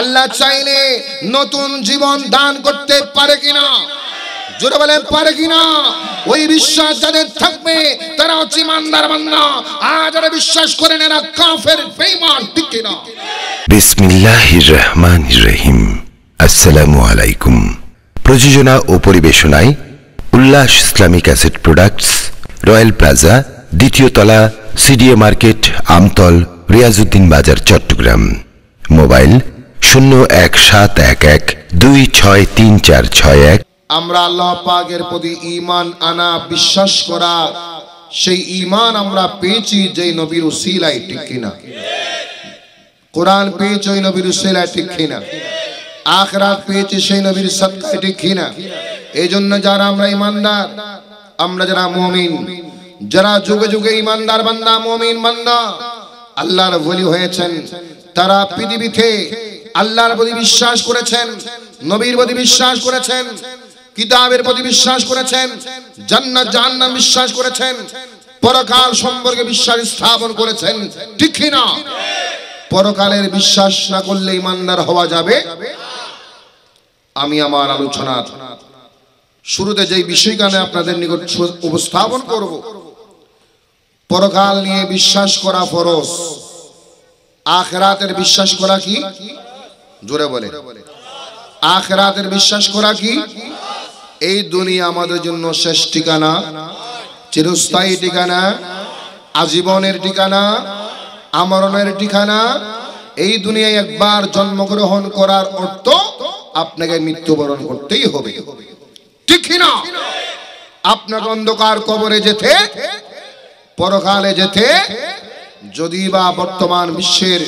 আল্লাহ চাইলে নতুন জীবন দান করতে পারে কিনা? জোরে বলে পারে কিনা? ওই বিশ্বাস যাদের থাকবে, তারা হচ্ছে ইমানদার বিশ্বাস এরা কাফের ঠিক কিনা? বিসমিল্লাহির রহমানির রহিম। আসসালামু আলাইকুম প্রযোজনা ও পরিবেশনায় Ullash Islamic asset products, royal plaza, দ্বিতীয় তলা, সিডিএ মার্কেট, আমতল, রিয়াজউদ্দিন বাজার, চট্টগ্রাম। মোবাইল শূন্য এক সাত এক এক দুই ছয় তিন চার ছয় এক। আমরা আল্লাহ পাকের প্রতি ঈমান আনা, বিশ্বাস করা, সেই ঈমান আমরা পেয়েছি যে নবীর উসিলায় ঠিক কিনা? কোরআন পেয়েছি ওই নবীর উসিলায় ঠিক কিনা? আখরাত পেয়েছি সেই নবীর সৎকায় ঠিক কিনা? এই জন্য যারা আমরা ইমানদার আমরা যারা মমিন, যারা যুগে যুগে ইমানদার বান্দা, মুমিন বান্দা, আল্লাহর বলি হয়েছেন, তারা পৃথিবীতে আল্লাহর প্রতি বিশ্বাস করেছেন, নবীর প্রতি বিশ্বাস করেছেন, কিতাবের প্রতি বিশ্বাস করেছেন, জান্নাত, জাহান্নাম বিশ্বাস করেছেন, পরকাল সম্পর্কে বিশ্বাস স্থাপন করেছেন। ঠিক কি না? পরকালের বিশ্বাস না করলে ইমানদার হওয়া যাবে আমি আমার আলোচনা শুরুতে যেই বিষয়খানে আপনাদের নিকট উপস্থাপন করব, পরকাল নিয়ে বিশ্বাস করা ফরজ, আখরাতের বিশ্বাস করা কি? জোরে বলে। আখরাতের বিশ্বাস করা কি? এই দুনিয়া আমাদের জন্য শেষ ঠিকানা, চিরস্থায়ী ঠিকানা, আজীবনের ঠিকানা, আমরণের ঠিকানা। এই দুনিয়ায় একবার জন্মগ্রহণ করার অর্থ আপনাকে মৃত্যুবরণ করতেই হবে। ঠিক না? আপনাকে অন্ধকার কবরে যেতে, পরকালে যেতে যদি বা বর্তমান বিশ্বের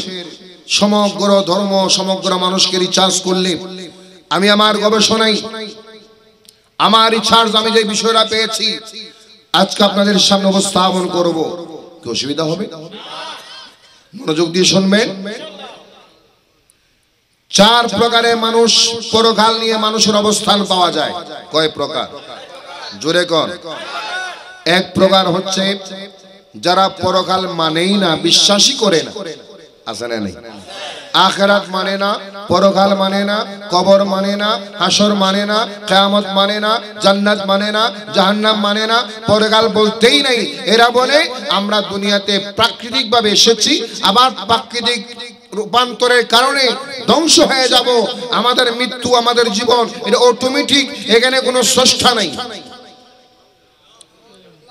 সমগ্র ধর্ম, সমগ্র মানুষকে রিচার্জ করলে। আমি আমার গবেষণায়, আমার ইচ্ছার আমি যে বিষয়টা পেয়েছি, আজকে আপনাদের সামনে উপস্থাপন করব। কি অসুবিধা হবে? মনোযোগ দিয়ে শুনবেন। চার প্রকারের মানুষ পরকাল নিয়ে মানুষের অবস্থান পাওয়া যায়। কয় প্রকার? জোরে কর এক প্রকার হচ্ছে, যারা পরকাল মানেই না, বিশ্বাসই করে না। আছে না নেই? আখেরাত মানে না, পরকাল মানে না, কবর মানে না, হাসর মানে না, কেয়ামত মানে না, জান্নাত মানে না, জাহান্নাম মানে না, পরকাল বলতেই নাই। এরা বলে, আমরা দুনিয়াতে প্রাকৃতিক ভাবে এসেছি, আবার প্রাকৃতিক রূপান্তরের কারণে ধ্বংস হয়ে যাব। আমাদের মৃত্যু, আমাদের জীবন, এটা অটোমেটিক এখানে কোনো স্রষ্টা নাই।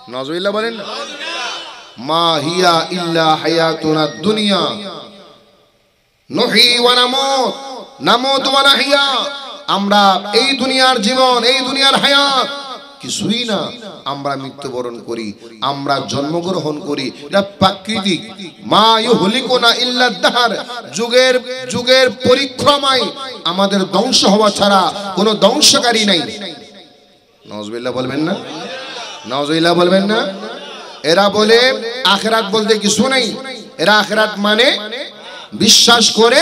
নজরুল্লাহ বলেন, মা হিয়া ইল্লা হায়াতুনা দুনিয়া। নহি ওয়া নামুত নামুত ওয়া আমরা এই দুনিয়ার জীবন, এই দুনিয়ার হায়াত, কিছুই না। আমরা মৃত্যুবরণ করি, আমরা জন্মগ্রহণ করি। এটা প্রাকৃতিক। মা ইউহলিকুনা ইল্লা দাহার। যুগের যুগের পরিক্রমায় আমাদের ধ্বংস হওয়া ছাড়া কোনো ধ্বংসকারী নাই। নজবিল্লাহ বলবেন না? নজবিল্লা বলবেন না? এরা বলে, আখরাত বলতে কিছু নেই। এরা আখরাত মানে বিশ্বাস করে,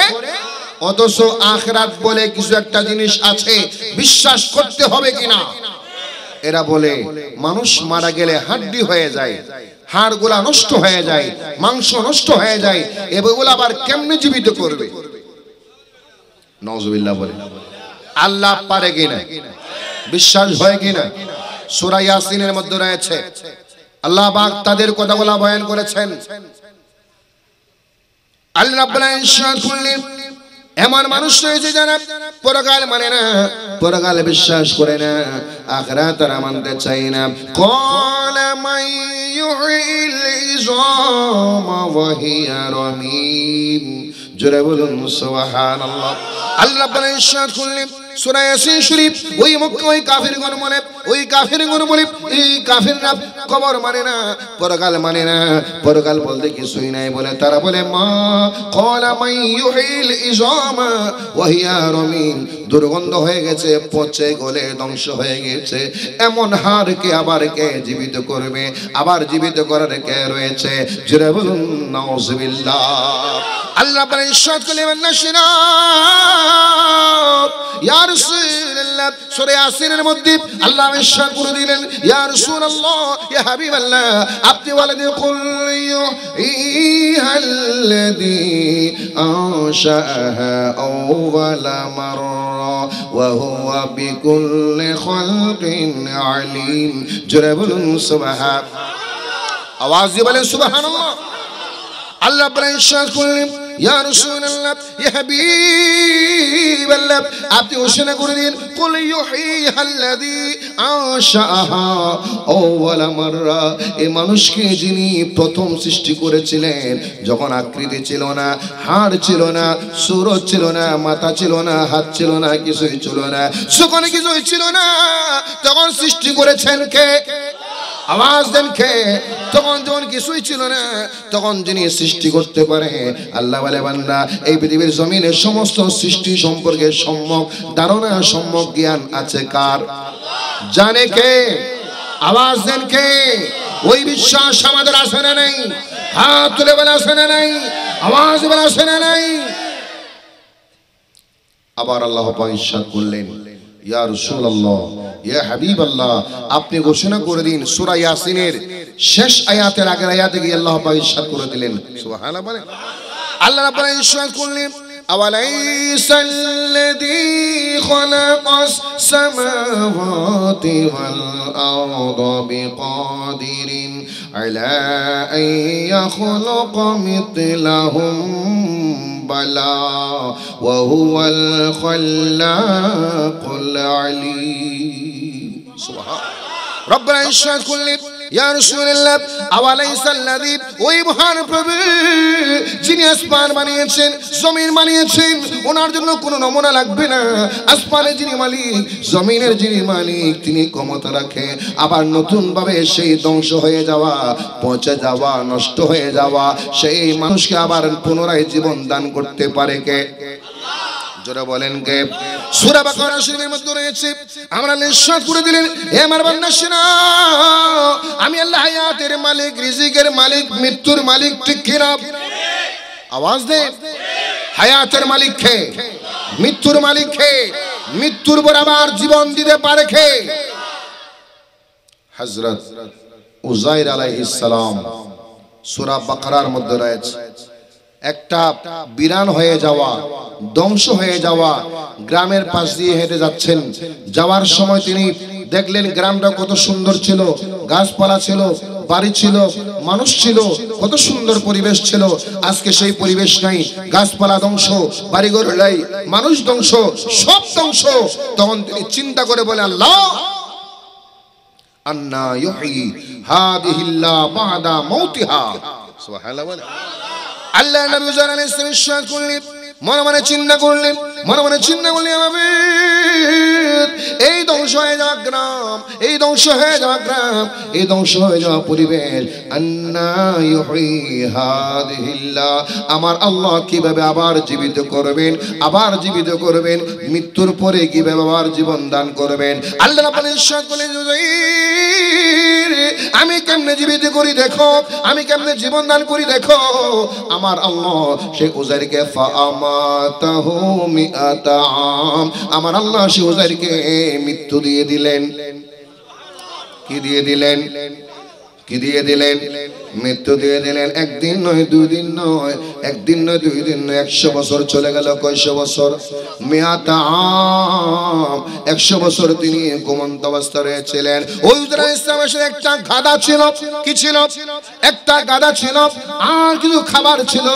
অথচ আখরাত বলে কিছু একটা জিনিস আছে, বিশ্বাস করতে হবে কিনা? এরা বলে, মানুষ মারা গেলে হাড্ডি হয়ে যায়, হাড়গুলা নষ্ট হয়ে যায়, মাংস নষ্ট হয়ে যায়, এগুলো আবার কেমনে জীবিত করবে? নজবিল্লাহ বলে, আল্লাহ পারে কিনা? বিশ্বাস হয় কিনা? সুরা ইয়াসিনের মধ্যে রয়েছে, আল্লাহ পাক তাদের কথাগুলা বয়ান করেছেন আল্লাহ রাব্বুল করলেন, এমন মানুষ রয়েছে যারা পরকাল মানে না, পরকাল বিশ্বাস করে না আখরা তারা মানতে চাই না। কোন মাইয়ুল ইজামা ওয়া হিয়া রামিম জোরে বলুন, সুবহানাল্লাহ। আল্লাহ রাব্বুল সূরা ইয়াসিন শরীফ, ওই মক্কা, ওই কাফিরগণ বলে ওই কাফিরগণ বলে, এই কাফিররা কবর মানে না, পরকাল মানে না, পরকাল বলতে কিছুই নাই বলে, তারা বলে, মা মাই ইউহিল ইজামা দুর্গন্ধ হয়ে গেছে, পচে গলে ধ্বংস হয়ে গেছে, এমন হাড়কে আবার কে জীবিত করবে, আবার জীবিত করার কে রয়েছে? জোরে বলুন, নাউজুবিল্লাহ। আল্লাহ ইরশাদ করলেন নাশিনা ইয়া রাসূলুল্লাহ, সূরা ইয়াসিনের মধ্যে আল্লাহ ইরশাদ করে দিলেন, ইয়া রাসূলুল্লাহ, ইয়া হাবিবাল্লাহ, আপনি দিন কুল ইহাল্লাযী আনশাআহা আউওয়ালা মাররা, ওয়া হুয়া বিকুল্লি খালকিন জোরে বলুন আওয়াজ দিয়ে বলেন সুবহানাল্লাহ। আল্লাহ বলেন, ইরশাদ করলেন আপনি মানুষকে যিনি প্রথম সৃষ্টি করেছিলেন, যখন আকৃতি ছিল না, হাড় ছিল না সুরত ছিল না, মাথা ছিল না, হাত ছিল না, কিছুই ছিল না যখন কিছুই ছিল না, তখন সৃষ্টি করেছেন কে? আওয়াজ দেন কে? তখন যখন কিছুই ছিল না, তখন যিনি সৃষ্টি করতে পারে, আল্লাহ বলে, বান্দা, এই পৃথিবীর জমিনের সমস্ত সৃষ্টি সম্পর্কে সম্যক ধারণা, সম্যক জ্ঞান আছে কার? জানে কে? আওয়াজ দেন কে? ওই বিশ্বাস আমাদের আছে না নাই? হাত তুলে বলে আছে না নাই? আওয়াজ বলে আছে না নাই? আবার আল্লাহ পাক ইরশাদ করলেন। ইয়া রাসূলুল্লাহ ইয়া হাবিবাল্লাহ আপনি ঘোষণা করে দিন সূরা ইয়াসিনের শেষ আয়াতের আগের আয়াতে গিয়ে আল্লাহ পাক ইরশাদ করে দিলেন সুবহানাল্লাহ বলে আল্লাহ রাব্বুল আলামিন ইরশাদ করলেন أوليس الذي خلق السماوات والأرض بقادر على أن يخلق مثلهم بلى وهو الخلاق العليم. سبحان ربنا انشأ كل যিনি আসমান বানিয়েছেন বানিয়েছেন, ওনার জন্য কোনো নমুনা লাগবে না। আসমানের যিনি জমিনের যিনি তিনি ক্ষমতা রাখে। আবার নতুন ভাবে সেই ধ্বংস হয়ে যাওয়া, পচে যাওয়া, নষ্ট হয়ে যাওয়া, সেই মানুষকে আবার পুনরায় জীবন দান করতে পারে কে? জোরে বলেন কে? সূরা বাকারা শরীফের মধ্যে রয়েছে। আমরা নিঃশ্বাস করে দিলেন হে আমার বান্দা, শোনা, আমি আল্লাহ হায়াতের মালিক, রিজিকের মালিক, মৃত্যুর মালিক, ঠিক কিনা? আওয়াজ দে। হায়াতের মালিক কে? মৃত্যুর মালিক কে? মৃত্যুর পর আবার জীবন দিতে পারে কে? হযরত উজাইর আলাইহিস সালাম, সূরা বাকারার মধ্যে রয়েছে। একটা বিরান হয়ে যাওয়া, ধ্বংস হয়ে যাওয়া, গ্রামের পাশ দিয়ে হেঁটে যাচ্ছেন। যাওয়ার সময় তিনি দেখলেন গ্রামটা কত সুন্দর ছিল, গাছপালা ছিল, বাড়ি ছিল, মানুষ ছিল, কত সুন্দর পরিবেশ ছিল। আজকে সেই পরিবেশ নাই, গাছপালা ধ্বংস, বাড়িঘর নাই, মানুষ ধ্বংস, সব ধ্বংস। তখন তিনি চিন্তা করে বলে আল্লাহ! আন্না ইউহি হাদিহিল্লাহ বাদা মাউতিহা। সুবহানাল্লাহ আল্লাহ নবী জানালেন সৃষ্টি করলেন মনে মনে চিন্তা করলেন মনে মনে চিন্তা করলেন আমি এই ধ্বংস হয়ে যাওয়া গ্রাম, এই ধ্বংস হয়ে যাওয়া গ্রাম, এই ধ্বংস হয়ে যাওয়া পরিবেশ। আমার আল্লাহ কীভাবে আবার জীবিত করবেন, আবার জীবিত করবেন, মৃত্যুর পরে কীভাবে আবার জীবন দান করবেন? আল্লাহ আমি কেমনে জীবিত করি দেখো, আমি কেমনে জীবন দান করি দেখো? আমার আল্লাহ সে ফামাতাহু মিআতা আম আমার আল্লাহ সে উজাইরকে মৃত্যু দিয়ে দিলেন। কি দিয়ে দিলেন? কি দিয়ে দিলেন? মৃত্যু দিয়ে দিলেন। একদিন নয়, দুই দিন নয়, একদিন নয়, দুই দিন নয়, একশো বছর চলে গেল, কয়শো বছর? মেয়াতা একশো বছর তিনি ঘুমন্ত অবস্থা রয়েছিলেন। ওই উদরা ইসলামের একটা গাদা ছিল। কি ছিল? একটা গাদা ছিল। আর কিছু খাবার ছিল।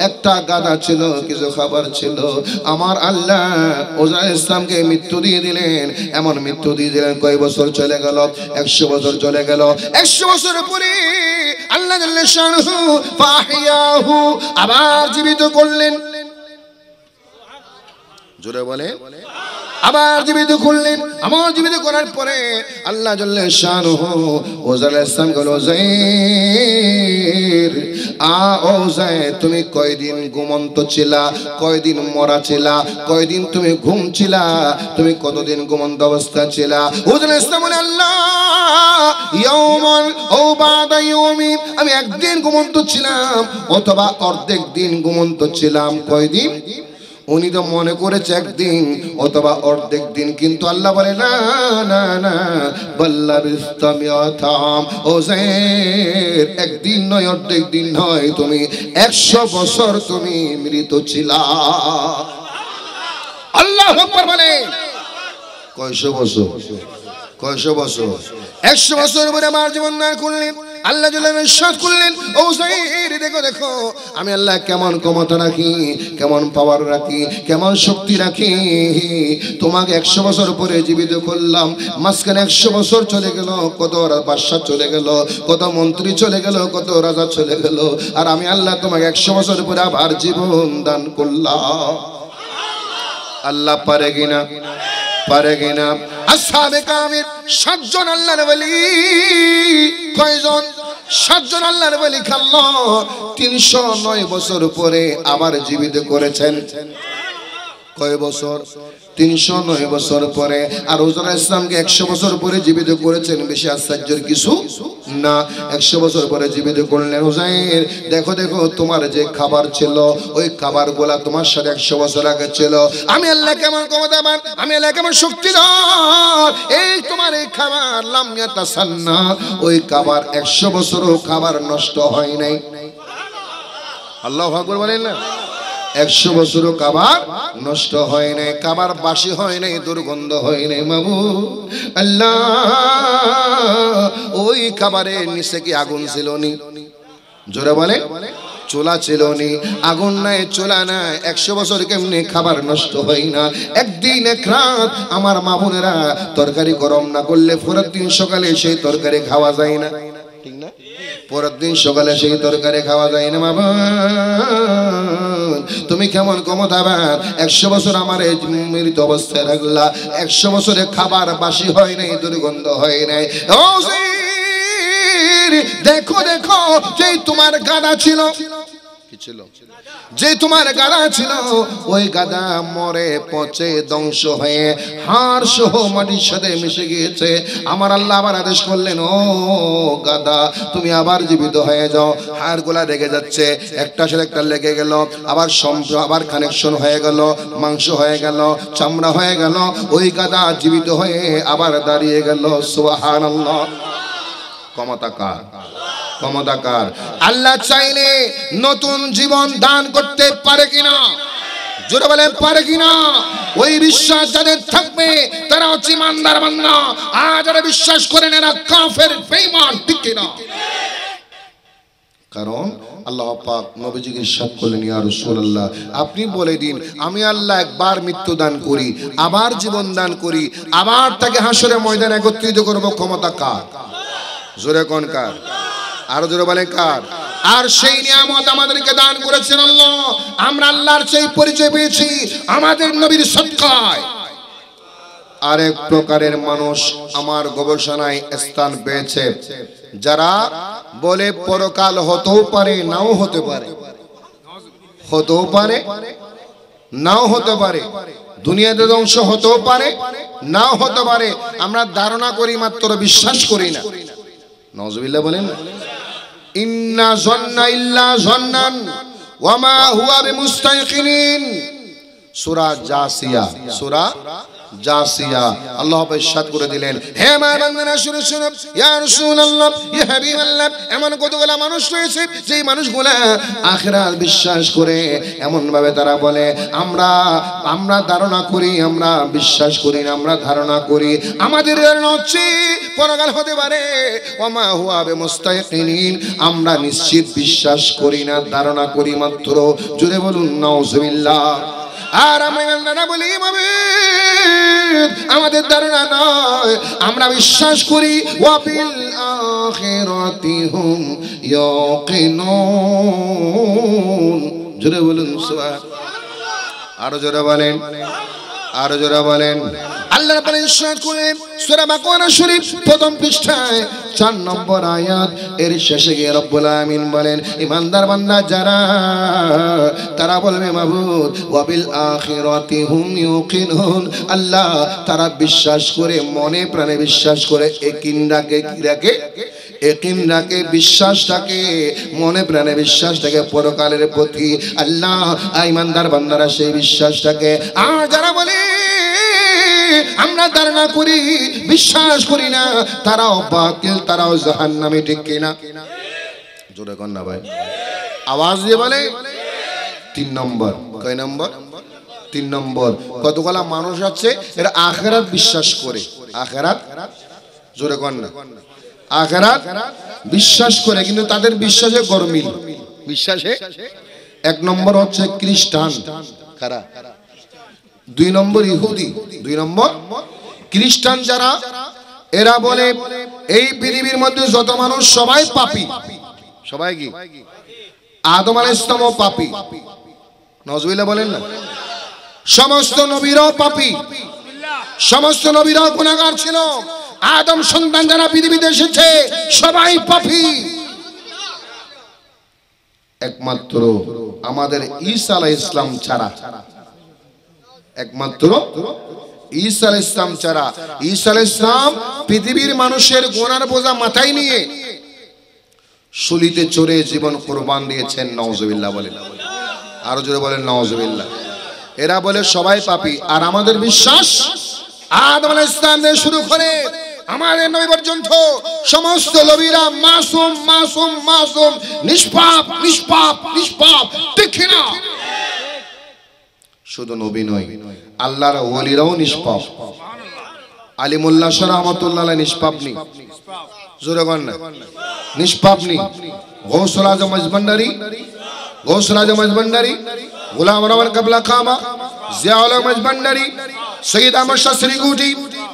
একটা গাদা ছিল, কিছু খাবার ছিল। আমার আল্লাহ ওজরা ইসলামকে মৃত্যু দিয়ে দিলেন। এমন মৃত্যু দিয়ে দিলেন, কয় বছর চলে গেল? একশো বছর চলে গেল। একশো বছর পরে আল্লাহ আবার জীবিত করলেন। জোরে বলে। আবার জীবিত করলেন আমার জীবিত করার পরে আল্লাহ জাল্লা শানুহু ওজাল ইসলাম গেল ও তুমি কয়দিন ঘুমন্ত ছিলা, কয়দিন মরা ছিলা, কয়দিন তুমি ঘুম ছিলা, তুমি কতদিন ঘুমন্ত অবস্থা ছিলা? ওজাল ইসলাম আল্লাহ, ইয়াউমান ও আমি একদিন ঘুমন্ত ছিলাম, অথবা অর্ধেক দিন ঘুমন্ত ছিলাম, কয়দিন? উনি তো মনে করেছে একদিন, অথবা অর্ধেক দিন, কিন্তু আল্লাহ বলে, না না না বল্লা বিস্তমিয়থাম ও একদিন নয়, অর্ধেক দিন নয়, তুমি একশো বছর তুমি মৃত ছিলা। আল্লাহ বলে। কয়শো বছর? কয়শো বছর? একশো বছর পরে আমার জীবন দান করলেন। আল্লাহ বিশ্বাস করলেন। ও দেখো দেখো। আমি আল্লাহ কেমন ক্ষমতা রাখি, কেমন পাওয়ার রাখি, কেমন শক্তি রাখি। তোমাকে একশো বছর পরে জীবিত করলাম। মাঝখানে একশো বছর চলে গেল, কত বাদশাহ চলে গেল, কত মন্ত্রী চলে গেল, কত রাজা চলে গেল। আর আমি আল্লাহ তোমাকে একশো বছর পরে আবার জীবন দান করলাম। আল্লাহ পারে কিনা? পারে কিনা? আসহাবে কামির সাতজন আল্লাহর বলি। কয়জন? সাতজন আল্লাহর বলি, খাল্ল, তিনশো নয় বছর পরে আবার জীবিত করেছেন। কয় বছর? তিনশো নয় বছর পরে আর হুজুর ইসলামকে একশো বছর পরে জীবিত করেছেন, বেশি আশ্চর্যের কিছু না। একশো বছর পরে জীবিত করলেন হুজাইর। দেখো দেখো, তোমার যে খাবার ছিল, ওই খাবারগুলা তোমার সাথে একশো বছর আগে ছিল। আমি আল্লাহ কেমন ক্ষমতাবান? আমি আল্লাহ কেমন শক্তিধর? এই তোমার এই খাবার লামিয়া তাসান্না ওই খাবার একশো বছরও খাবার নষ্ট হয় নাই। আল্লাহ ভাগবর বলেন না? একশো বছরও কাবার নষ্ট হয় নাই, কাবার বাসি হয় নাই, দুর্গন্ধ হয় নাই বাবু আল্লাহ, ওই খাবারের নিচে কি আগুন ছিল নি? জোরে বলে, চোলা ছিল নি। আগুন নাই, চোলা নাই, একশো বছর কেমনি খাবার নষ্ট হয় না? একদিন এক রাত আমার মা বোনেরা তরকারি গরম না করলে পরের দিন সকালে সেই তরকারি খাওয়া যায় না। ঠিক না? পরের দিন সকালে সেই তরকারি খাওয়া যায় না বাবা তুমি কেমন ক্ষমতাবান? একশো বছর আমার এই মৃত অবস্থায় রাখলা। একশো বছরে খাবার বাসি হয় নাই, দুর্গন্ধ হয় নাই। দেখো দেখো, যেই তোমার গাদা ছিল। যে তোমার গাদা ছিল, ওই গাদা মরে পচে ধ্বংস হয়ে হাড় সহ মাটির সাথে মিশে গিয়েছে। আমার আল্লাহ আবার আদেশ করলেন, ও গাদা তুমি আবার জীবিত হয়ে যাও। হাড়গুলা রেগে যাচ্ছে, একটা সাথে একটা লেগে গেল, আবার সম্প, আবার কানেকশন হয়ে গেল, মাংস হয়ে গেল, চামড়া হয়ে গেল, ওই গাদা জীবিত হয়ে আবার দাঁড়িয়ে গেল। সুহান ক্ষমতা কার? ক্ষমতাকার। আল্লাহ চাইলে নতুন জীবন দান করতে পারে কিনা? জোরে বলে পারে কিনা? ওই বিশ্বাস যাদের থাকবে, তারা হচ্ছে ইমানদার আর বিশ্বাস কাফের ঠিক কিনা কারণ আল্লাহ পাক করলেন ইয়া রাসূলুল্লাহ। আপনি বলে দিন, আমি আল্লাহ একবার মৃত্যু দান করি, আবার জীবন দান করি, আবার তাকে হাসরে ময়দানে একত্রিত করব, ক্ষমতা কার? জোরে কোন কার? আরও জোরে বলে কার? আর সেই নিয়ামত আমাদেরকে দান করেছেন আল্লাহ। আমরা আল্লাহর সেই পরিচয় পেয়েছি, আমাদের নবীর সৎকায়। আরেক প্রকারের মানুষ আমার গবেষণায় স্থান পেয়েছে, যারা বলে পরকাল হতেও পারে, নাও হতে পারে। হতেও পারে, নাও হতে পারে। দুনিয়াতে ধ্বংস হতেও পারে, নাও হতে পারে। আমরা ধারণা করি মাত্র, বিশ্বাস করি না। নজবিল্লা বলেন না। ইন্না জন্না ইল্লা জন্নান ওয়ামা হুয়া বিমুস্তাইকিনিন। সূরা জাসিয়া সূরা জাসিয়া আল্লাহ করে দিলেন। হে শুনে শুনে। ইয়া রাসূলুল্লাহ, ইয়া হাবিবাল্লাহ, এমন মানুষ রয়েছে, যেই মানুষগুলা আখিরাত বিশ্বাস করে এমন ভাবে তারা বলে, আমরা আমরা ধারণা করি, আমরা বিশ্বাস করি না, আমরা ধারণা করি। আমাদের ধারণা হচ্ছে, পরকাল হতে পারে। ওমা হুয়া আমরা নিশ্চিত বিশ্বাস করি না, ধারণা করি মাত্র। জুড়ে বলুন, নাউজুবিল্লাহ। আর আমরা বলি আমাদের ধারণা নয়। আমরা বিশ্বাস করি জোরে বলুন আরও জোরে বলেন। আরও জোরে বলেন। আল্লাহ প্রথম পৃষ্ঠায় 4 নম্বর আয়াত, এর শেষে গিয়ে রব্বুল আমিন বলেন, ইমানদার বান্দা, যারা তারা বলবে, মাবুদ, ওয়াবিল আখিরাতি হুম ইউকিনুন। আল্লাহ তারা বিশ্বাস করে, মনে প্রাণে বিশ্বাস করে একিন রাখে কি একিন রাখে বিশ্বাসটাকে, মনে প্রাণে বিশ্বাস থাকে পরকালের প্রতি আল্লাহ আইমানদার বান্দারা সেই বিশ্বাস বিশ্বাসটাকে। আর যারা বলে, আমরা ধারণা করি, বিশ্বাস করি না, তারাও বাতিল, তারাও জাহান্নামে, ঠিক কিনা? জোরে কর না ভাই। আওয়াজ দিয়ে বলে, তিন নম্বর। কয় নম্বর? তিন নম্বর। কতগুলা মানুষ আছে, এরা আখেরাত বিশ্বাস করে। আখেরাত? জোরে কর না। আখেরাত বিশ্বাস করে কিন্তু তাদের বিশ্বাসে গরমিল। বিশ্বাসে? এক নম্বর হচ্ছে খ্রিস্টান। কারা? দুই নম্বর ইহুদি দুই নম্বর খ্রিস্টান যারা এরা বলে এই পৃথিবীর মধ্যে যত মানুষ সবাই পাপী। সবাই কি? আদম আল ইসলামও পাপী। নজবিল্লা বলেন না। সমস্ত নবীরাও পাপী। সমস্ত নবীরাও গুণাগার ছিল। আদম সন্তান যারা পৃথিবীতে এসেছে, সবাই পাপী। একমাত্র আমাদের ঈসা ইসলাম ছাড়া। একমাত্র ঈসা ইসলাম ছাড়া। ঈসা ইসলাম পৃথিবীর মানুষের গোনার বোঝা মাথায় নিয়ে শুলিতে চড়ে জীবন কোরবান দিয়েছেন নওয়াজবিল্লাহ বলেন আরও জোরে বলেন নওয়াজবিল্লাহ এরা বলে সবাই পাপি। আর আমাদের বিশ্বাস, আদম আলাইহিস ইসলাম থেকে শুরু করে আমাদের নবী পর্যন্ত সমস্ত নবীরা মাসুম মাসুম মাসুম, নিষ্পাপ নিষ্পাপ নিষ্পাপ, ঠিক না শুধু নবী নয়, আল্লাহর ওলিরাও নিষ্পাপ। আলিমুল্লাহ শাহ রহমতুল্লাহ নিষ্পাপ নেই জোরে কর না। নিষ্পাপ নেই গৌসুল আজম আজমন্ডারি গৌসুল আজম আজমন্ডারি গোলাম রহমান কাবলা কামা জিয়াউল আজমন্ডারি সৈয়দ আহমদ শাহ শ্রীগুটি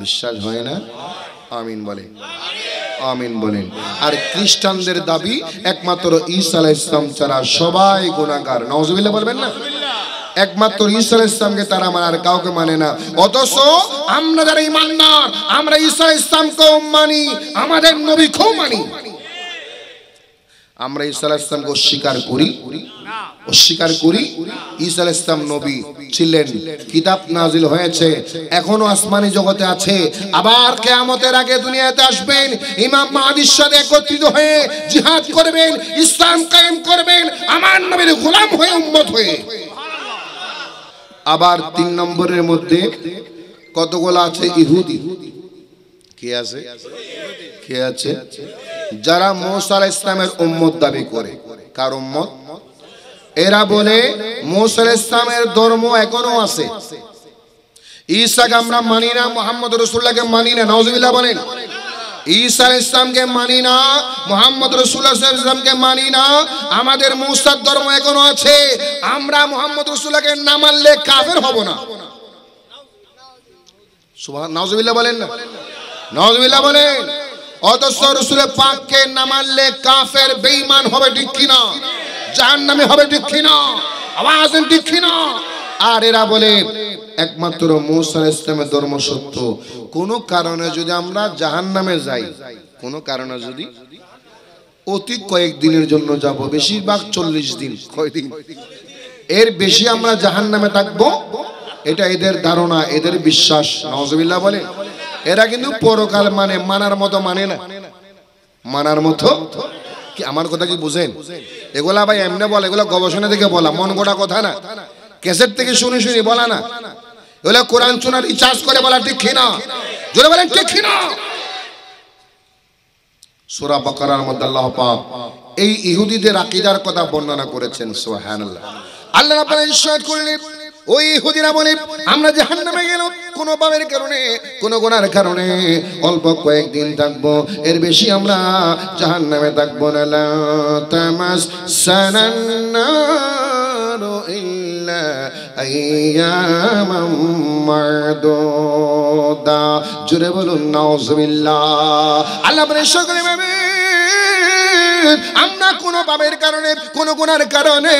বিশ্বাস হয় না? আমিন বলে আমিন বলেন। আর খ্রিস্টানদের দাবি একমাত্র ঈসা ইসলাম ছাড়া সবাই গুণাগার নজবিল্লা বলবেন না? একমাত্র ঈসা ইসলামকে তারা মানে আর কাউকে মানে না। অথচ আমরা যারা ইমানদার আমরা আলাইহিস ইসলামকেও মানি, আমাদের নবী খুব মানি। আমরা ঈসা আলাইহিস ইসলামকে অস্বীকার করি। অস্বীকার করি। ঈসা আলাইহিস ইসলাম নবী ছিলেন। কিতাব নাজিল হয়েছে। এখনও আসমানি জগতে আছে। আবার কিয়ামতের আগে দুনিয়াতে আসবেন। ইমাম মাহদির সাথে একত্রিত হয়ে জিহাদ করবেন, ইসলাম কায়েম করবেন, আমার নবীর গোলাম হয়ে, উম্মত হয়ে। আবার তিন নম্বরের মধ্যে কতগুলো আছে? ইহুদি। কে আছে? কে আছে? যারা মৌসা ইসলামের উম্মত দাবি করে। কার উম্মত? এরা বলে, মৌসা ইসলামের ধর্ম এখনও আছে। ঈসাকে আমরা মানি না, মোহাম্মদ রসুল্লাহকে মানি না বলেন। ঈসা ইসলামকে মানি না, মোহাম্মদ রসুল্লাহ ইসলামকে মানি না, আমাদের মুসার ধর্ম এখনও আছে। আমরা মোহাম্মদ রসুল্লাহকে না মানলে কাফের হব না। নওয়াজবিল্লাহ বলেন না। কাফের হবে হবে ঠিক আর এরা বলে একমাত্র মৌসা ইসলামের ধর্ম সত্য। কোন কারণে যদি আমরা জাহান্নামে যাই, কোন কারণে যদি? অতি কয়েকদিনের জন্য যাব, বেশিরভাগ চল্লিশ দিন। কয়দিন এর বেশি আমরা জাহান্নামে থাকব? এটা এদের ধারণা, এদের বিশ্বাস। নওয়াজবিল্লাহ বলে এরা কিন্তু পরকাল মানে মানার মতো মানে না। মানার মতো? কি, আমার কথা কি বুঝেন? এগুলা ভাই এমনি বলে, এগুলো গবেষণা থেকে বলা, মন গোটা কথা না। ক্যাসেট থেকে শুনে শুনে বলা না। এগুলো কোরআন শোনা রিচার্জ করে বলা ঠিক না? জোরে বলেন, ঠিক না? সূরা বাকারার মধ্যে আল্লাহ পাক এই ইহুদিদের আকীদার কথা বর্ণনা করেছেন, সুবহানাল্লাহ। আল্লাহ রাব্বুল ইরশাদ করলেন ওই ইহুদিরা বলে, আমরা জাহান্নামে গেল কোন পাপের কারণে, কোন গুনার কারণে। অল্প কয়েকদিন থাকব, এর বেশি আমরা জাহান্নামে থাকব না। জুড়ে বলুন, নাউজুবিল্লাহ। আল্লাহ সকলে আমরা কোনো পাপের কারণে, কোন গুনার কারণে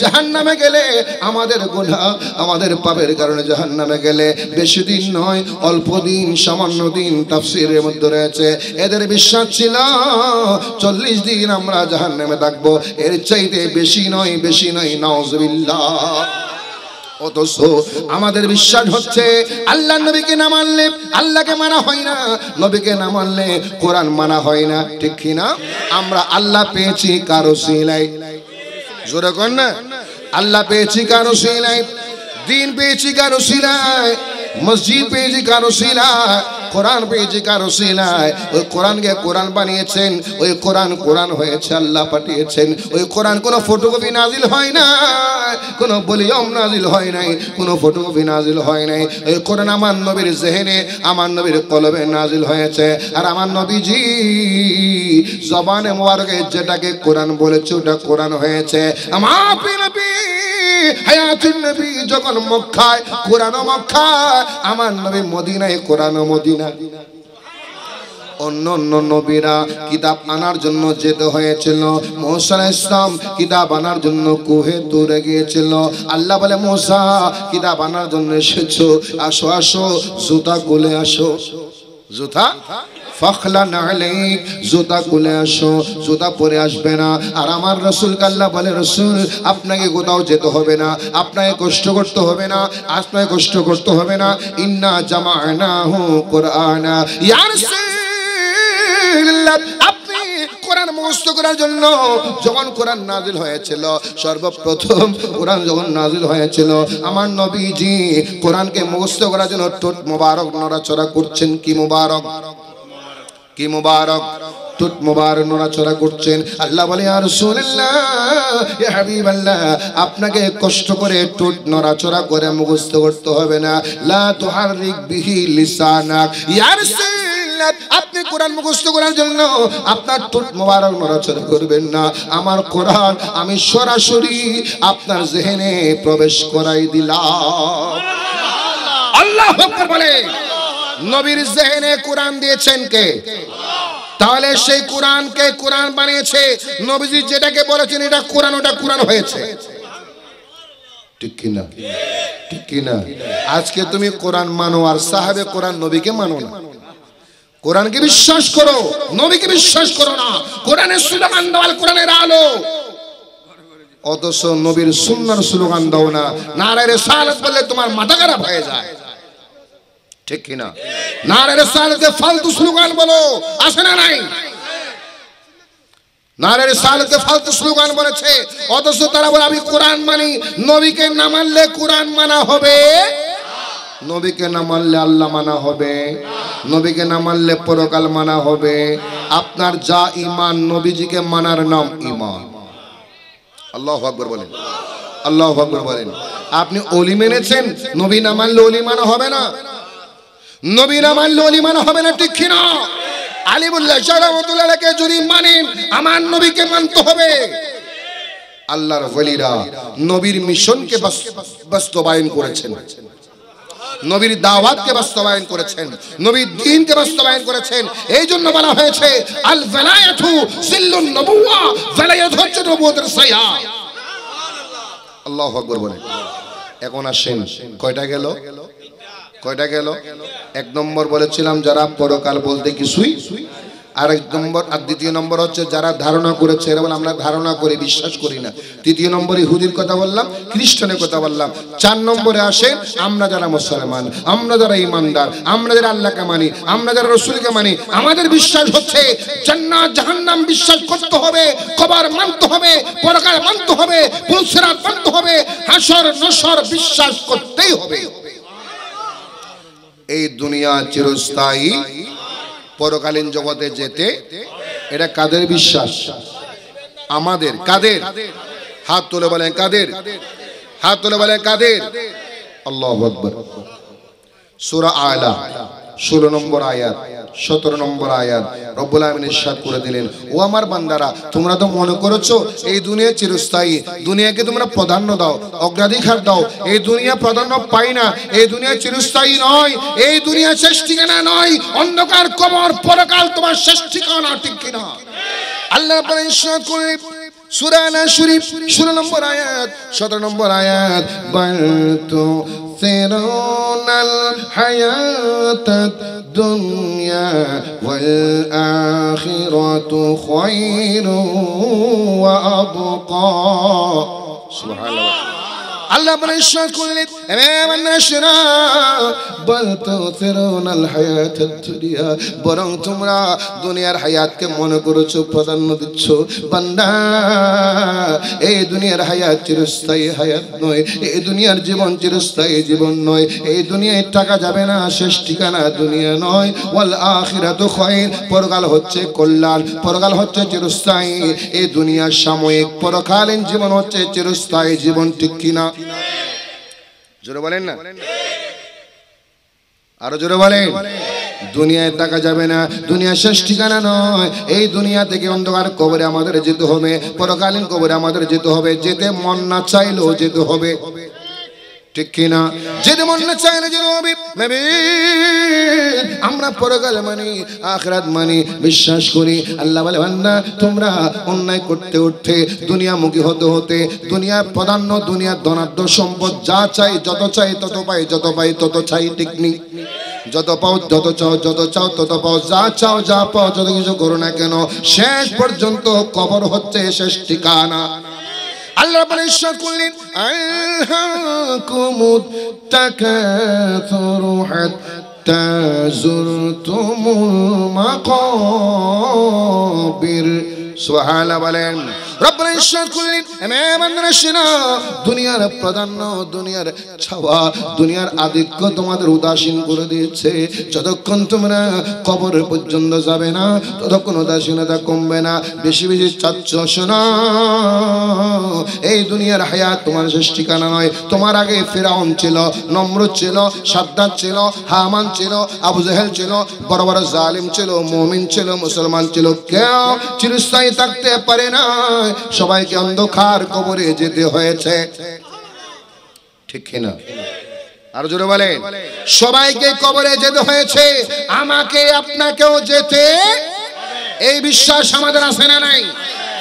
জাহান্নামে গেলে, আমাদের গুনাহ আমাদের পাপের কারণে জাহান্নামে গেলে। বেশি দিন নয়, অল্প দিন, সামান্য দিন তাফসিরের মধ্যে রয়েছে। এদের বিশ্বাস ছিল, চল্লিশ দিন আমরা জাহান্নামে থাকব। এর চাইতে বেশি নয় বেশি নয়, নাউজুবিল্লাহ। অথচ আমাদের বিশ্বাস হচ্ছে আল্লাহ নবীকে না মানলে আল্লাহকে মানা হয় না, নবীকে না মানলে কোরআন মানা হয় না, ঠিক কি না? আমরা আল্লাহ পেয়েছি কারও সিলাই জোরে কর না? আল্লাহ পেয়েছি কারও সিলাই দিন পেয়েছি কারও সিলাই মসজিদ পেয়েছি কারও সিলাই কোরআন পেয়েছি কারও সিলায় ওই কোরআনকে কোরআন বানিয়েছেন, ওই কোরআন কোরআন হয়েছে, আল্লাহ পাঠিয়েছেন, ওই কোরআন কোনো ফটোকপি নাজিল হয় না, কোনো বলিয়ম নাজিল হয় নাই, কোনো ফটোকপি নাজিল হয় নাই, ওই কোরআন আমার নবীর জেহেনে, আমার নবীর কলবে নাজিল হয়েছে, আর আমার নবীজি জবানে মোবারকে যেটাকে কোরআন বলেছে, ওটা কোরআন হয়েছে। আমার হায়াতুন নবী যখন মক্কায়, কোরআন মক্কায়, আমার নবী মদিনায়, কোরআন মদিনা। অন্য অন্য নবীরা কিতাব আনার জন্য যেতে হয়েছিল। মৌসা ইসলাম কিতাব আনার জন্য কুহে তুরে গিয়েছিল। আল্লাহ বলে, মৌসা, কিতাব আনার জন্য এসেছ। আসো আসো, জুতা খুলে আসো। জুতা? ফখলা নালেক জুতা খুলে আসো, জুতা পরে আসবে না। আর আমার রসুল কাল্লা বলে, রসুল, আপনাকে কোথাও যেতে হবে না, আপনাকে কষ্ট করতে হবে না, আপনাকে কষ্ট করতে হবে না। ইন্না জামানা হু কোরআনা ইয়ার আপনি কোরআন মুখস্থ করার জন্য যখন কোরআন নাজিল হয়েছিল, সর্বপ্রথম কোরআন যখন নাজিল হয়েছিল, আমার নবীজি কোরআনকে মুখস্থ করার জন্য মোবারক নড়াচড়া করছেন। কি মোবারক? কি মুবারক? টুট মুবারক নড়াচড়া করছেন। আল্লাহ বলে আর হাবিবাল্লাহ, আপনাকে কষ্ট করে টুট নড়াচড়া করে মুখস্থ করতে হবে না। লা তুহাররিক বিহি লিসানাক। ইয়া রাসূলুল্লাহ, আপনি কোরআন মুখস্থ করার জন্য আপনার টুট মোবারক নড়াচড়া করবেন না। আমার কোরআন আমি সরাসরি আপনার জেহেনে প্রবেশ করাই দিলাম। আল্লাহ বলে নবীর জেহেনে কোরআন দিয়েছেন কে? তাহলে সেই কোরআনকে কোরআন বানিয়েছে? নবীজি যেটাকে বলেছেন, এটা কোরআন, ওটা কোরআন হয়েছে। আজকে তুমি কোরআন মানো আর সাহাবে কোরআন নবীকে মানো না। বিশ্বাস করো, নবীকে বিশ্বাস করো না। কোরআনের স্লোগান কোরআনের আলো। অথচ নবীর সুন্নার স্লোগান দাও না। নারায়ের সালাত বললে তোমার মাথা খারাপ হয়ে যায়। ঠিক কিনা? নারের সালতে ফালতু স্লোগান বলো আছে না নাই? নারের সালতে ফালতু স্লোগান বলেছে, অথচ তারা বলে, আমি কোরআন মানি, নবীকে না মানলে কোরআন মানা হবে? নবীকে না মানলে আল্লাহ মানা হবে। নবীকে না মানলে পরকাল মানা হবে। আপনার যা ইমান নবীজিকে মানার নাম ইমান আল্লাহ আকবর বলেন। আল্লাহ আকবর বলেন। আপনি অলি মেনেছেন, নবী না মানলে অলি মানা হবে না। নবী না মানলে অলি মানা হবে না, ঠিক কিনা? আলিমুল্লাহ শাহরামতুল্লাহকে যদি মানেন আমার নবীকে মানতে হবে। আল্লাহর ওলিরা নবীর মিশনকে বাস্তবায়ন করেছেন। নবীর দাওয়াতকে বাস্তবায়ন করেছেন। নবীর দ্বীনকে বাস্তবায়ন করেছেন। এই জন্য বলা হয়েছে, আল ভেলায়াতু সিল্লুন নবুওয়া ভেলায়াত হচ্ছে নবুয়তের সাইয়া আল্লাহু আকবার বলে। এখন আসেন, কয়টা গেল? কয়টা গেল? এক নম্বর বলেছিলাম যারা পরকাল বলতে কিছুই। আর এক নম্বর, আর দ্বিতীয় নম্বর হচ্ছে যারা ধারণা করেছে, এরা বলে আমরা ধারণা করি, বিশ্বাস করি না। তৃতীয় নম্বর ইহুদির কথা বললাম, খ্রিস্টানের কথা বললাম। চার নম্বরে আসেন, আমরা যারা মুসলমান, আমরা যারা ইমানদার, আমরা যারা আল্লাহকে মানি, আমরা যারা রসুলকে মানি, আমাদের বিশ্বাস হচ্ছে জান্নাত, জাহান্নাম বিশ্বাস করতে হবে, কবার মানতে হবে, পরকাল মানতে হবে পুলসিরাত মানতে হবে, হাসর, নসর বিশ্বাস করতেই হবে। এই দুনিয়া চিরস্থায়ী। পরকালীন জগতে যেতে এটা কাদের বিশ্বাস? আমাদের। কাদের? হাত তুলে বলেন কাদের? হাত তুলে বলেন কাদের? আল্লাহ আকবর। সুরা আলা। ষোলো নম্বর আয়াত, সতেরো নম্বর আয়াত, রব্বুল আলমিন ইরশাদ করে দিলেন, ও আমার বান্দারা, তোমরা তো মনে করেছ, এই দুনিয়া চিরস্থায়ী, দুনিয়াকে তোমরা প্রাধান্য দাও, অগ্রাধিকার দাও, এই দুনিয়া প্রাধান্য পাই না, এই দুনিয়া চিরস্থায়ী নয়, এই দুনিয়া শেষ ঠিকানা নয়, অন্ধকার কবর পরকাল তোমার শেষ ঠিকানা ঠিক কিনা? আল্লাহ করে সুরানা শরীফ ষোলো নম্বর আয়াত, সতেরো নম্বর আয়াত বলতো সেরোনাল হায়াত দুনিয়া ওয়াল আখিরাতু খায়রু ওয়া আবকা। সুবহানাল্লাহ। আল্লাহ ইরশাদ করলেন তো বরং তোমরা দুনিয়ার হায়াতকে মনে করেছ, প্রাধান্য দিচ্ছ। বান্দা, এই দুনিয়ার হায়াত চিরস্থায়ী হায়াত নয়, এই দুনিয়ার জীবন চিরস্থায়ী জীবন নয়, এই দুনিয়ায় টাকা যাবে না, শেষ ঠিকানা দুনিয়া নয়। ওয়াল আখিরাতু খায়র পরকাল হচ্ছে কল্যাণ, পরকাল হচ্ছে চিরস্থায়ী, এই দুনিয়ার সাময়িক পরকালীন জীবন হচ্ছে চিরস্থায়ী জীবন, ঠিক কিনা? জোরে বলেন না। আরও জোরে বলেন। দুনিয়ায় টাকা যাবে না। দুনিয়া শেষ ঠিকানা নয়। এই দুনিয়া থেকে অন্ধকার কবরে আমাদের যেতে হবে। পরকালীন কবরে আমাদের যেতে হবে। যেতে মন না চাইলেও যেতে হবে। ঠিক কিনা? যেতে মন না আমরা পরকাল মানি, আখরাত মানি, বিশ্বাস করি। আল্লাহ বলে তোমরা অন্যায় করতে উঠতে হতে হতে সম্পদ যা চাই, যত চাই, তত পাই, যত পাই, তত চাই, ঠিক যত পাও, যত চাও যত চাও, তত পাও, যা চাও, যা পাও, যত কিছু করো না কেন, শেষ পর্যন্ত কবর হচ্ছে শেষ ঠিকানা। আল্লাহ বলে ঈশ্বর করলেন আলহাকুমুত তাকাথুরু হাত্তা যুরতুমুল মাকাবির। সুবহানাল্লাহ বলেন রব্বুল ইরশাদ এমে দুনিয়ার প্রাধান্য, দুনিয়ার ছাওয়া, দুনিয়ার আধিক্য তোমাদের উদাসীন করে দিয়েছে। যতক্ষণ তোমরা কবর পর্যন্ত যাবে না, ততক্ষণ উদাসীনতা কমবে না। বেশি বেশি চাচ্ছ, শোনা। এই দুনিয়ার হায়াত তোমার শেষ ঠিকানা নয়। তোমার আগে ফেরাউন ছিল নম্র ছিল, সাদ্দাত ছিল, হামান ছিল, আবু জাহেল ছিল, বড় বড় জালিম ছিল, মুমিন ছিল, মুসলমান ছিল। কেউ চিরস্থায়ী থাকতে পারে না সবাইকে অন্ধকার কবরে যেতে হয়েছে। ঠিক কিনা? আরও জোরে বলেন। সবাইকে কবরে যেতে হয়েছে। আমাকে, আপনাকেও যেতে এই বিশ্বাস আমাদের আছে না নাই?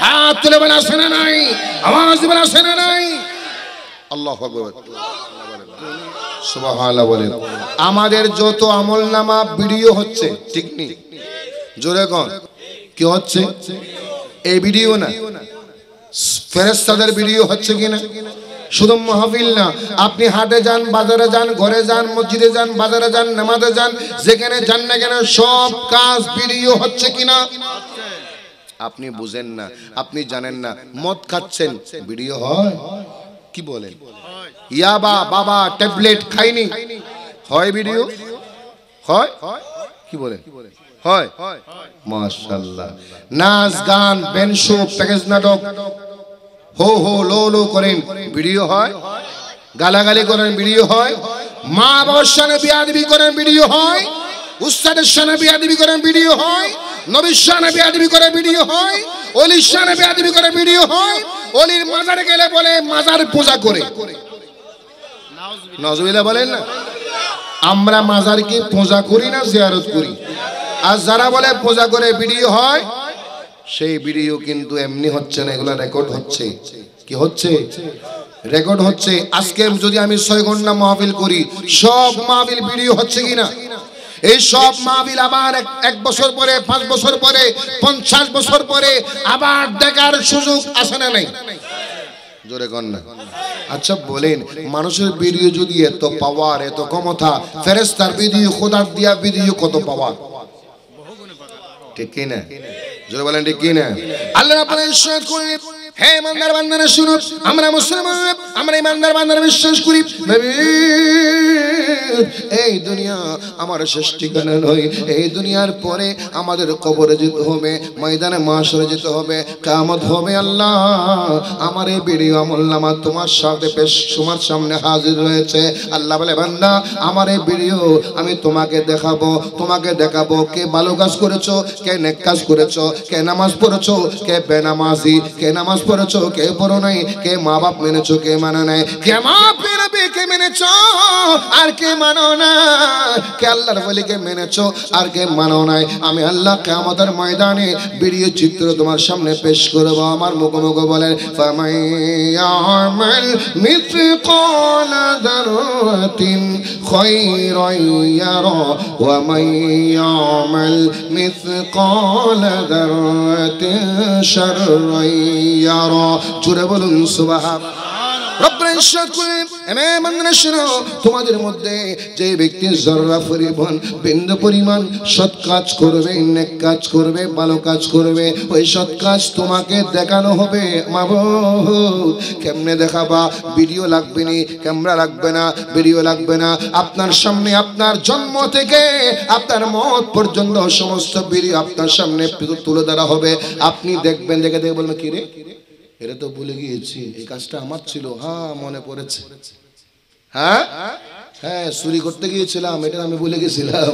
হাত তুলে বলে আছে না নাই? আওয়াজ বলে আছে না নাই? আল্লাহ সুবহানাল্লাহ বলেন। আমাদের যত আমল নামা ভিডিও হচ্ছে, ঠিক নেই জোরে কন। কি হচ্ছে? এই ভিডিও না? ফেরেস্তাদের ভিডিও হচ্ছে কিনা? শুধু মাহফিল না, আপনি হাটে যান, বাজারে যান, ঘরে যান, মসজিদে যান, বাজারে যান, নামাজে যান, যেখানে যান না কেন সব কাজ ভিডিও হচ্ছে কিনা? আপনি বুঝেন না, আপনি জানেন না, মদ খাচ্ছেন ভিডিও হয়? কি বলেন? ইয়াবা বাবা, ট্যাবলেট খাইনি? হয় ভিডিও হয়? কি বলে হয়? মাশাআল্লাহ। নাচ, গান বেনশো প্যাকেজ নাটক হো হো, লো লো করেন, ভিডিও হয়। গালাগালি করেন, ভিডিও হয়। মা বাবার সামনে বিয়াদবি করেন, ভিডিও হয়। উস্তাদের সামনে বিয়াদবি করেন, ভিডিও হয়। নবীর সামনে বিয়াদবি করে ভিডিও হয়। অলির সামনে বিয়াদবি করে ভিডিও হয়। অলির মাজারে গেলে বলে, মাজার পূজা করে। নজবিলা বলেন না? আমরা মাজারকে পূজা করি না, জিয়ারত করি। আর যারা বলে পূজা করে, ভিডিও হয় সেই ভিডিও কিন্তু এমনি হচ্ছে না, এগুলা রেকর্ড হচ্ছে। কি হচ্ছে? রেকর্ড হচ্ছে। আজকে যদি আমি ছয় ঘণ্টা মাহফিল করি, সব মাহফিল ভিডিও হচ্ছে কিনা? এই সব মাহফিল আবার এক- বছর পরে, পাঁচ বছর পরে, পঞ্চাশ বছর পরে আবার দেখার সুযোগ আসে না নাই? জোরে কন না। আচ্ছা বলেন, মানুষের ভিডিও যদি এত পাওয়ার এত ক্ষমতা ফেরেস্তার ভিডিও, খোদার দিয়া ভিডিও কত পাওয়ার ঠিক কি না? জোরে বলেন ঠিক কি না আল্লাহ আপনার ঈশ্বর করে হে ইমানদার বান্দারা, শুনো, আমরা মুসলমান আমরা ইমানদার বান্দারা বিশ্বাস করি। এই দুনিয়া আমার শেষ ঠিকানা নয়। এই দুনিয়ার পরে আমাদের কবরে যেতে হবে, ময়দানে মাসরে যেতে হবে কামত হবে আল্লাহ। আমার এই ভিডিও আমল নামা তোমার সাথে পেশ, তোমার সামনে হাজির রয়েছে। আল্লাহ বলে, বান্দা, আমার এই ভিডিও আমি তোমাকে দেখাবো তোমাকে দেখাবো কে ভালো কাজ করেছ, কে নেক কাজ করেছ, কে নামাজ পড়েছো, কে বেনামাজি, কে নামাজ পড়েছো কে পড়ো নাই, কে মা বাপ মেনেছো, কে মানে নাই? কে মা মেনে নবীকে মেনেছ, আর কে মানো না? কে আল্লাহর বলিকে মেনেছ, আর কে মানো নাই? আমি আল্লাহ কিয়ামতের ময়দানে ভিডিও চিত্র তোমার সামনে পেশ করব। আমার মুখোমুখি বলেন ফামাইয়ামাল মিথকালা দাররাতিন খায়রান ইয়ারা, ওয়া মান ইয়ামাল শাররান ইয়ারা জুড়ে বলুন শোনো, তোমাদের মধ্যে যে ব্যক্তি জররা পরিমাণ বিন্দু পরিমাণ সৎ কাজ করবে, নেক কাজ করবে, ভালো কাজ করবে, ওই সৎ কাজ তোমাকে দেখানো হবে। কেমনে দেখাবা? ভিডিও লাগবে নি? ক্যামেরা লাগবে না? ভিডিও লাগবে না? আপনার সামনে আপনার জন্ম থেকে আপনার মত পর্যন্ত সমস্ত ভিডিও আপনার সামনে তুলে ধরা হবে। আপনি দেখবেন, দেখে দেখে বলবেন, কি রে? এটা তো ভুলে গিয়েছি। এই কাজটা আমার ছিল। হ্যাঁ মনে পড়েছে। হ্যাঁ? হ্যাঁ চুরি করতে গিয়েছিলাম, এটা আমি ভুলে গেছিলাম।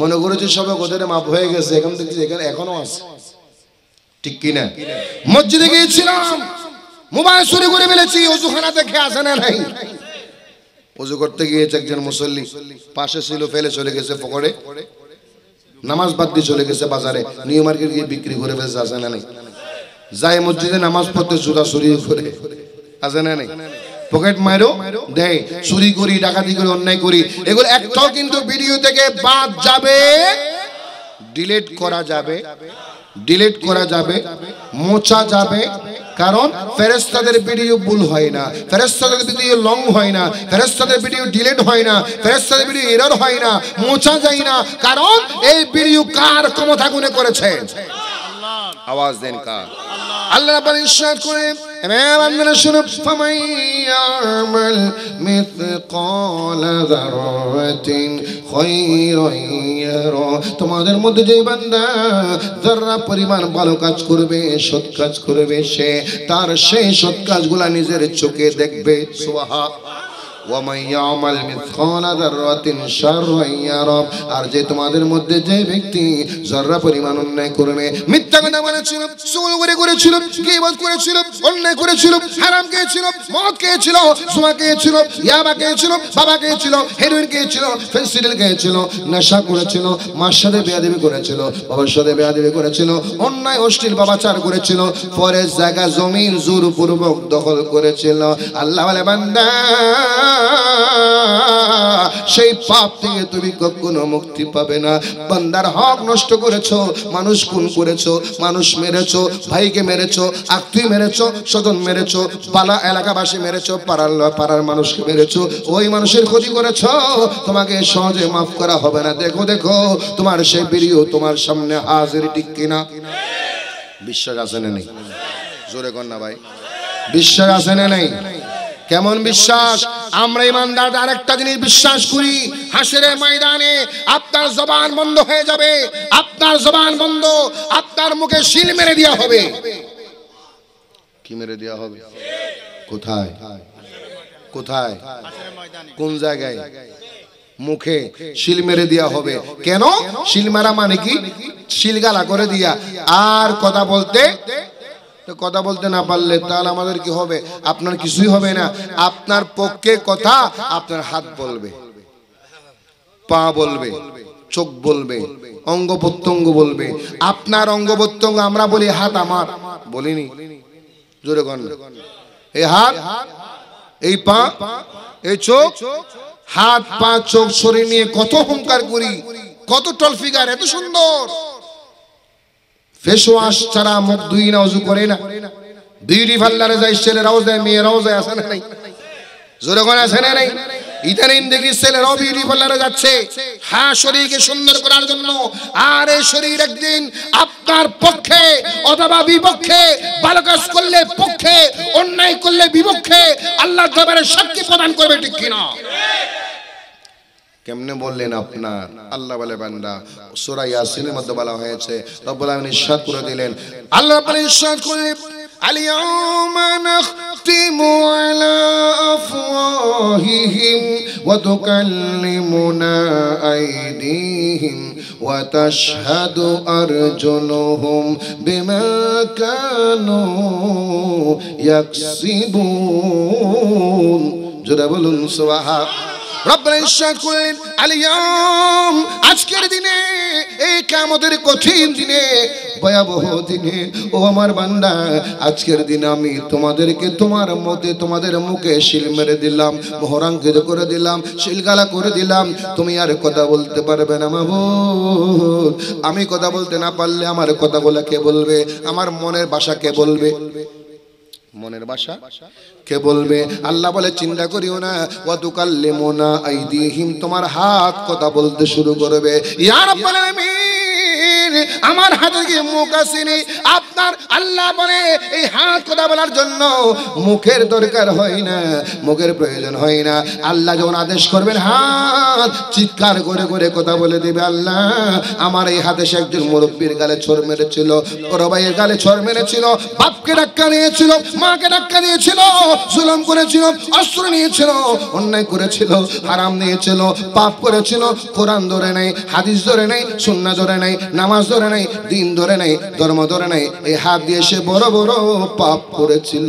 মনে করেছি সবাই কোথায় মাপ হয়ে গেছে। এখন দেখছি এখানে এখনও আছে। ঠিক কিনা? মসজিদে গিয়েছিলাম। মোবাইল চুরি করে ফেলেছি, অজুখানা দেখে আসে না নাই। অজু করতে গিয়েছে একজন মুসল্লি। পাশে ছিল, ফেলে চলে গেছে পকড়ে নামাজ বাদ দিয়ে চলে গেছে বাজারে। নিউ মার্কেট গিয়ে বিক্রি করে ফেলছে, আসে না নাই। যায় মসজিদে নামাজ পড়তে চুরা চুরি করে। আছে না নেই? পকেট মারো দেয় চুরি করি, ডাকাতি করি, অন্যায় করি। এগুলো একটাও কিন্তু ভিডিও থেকে বাদ যাবে। ডিলিট করা যাবে। ডিলিট করা যাবে। মোচা যাবে। কারণ ফেরেস্তাদের ভিডিও ভুল হয় না। ফেরেস্তাদের ভিডিও লং হয় না। ফেরেস্তাদের ভিডিও ডিলিট হয় না। ফেরেস্তাদের ভিডিও এরর হয় না। মোচা যায় না। কারণ এই ভিডিও কার ক্ষমতা গুণে করেছে? আওয়াজ দেন কার আল্লাহ রাব্বুল ইরশাদ করে এমে বান্দারা শুনো ফামাই ইয়ামাল মিথকালা যাররাতিন খায়রান ইয়ারা। তোমাদের মধ্যে যে বান্দা যারা পরিমাণ ভালো কাজ করবে, সৎ কাজ করবে, সে তার সেই সৎ কাজগুলা নিজের চোখে দেখবে। সুবহা ওয়ামান ইয়ামাল মিথকালা যাররাতিন শাররান ইয়ারা আর যে তোমাদের মধ্যে যে ব্যক্তি জররা পরিমাণ অন্যায় করবে, মিথ্যা কথা বলেছিল, চুল করে করেছিল, গীবত করেছিল, অন্যায় করেছিল, হারাম খেয়েছিল, মদ খেয়েছিল সুমা খেয়েছিল, ইয়াবা খেয়েছিল, বাবা খেয়েছিল হেরোইন খেয়েছিল ফেন্সিডিল খেয়েছিল, নেশা করেছিল মার সাথে বেয়াদবি করেছিল বাবার সাথে বেয়াদবি করেছিল, অন্যায় অশ্লীল বাবাচার করেছিল পরে জায়গা জমিন জোর পূর্বক দখল করেছিল। আল্লাহ বান্দা সেই পাপ থেকে তুমি কখনো মুক্তি পাবে না। বান্দার হক নষ্ট করেছ, মানুষ খুন করেছ, মানুষ মেরেছো, ভাইকে মেরেছো আত্মীয় মেরেছো, স্বজন মেরেছো পালা এলাকাবাসী মেরেছো, পাড়ার পাড়ার মানুষকে মেরেছো, ওই মানুষের ক্ষতি করেছ। তোমাকে সহজে মাফ করা হবে না। দেখো দেখো, তোমার সেই ভিডিও তোমার সামনে হাজির ঠিক কিনা? বিশ্বাস আছে না নেই? জোরে না ভাই। বিশ্বাস আছে না নেই? কেমন বিশ্বাস? আমরা ইমানদার আরেকটা জিনিস বিশ্বাস করি। হাসিরে ময়দানে আপনার জবান বন্ধ হয়ে যাবে। আপনার জবান বন্ধ আপনার মুখে শিল মেরে দেওয়া হবে। কি মেরে দেওয়া হবে? কোথায়? কোথায়? কোন জায়গায়? মুখে শিল মেরে দেওয়া হবে। কেন? শিল মারা মানে কি? শিলগালা করে দিয়া। আর কথা বলতে তো কথা বলতে না পারলে তাহলে আমাদের কি হবে? আপনার কিছুই হবে না। আপনার পক্ষে কথা, আপনার হাত বলবে। পা বলবে, চোখ বলবে, অঙ্গ প্রত্যঙ্গ বলবে। আপনার অঙ্গ প্রত্যঙ্গ আমরা বলি হাত আমার। বলিনি। জোরে কন। এই হাত, এই পা, এই চোখ, হাত, পা, চোখ, শরীর নিয়ে কত অহংকার করি, কত টল ফিগার এত সুন্দর। ফেস ওয়াশ ছাড়া মুখ দুই না, উজু করে না। বিউটি পার্লারে যায় ছেলেরাও যায় মেয়েরাও যায়, আসে না নাই? জোরে করে আসে না নাই? ইদানিং দেখি ছেলেরাও বিউটি পার্লারে যাচ্ছে। হ্যাঁ শরীরকে সুন্দর করার জন্য। আর এই শরীর একদিন আপনার পক্ষে অথবা বিপক্ষে ভালো কাজ করলে পক্ষে, অন্যায় করলে বিপক্ষে আল্লাহ দরবারে সাক্ষী প্রদান করবে ঠিক কিনা? কেমনে বললেন আপনার আল্লাহ বলে বান্দা সূরা ইয়াসিনের মধ্যে বলা হয়েছে রব্বুল আলামিন ইরশাদ করে দিলেন আল্লাহ রাব্বুল ইরশাদ করে اليوم نختم على أفواههم وتكلمنا أيديهم وتشهد أرجلهم بما كانوا يكسبون জোরে বলুন সোহা করলেন, আলিয়াম, আজকের দিনে, এই কিয়ামতের কঠিন দিনে, ভয়াবহ দিনে, ও আমার বান্দা, আজকের দিনে আমি তোমাদেরকে, তোমার মধ্যে, তোমাদের মুখে শিল মেরে দিলাম, মোহরাঙ্কিত করে দিলাম, শিলগালা করে দিলাম। তুমি আর কথা বলতে পারবে না, মাহবুব। আমি কথা বলতে না পারলে আমার কথাগুলো কে বলবে? আমার মনের ভাষা কে বলবে? মনের বাসা। কে বলবে, আল্লাহ বলে, চিন্তা করিও না। ওয়াতুকাল্লে মোনা আইদিহিম, তোমার হাত কথা বলতে শুরু করবে। ইয়া রাব্বাল আলামিন! আমার হাতে মুখ আসেনি? আপনার আল্লাহ বলে এই হাত কথা বলার জন্য মুখের দরকার হয় না, মুখের প্রয়োজন হয় না। আল্লাহ যখন আদেশ করবেন, হাত চিৎকার করে করে কথা বলে দেবে আল্লাহ। আমার এই হাতে সে একজন মুরব্বীর গালে ছড় মেরেছিল বড় ভাইয়ের গালে ছড় মেরেছিল, বাপকে ধাক্কা নিয়েছিল মাকে ধাক্কা দিয়েছিল, জুলম করেছিল, অস্ত্র নিয়েছিল, অন্যায় করেছিল, হারাম নিয়েছিল, পাপ করেছিল, কোরআন ধরে নেই হাদিস ধরে নেই সুন্না ধরে নেই নামাজ ধরে নাই, দিন ধরে নাই, ধর্ম ধরে নাই এই হাত দিয়ে সে বড় বড় পাপ করেছিল।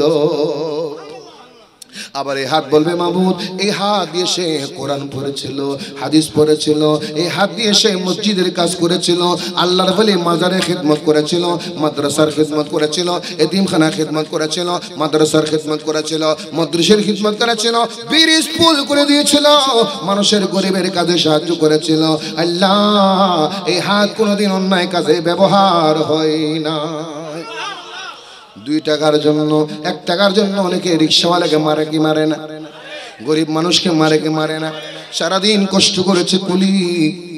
আবার এই হাত বলবে মাহবুদ এই হাত দিয়ে সে কোরআন পড়েছিল, হাদিস পড়েছিল, এই হাত দিয়ে সে মসজিদের কাজ করেছিল, আল্লাহর বলে মাজারে খিদমত করেছিল, মাদ্রাসার খিদমত করেছিল এতিমখানা খিদমত করেছিল, মাদ্রাসার খিদমত করেছিল, মদ্রিসের খিদমত করেছিল বীর স্কুল করে দিয়েছিল, মানুষের গরিবের কাজে সাহায্য করেছিল। আল্লাহ, এই হাত কোনোদিন অন্যায় কাজে ব্যবহার হয় না। দুই টাকার জন্য, এক টাকার জন্য অনেকে রিক্সাওয়ালাকে মারে কি মারে না? গরিব মানুষকে মারে কি মারে না? সারাদিন কষ্ট করেছে কুলি,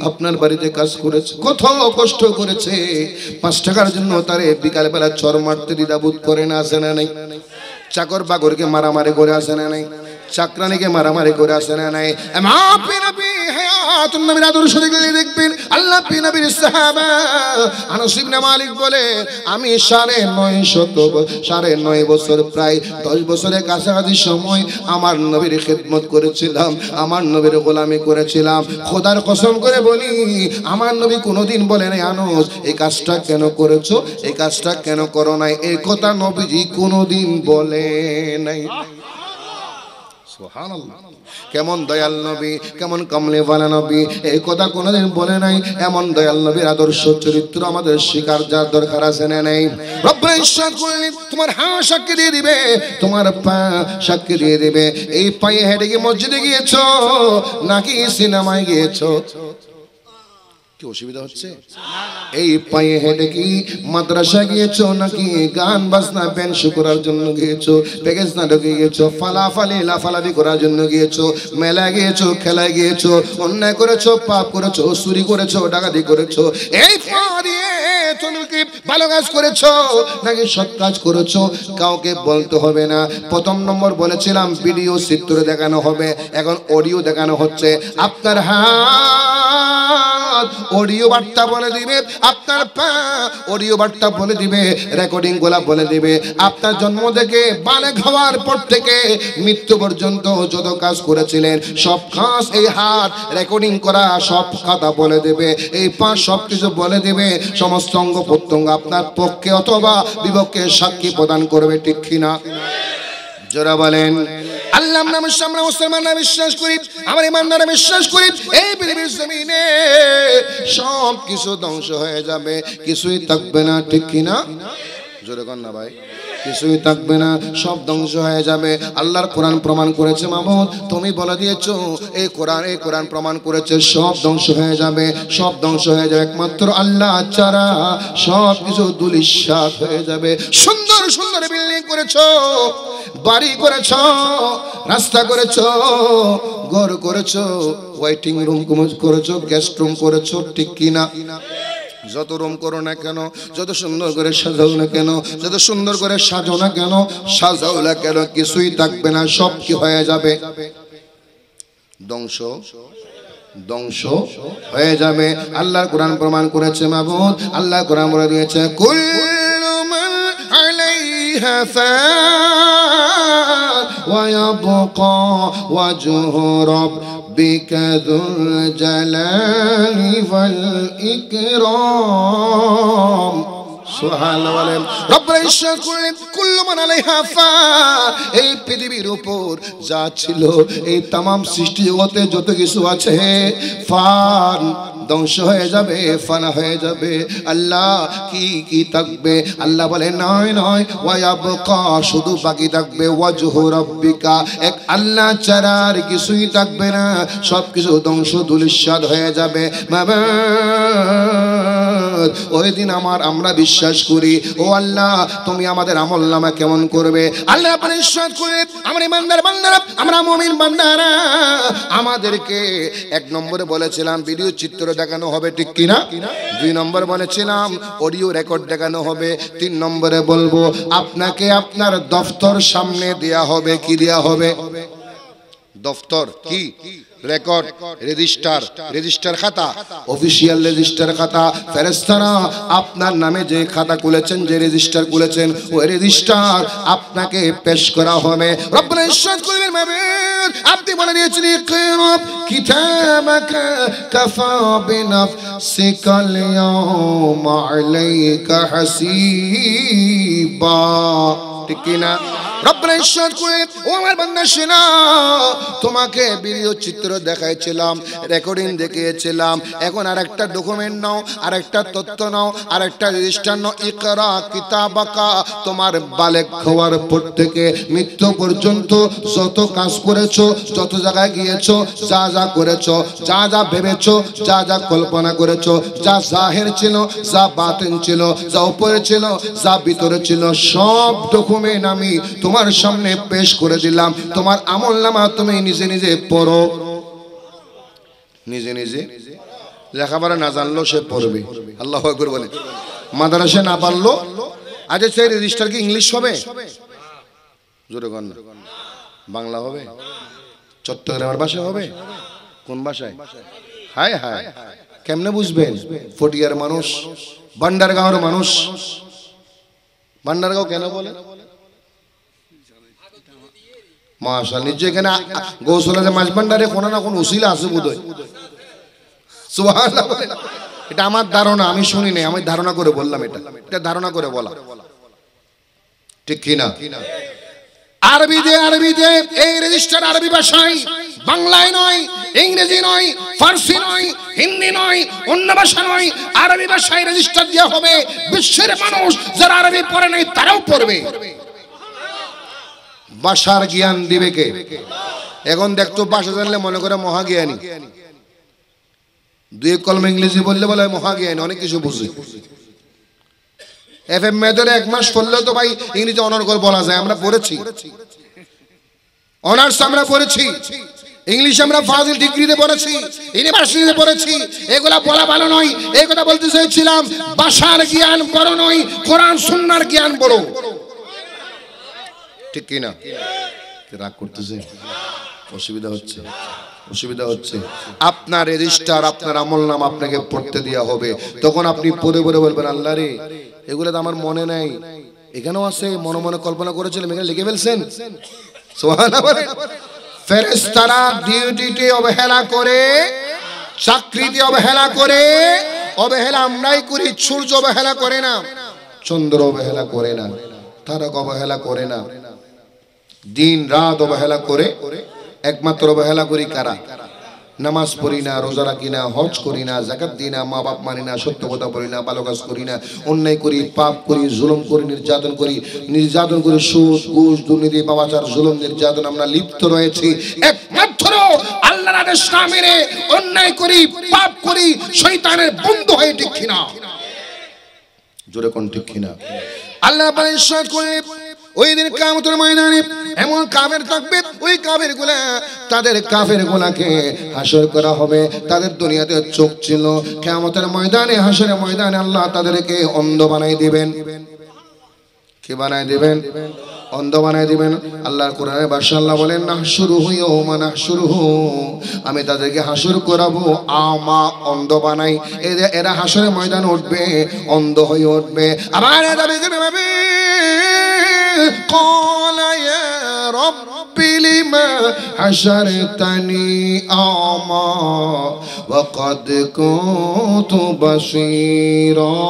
আপনার বাড়িতে কাজ করেছে কত কষ্ট করেছে। পাঁচ টাকার জন্য তারে বিকালবেলা চর মারতে দ্বিধাবোধ করে না, আসে না নাই? চাকর বাকরকে মারামারি করে আসে না নাই? চাকরানিকে মারামারি করে আসে না নাই? মাপি নবীর আদর্শ মালিক বলে, আমি সাড়ে নয় শত সাড়ে নয় বছর, প্রায় দশ বছরের কাছাকাছি সময় আমার নবীর খেদমত করেছিলাম, আমার নবীর গোলামি করেছিলাম। খোদার কসম করে বলি, আমার নবী কোনোদিন বলে নাই, আনস এই কাজটা কেন করেছ? এই কাজটা কেন করো নাই? এই কথা নবীজি কোনোদিন বলে নাই। কেমন দয়াল নবী, কেমন কমলেওয়ালা নবী, এই কথা কোনোদিন বলে নাই, এমন দয়াল নবীর আদর্শ চরিত্র আমাদের শিকার যার দরকার আছে না নেই। তোমার হা সাক্ষী দিয়ে দিবে, তোমার পা সাক্ষী দিয়ে দিবে। এই পায়ে হেঁটে গিয়ে মসজিদে গিয়েছো, নাকি সিনেমায় গিয়েছো? কি অসুবিধা হচ্ছে? এই পায়ে হেঁটে কি মাদ্রাসা গিয়েছো নাকি গান, বাজনা ব্যান্ড করার জন্য গিয়েছো প্যাকেজ নাটকে গিয়েছো, ফালাফালি, লাফালাফি করার জন্য গিয়েছো মেলা গিয়েছো, খেলায় গিয়েছো, অন্যায় করেছ, পাপ করেছ, চুরি করেছ, ডাকাতি করেছ, এই পা দিয়ে তুমি ভালো কাজ করেছ নাকি সৎ কাজ করেছ? কাউকে বলতে হবে না। প্রথম নম্বর বলেছিলাম ভিডিও চিত্র দেখানো হবে, এখন অডিও দেখানো হচ্ছে। আপনার হাত অডিও বার্তা বলে দিবে, আপনার পা অডিও বার্তা বলে দিবে, রেকর্ডিংগুলা বলে দিবে। আপনার জন্ম থেকে বালে খাওয়ার পর থেকে মৃত্যু পর্যন্ত যত কাজ করেছিলেন, সব কাজ এই হাত রেকর্ডিং করা, সব কথা বলে দেবে। এই পা সব কিছু বলে দেবে, সমস্ত অঙ্গ প্রত্যঙ্গ আপনার পক্ষে অথবা বিপক্ষে সাক্ষী প্রদান করবে, ঠিক কিনা? যারা বলেন। আল্লাহ নামে আমরা মুসলমান নামে বিশ্বাস করি, আমার ইমান নামে বিশ্বাস করি, এই পৃথিবীর জমিনে সব কিছু ধ্বংস হয়ে যাবে, কিছুই থাকবে না, ঠিক কিনা? জোরে না ভাই। কিছুই থাকবে না, সব ধ্বংস হয়ে যাবে। আল্লাহর কোরআন প্রমাণ করেছে মামুদ তুমি বলে দিয়েছ, এই কোরআন এই কোরআন প্রমাণ করেছে, সব ধ্বংস হয়ে যাবে, সব ধ্বংস হয়ে যাবে, একমাত্র আল্লাহ ছাড়া সব কিছু দুলিশ্বাস হয়ে যাবে। সুন্দর সুন্দর বিল্ডিং করেছ, বাড়ি করেছ, রাস্তা করেছ, ঘর করেছ ওয়েটিং রুম করেছ গেস্ট রুম করেছ, ঠিক কিনা? যত রোম করো না কেন, যত সুন্দর করে সাজাও না কেন, যত সুন্দর করে সাজাও না কেন, সাজাও না কেন, কিছুই থাকবে না, সব কি হয়ে যাবে? ধ্বংস ধ্বংস হয়ে যাবে। আল্লাহর কোরআন প্রমাণ করেছে মাহবুদ আল্লাহ কোরআন বলে দিয়েছে, কুল্লু মান আলাইহা ওয়াজহু ربك ذو الجلال والإكرام সুবহানাল্লাহ বলেন রব্বুল ইজ্জত করলেন কুল্লু মান আলাইহা ফান এই পৃথিবীর উপর যা ছিল এই তামাম সৃষ্টি জগতে যত কিছু আছে ফান ধ্বংস হয়ে যাবে, ফানা হয়ে যাবে। আল্লাহ কি কি থাকবে? আল্লাহ বলে, নয় নয়। ওয়ায়াবকা, শুধু বাকি থাকবে, ওয়াজহু এক আল্লাহ ছাড়া আর কিছুই থাকবে না। সব কিছু ধ্বংস দুলিশ্বাদ হয়ে যাবে। মাবাদ ওই দিন আমার আমরা বিশ্বাস করি, ও আল্লাহ, তুমি আমাদের আমল নামা কেমন করবে? আল্লাহ আপনার করে, আমরা আমরা মমিন বান্দারা, আমাদেরকে এক নম্বরে বলেছিলাম ভিডিও চিত্র দেখানো হবে ঠিক কিনা? দুই নম্বর বলেছিলাম অডিও রেকর্ড দেখানো হবে। তিন নম্বরে বলব, আপনাকে আপনার দফতর সামনে দেয়া হবে, কি দেয়া হবে? দফতর, কি? রেকর্ড রেজিস্টার রেজিস্টার খাতা অফিসিয়াল রেজিস্টার খাতা ফেরেস্তারা আপনার নামে যে খাতা খুলেছেন যে রেজিস্টার খুলেছেন ওই রেজিস্টার আপনাকে পেশ করা হবে। রব্বুল করবেন আপনি বলে দিয়েছেন ইকরাব কিতাবাকা কাফা বিনাফসিকাল ইয়াউমা আলাইকা হাসিবা। ঠিক কিনা রব্বুল ইজ্জত করে, ও আমার তোমাকে ভিডিও চিত্র দেখাইছিলাম রেকর্ডিং দেখিয়েছিলাম। এখন আরেকটা ডকুমেন্ট নাও, আরেকটা তথ্য নাও, আরেকটা রেজিস্টার নাও। ইকরা কিতাবাকা, তোমার বালেক হওয়ার পর থেকে মৃত্যু পর্যন্ত যত কাজ করেছ, যত জায়গায় গিয়েছো, যা যা করেছ, যা যা ভেবেছো, যা যা কল্পনা করেছ, যা জাহের ছিল, যা বাতিন ছিল, যা উপরে ছিল, যা ভিতরে ছিল, সব ডকুমেন্ট আমি তোমার সামনে পেশ করে দিলাম। তোমার আমল নামা তুমি নিজে নিজে পড়ো। নিজে নিজে? লেখাপড়া না জানলো সে পড়বে। আল্লাহ আকবর বলে। মাদ্রাসা না পারল? আজ সেই রেজিস্টার কি ইংলিশ হবে? জোরে কর বাংলা হবে? চট্টগ্রামের ভাষা হবে? কোন ভাষায়? হায় হায়। কেমনে বুঝবেন? ফটিয়ার মানুষ ভান্ডারগাঁওয়ের মানুষ। ভান্ডারগাঁও কেন বলে? মাশাল নিজে এখানে না এটা আমার ধারণা, আমি শুনি নাই, আমি ধারণা করে বললাম এটা। ধারণা করে এই আরবি ভাষায়। বাংলায় নয়, ইংরেজি নয়, ফার্সি নয়, হিন্দি নয়, অন্য নয়, আরবি ভাষায় দেওয়া হবে। বিশ্বের মানুষ যারা আরবি পড়ে নাই, তারাও পড়বে। ভাষার জ্ঞান দিবে কে? এখন দেখতো ভাষা জানলে মনে করে মহাজ্ঞানী। দুই কলম ইংরেজি বললে বলে মহাজ্ঞানী, অনেক কিছু বুঝে। এফ এম মেয়েদের এক মাস পড়লেও তো ভাই ইংরেজি অনর্গল বলা যায়, আমরা পড়েছি। অনার্স আমরা পড়েছি, ইংলিশ আমরা ফাজিল ডিগ্রিতে পড়েছি, ইউনিভার্সিটিতে পড়েছি, এগুলা বলা ভালো নয়, এই কথা বলতে চাইছিলাম ভাষার জ্ঞান বড় নয়, কোরআন, সুন্নার জ্ঞান বড় ঠিক কিনা? রাগ করতেছে? অসুবিধা হচ্ছে অসুবিধা হচ্ছে। আপনার রেজিস্টার, আপনার আমল নাম আপনাকে পড়তে দেওয়া হবে। তখন আপনি পড়ে পড়ে বলবেন, আল্লাহ রে, এগুলো তো আমার মনে নাই। এখানেও আছে, মনে মনে কল্পনা করেছিলাম, এখানে লিখে ফেলছেন। ফেরেশতারা ডিউটিতে অবহেলা করে, চাকরিতে অবহেলা করে, অবহেলা আমরাই করি, সূর্য অবহেলা করে না, চন্দ্র অবহেলা করে না, তারক অবহেলা করে না। দিন রাত অবহেলা করে, একমাত্র অবহেলা করি কারা? নামাজ পড়ি না, রোজা রাখি না, হজ করি না জাকাত দিই না মা বাপ মানি না, সত্য কথা বলি না, ভালো কাজ করি না, অন্যায় করি, পাপ করি, জুলুম করি, নির্যাতন করি নির্যাতন করি সুদ, ঘুষ, দুর্নীতি বাবাচার জুলুম, নির্যাতন আমরা লিপ্ত রয়েছি। একমাত্র আল্লাহর আদেশ না মেনে অন্যায় করি, পাপ করি, শয়তানের বন্ধু হয়ে ঠিক কিনা? জোরে কোন ঠিক কিনা? আল্লাহ ইরশাদ করে ওই দিন কামতের ময়দানে এমন কাফের থাকবে, ওই কাফেরগুলা, তাদের কাফের গুলাকে হাসর করা হবে। তাদের দুনিয়াতে চোখ ছিল। কামতের ময়দানে, হাসরের ময়দানে আল্লাহ তাদেরকে অন্ধ বানাই দিবেন। কি বানাই দিবেন? অন্ধ বানাই দিবেন। আল্লাহর কোরআনে বাদশা আল্লাহ বলেন না শুরু হইও মানা শুরু হো আমি তাদেরকে হাসুর করাবো। আমা অন্ধ বানাই। এরা এরা হাসরের ময়দানে উঠবে, অন্ধ হয়ে উঠবে। আবার এরা বেজে قال يا رب لما حشرتني أعمى وقد كنت بصيرا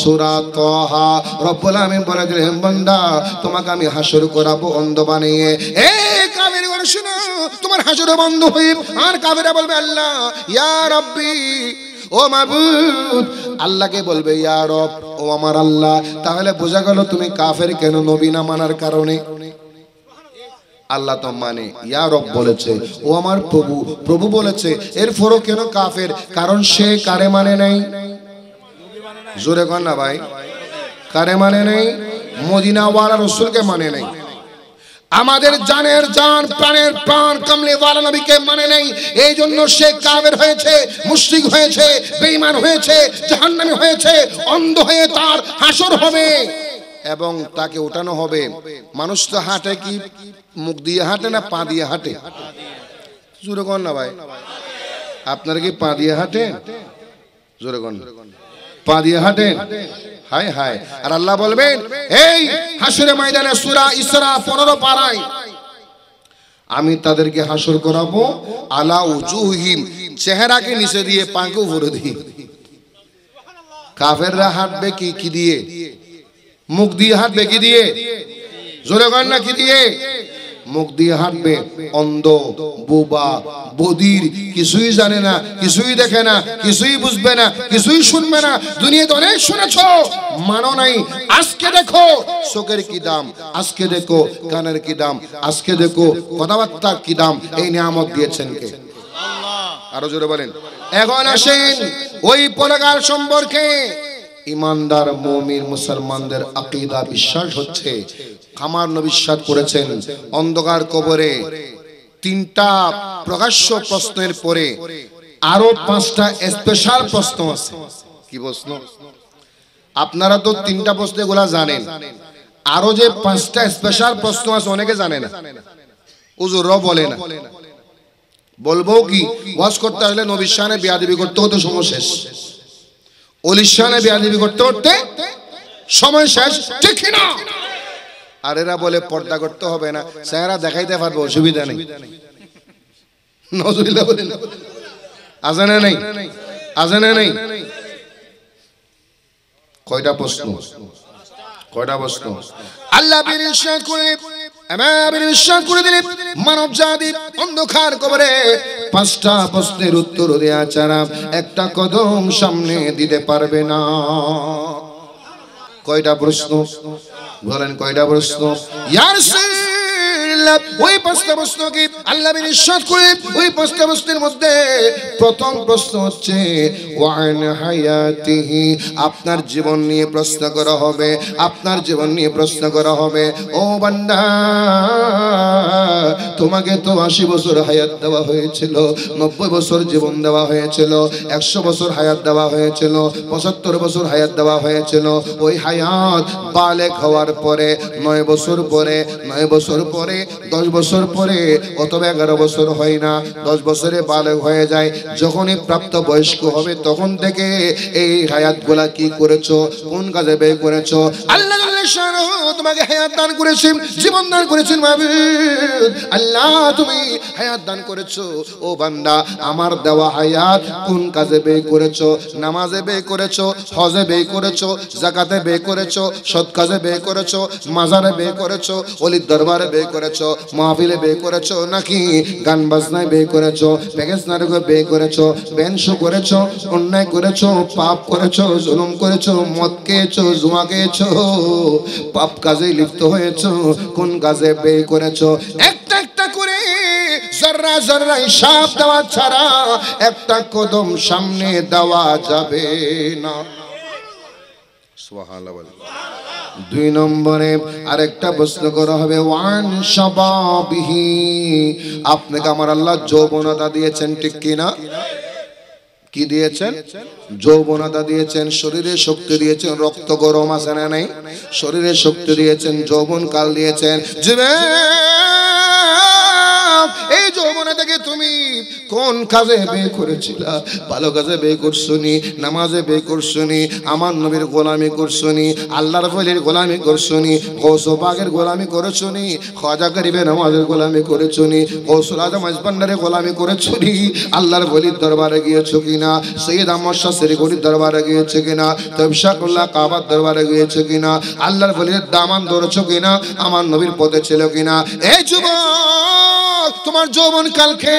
সূরা তাহা রব্বুল আলামিন বলে দিলেন বান্দা তোমাকে আমি হাসর করাবো অন্ধ বানিয়ে এ কাবের করে শুনো তোমার হাসর বন্ধ হয়ে আর কাবেরা বলবে আল্লাহ ইয়া রাব্বি ও মাবুদ, আল্লাহকে বলবে, ইয়া ও আমার আল্লাহ, তাহলে বোঝা গেল তুমি কাফের কেন নবী না মানার কারণে? আল্লাহ তো মানে ইয়া বলেছে, ও আমার প্রভু প্রভু বলেছে, এরপরও কেন কাফের? কারণ সে কারে মানে নাই? জোরে কর না ভাই, কারে মানে নেই? মদিনাওয়ালা রসুলকে মানে নেই। আমাদের জানের জান, প্রাণের প্রাণ কমলে ওয়ালা নবীকে মানে নেই। এই জন্য সে কাবের হয়েছে, মুশরিক হয়েছে, বেঈমান হয়েছে, জাহান্নামী হয়েছে, অন্ধ হয়ে তার হাসর হবে এবং তাকে ওঠানো হবে। মানুষ তো হাঁটে কি? মুখ দিয়ে হাঁটে না পা দিয়ে হাঁটে? জোরে কর না ভাই। আপনারা কি পা দিয়ে হাঁটে জোরে কর। পা দিয়ে হাঁটেন। আর আল্লাহ বলবেন, এই হাসুরে ময়দানে সূরা ইসরা 15 পারায় আমি তাদেরকে হাসর করাবো, আলা উজুহিম, চেহারাকে নিচে দিয়ে পাকে উপরে দিয়ে কাফেররা হাঁটবে কি কি দিয়ে? মুখ দিয়ে হাঁটবে কি দিয়ে? জোরে না, কি দিয়ে? মুখ দিয়ে হাঁটবে, অন্ধ, বোবা, বদির, কিছুই জানে না, কিছুই দেখে না, কিছুই বুঝবে না, কিছুই শুনবে না। দুনিয়াতে অনেক শুনেছ? মানো নাই। আজকে দেখো, চোখের কি দাম? আজকে দেখো, কানের কি দাম? আজকে দেখো কথাবার্তার কি দাম? এই নিয়ামত দিয়েছেন কে? আরও জোরে বলেন। এখন আসেন ওই পরকাল সম্পর্কে। ইমানদার মমির মুসলমানদের আকিদা বিশ্বাস হচ্ছে। খামার নবিশ্বাস করেছেন, অন্ধকার কবরে তিনটা প্রকাশ্য প্রশ্নের পরে আরও পাঁচটা স্পেশাল প্রশ্ন আছে। কি প্রশ্ন? আপনারা তো তিনটা প্রশ্ন এগুলা জানেন। আরও যে পাঁচটা স্পেশাল প্রশ্ন আছে অনেকে জানে না। উজুরও বলে না। বলব কি, ওয়াজ করতে আসলে নবিশ্বানে বিয়াদিবি করতে হতো, সময় শেষ। অলির শানে বিয়াদিবি করতে করতে সময় শেষ, ঠিক না আর এরা বলে পর্দা করতে হবে না স্যারা দেখাইতে পারব, অসুবিধা নেই। নজরুল্লাহ বলেন আজানে নেই আজানে নেই। কয়টা প্রশ্ন? কয়টা প্রশ্ন? আল্লাহ করে আমার বিশ্বাস মানব জাতি অন্ধকার কবরে পাঁচটা প্রশ্নের উত্তর দেয়া ছাড়া একটা কদম সামনে দিতে পারবে না। কয়টা প্রশ্ন? বলেন কয়টা প্রশ্ন? ইয়ার ওই পাঁচটা প্রশ্ন কি? আল্লাহ নিঃশ্বাস করে ওই পাঁচটা প্রশ্নের মধ্যে প্রথম প্রশ্ন হচ্ছে আপনার জীবন নিয়ে প্রশ্ন করা হবে, আপনার জীবন নিয়ে প্রশ্ন করা হবে। ও বান্দা, তোমাকে তো আশি বছর হায়াত দেওয়া হয়েছিল, নব্বই বছর জীবন দেওয়া হয়েছিল, একশো বছর হায়াত দেওয়া হয়েছিল, পঁচাত্তর বছর হায়াত দেওয়া হয়েছিল। ওই হায়াত বালেক হওয়ার পরে, নয় বছর পরে, নয় বছর পরে দশ বছর পরে অথবা এগারো বছর হয় না, দশ বছরে বালক হয়ে যায়, যখনই প্রাপ্ত বয়স্ক হবে তখন থেকে এই হায়াতগুলা কি করেছ? কোন কাজে ব্যয় করেছ? আল্লাহ তোমাকে হায়াত দান করেছেন জীবন দান করেছেন আল্লাহ তুমি হায়াত দান করেছ ও বান্দা আমার দেওয়া হায়াত কোন কাজে ব্যয় করেছ নামাজে ব্যয় করেছ হজে ব্যয় করেছ জাকাতে ব্যয় করেছ সৎ কাজে ব্যয় করেছ মাজারে ব্যয় করেছ অলির দরবারে ব্যয় করেছ মাহফিলে ব্যয় করেছ নাকি গান বাজনায় ব্যয় করেছ প্যাকেজ নাটকে ব্যয় করেছ বেনশো করেছ অন্যায় করেছ পাপ করেছ জুলুম করেছ মদ খেয়েছো জুয়া খেয়েছো পাপ কাজে লিপ্ত হয়েছো, কোন কাজে ব্যয় করেছ? একটা একটা করে জর্রা জর্রা হিসাব দেওয়া ছাড়া একটা কদম সামনে দেওয়া যাবে না। দুই নম্বরে আরেকটা প্রশ্ন করা হবে, ওয়ান সবাবিহি আপনাকে আমার আল্লাহ যৌবনতা দিয়েছেন ঠিক কিনা? কি দিয়েছেন? যৌবনতা দিয়েছেন শরীরে শক্তি দিয়েছেন, রক্ত গরম আছে না নেই? শরীরে শক্তি দিয়েছেন যৌবন কাল দিয়েছেন। যুবক তুমি কোন কাজে বে করেছিলা? ভালো কাজে বে করছনি, নামাজে বে করছনি, আমার নবীর গোলামি করছনি, আল্লাহর ফলির গোলামি করছনি কৌশবাগের গোলামি করেছনি, খাজা গরিবের নামাজের গোলামি করেছনি কৌশল আজম আজবান্ডারে গোলামি করেছনি, আল্লাহর বলির দরবারে গিয়েছো কিনা? সৈয়দ আহমদ শাহ সেরিগরির দরবারে গিয়েছে কিনা? তবশাকুল্লাহ কাবার দরবারে গিয়েছে কিনা? আল্লাহর বলির দামান ধরেছো কিনা? আমার নবীর পদে ছিল কিনা? এই যুবক! তোমার যৌবন কালকে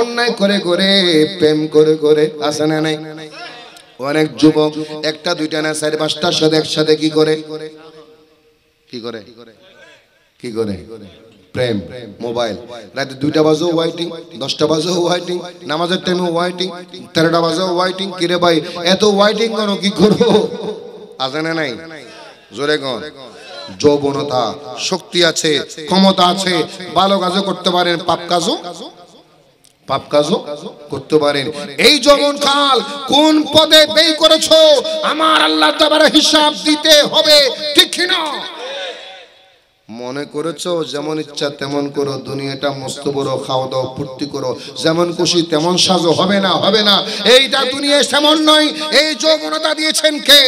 অন্যায় করে করে, প্রেম করে করে আসে না নাই? অনেক যুবক, একটা, দুইটা না, চার, পাঁচটার সাথে একসাথে কি করে? কি করে? কি করে? প্রেম, মোবাইল। রাতে দুইটা বাজেও ওয়াইটিং দশটা বাজেও ওয়াইটিং নামাজের টাইমে ওয়াইটিং তেরোটা বাজেও ওয়াইটিং কিরে ভাই, এত ওয়াইটিং কেন কি করব আছে না নাই? জোরে কন। যৌবনতা, শক্তি আছে, ক্ষমতা আছে, ভালো কাজও করতে পারেন, পাপ কাজও মনে করেছ, যেমন ইচ্ছা তেমন করো, দুনিয়াটা মস্ত বড় খাওয়া দাওয়া ফুর্তি করো, যেমন খুশি তেমন সাজো, হবে না হবে না। এইটা দুনিয়া তেমন নয়, এই যৌবনতা দিয়েছেন কে?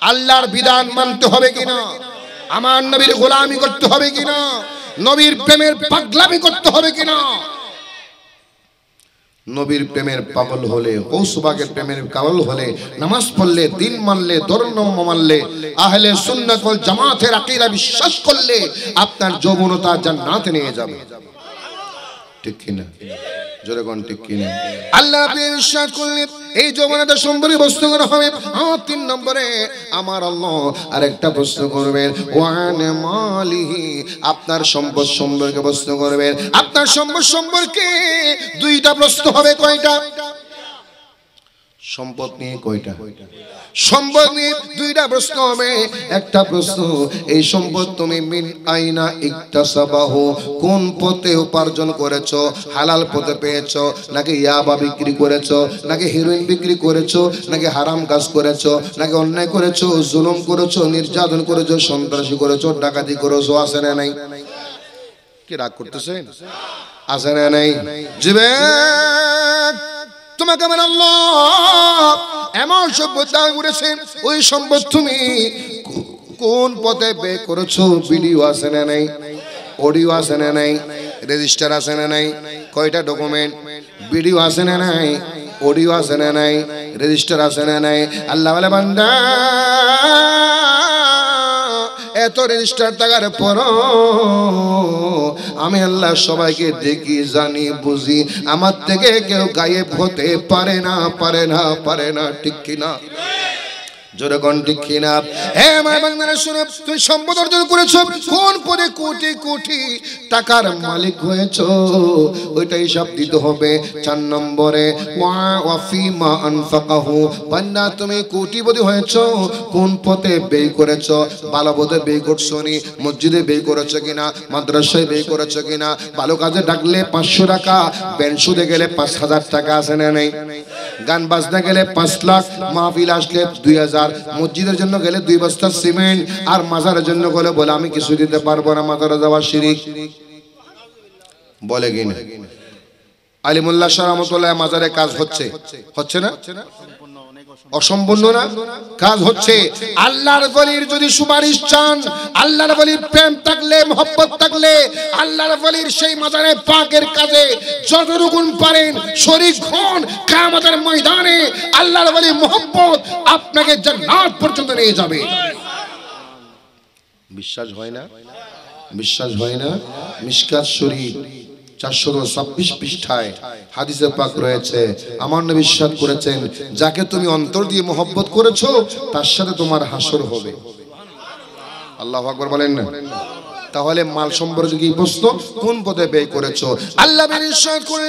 আল্লাহর বিধান মানতে হবে কিনা? আমার নবীর গোলামি করতে হবে কিনা? নবীর প্রেমের পাগলামি করতে হবে কিনা? নবীর প্রেমের পাগল হলে, কৌসুবাগের প্রেমের পাগল হলে, নামাজ পড়লে, দিন মানলে, ধর্ম মানলে, আহলে সুন্নাত ওয়াল জামাতের আকীদা বিশ্বাস করলে আপনার যৌবনতা জান্নাতে নিয়ে যাবে। ঠিক কিনা? জোরে কোন ঠিক কিনা? আল্লাহ ইরশাদ করলেন, এই যৌবনতা সম্পর্কে প্রশ্ন করা হবে। আমার তিন নম্বরে আমার আল্লাহ আরেকটা প্রশ্ন করবেন। ওয়ান মালিহি, আপনার সম্পদ সম্পর্কে প্রশ্ন করবেন। আপনার সম্পদ সম্পর্কে দুইটা প্রশ্ন হবে কয়টা? সম্পদ নিয়ে কয়টা? সম্পদ নিয়ে দুইটা প্রশ্ন হবে। একটা প্রশ্ন, এই সম্পদ তুমি মিন আইনা ইকতাসাবাহ, কোন পথে উপার্জন করেছ? হালাল পথে পেয়েছ? নাকি ইয়াবা বিক্রি করেছ? নাকি হিরোইন বিক্রি করেছ? নাকি হারাম কাজ করেছ? নাকি অন্যায় করেছ? জুলুম করেছ? নির্যাতন করেছ? সন্ত্রাসী করেছ? ডাকাতি করেছ? আছে না নাই? কি রাগ করতেছেন? আছে না নাই? জিবে তোমাকে আমার আল্লাহ এমন সভ্যতা করেছেন ওই সম্পদ তুমি কোন পথে বে করেছ? ভিডিও আছে না নাই? অডিও আছে না নাই? রেজিস্টার আছে না নাই? কয়টা ডকুমেন্ট? ভিডিও আছে না নাই? অডিও আছে না নাই? রেজিস্টার আছে না নাই? আল্লাহ বান্দা এত রেজিস্টার থাকার পর আমি আল্লাহ সবাইকে দেখি, জানি, বুঝি। আমার থেকে কেউ গায়েব হতে পারে না পারে না পারে না, ঠিক কিনা? হে আমার সম্পদ অর্জন করেছ। কোন কোটি কোটি টাকার মালিক হয়েছো? ওইটা হিসাব দিতে হবে। চার নম্বরে ওয়া আনফাকাহু। তুমি কোন পথে ভালো পথে করছ নি? মসজিদে ব্যয় করেছ কিনা? মাদ্রাসায় ব্যয় করেছ কিনা? ভালো কাজে ডাকলে পাঁচশো টাকা বেনসুদে গেলে পাঁচ হাজার টাকা আছে না নেই? গান বাজনা গেলে পাঁচ লাখ, মাহফিল আসলে দুই হাজার মসজিদের জন্য গেলে দুই বস্তা সিমেন্ট আর মাজারের জন্য গেলে বলে, আমি কিছু দিতে পারব না, মাজারে যাওয়া শিরিক। বলে কিনা? আলিমুল্লাহ শাহ রহমতুল্লাহ মাজারে কাজ হচ্ছে। হচ্ছে না? অসম্পূর্ণ না? কাজ হচ্ছে আল্লাহর বলির যদি সুপারিশ চান, আল্লাহর বলির প্রেম থাকলে, মহব্বত থাকলে, আল্লাহর বলির সেই মাজারে পাকের কাজে যতটুকুন পারেন শরীর হন কামাতের ময়দানে আল্লাহর বলির মহব্বত আপনাকে জান্নাত পর্যন্ত নিয়ে যাবে। বিশ্বাস হয় না? বিশ্বাস হয় না? মিসকাত শরীফ চারশো ছাব্বিশ পৃষ্ঠায় পাক রয়েছে। আমার বিশ্বাস করেছেন, যাকে তুমি অন্তর দিয়ে মোহব্বত করেছ, তার সাথে তোমার হাসর হবে। আল্লাহ আকবর বলেন তাহলে মাল সম্পর্কে কি প্রশ্ন? কোন পদে ব্যয় করেছ? আল্লাহ করে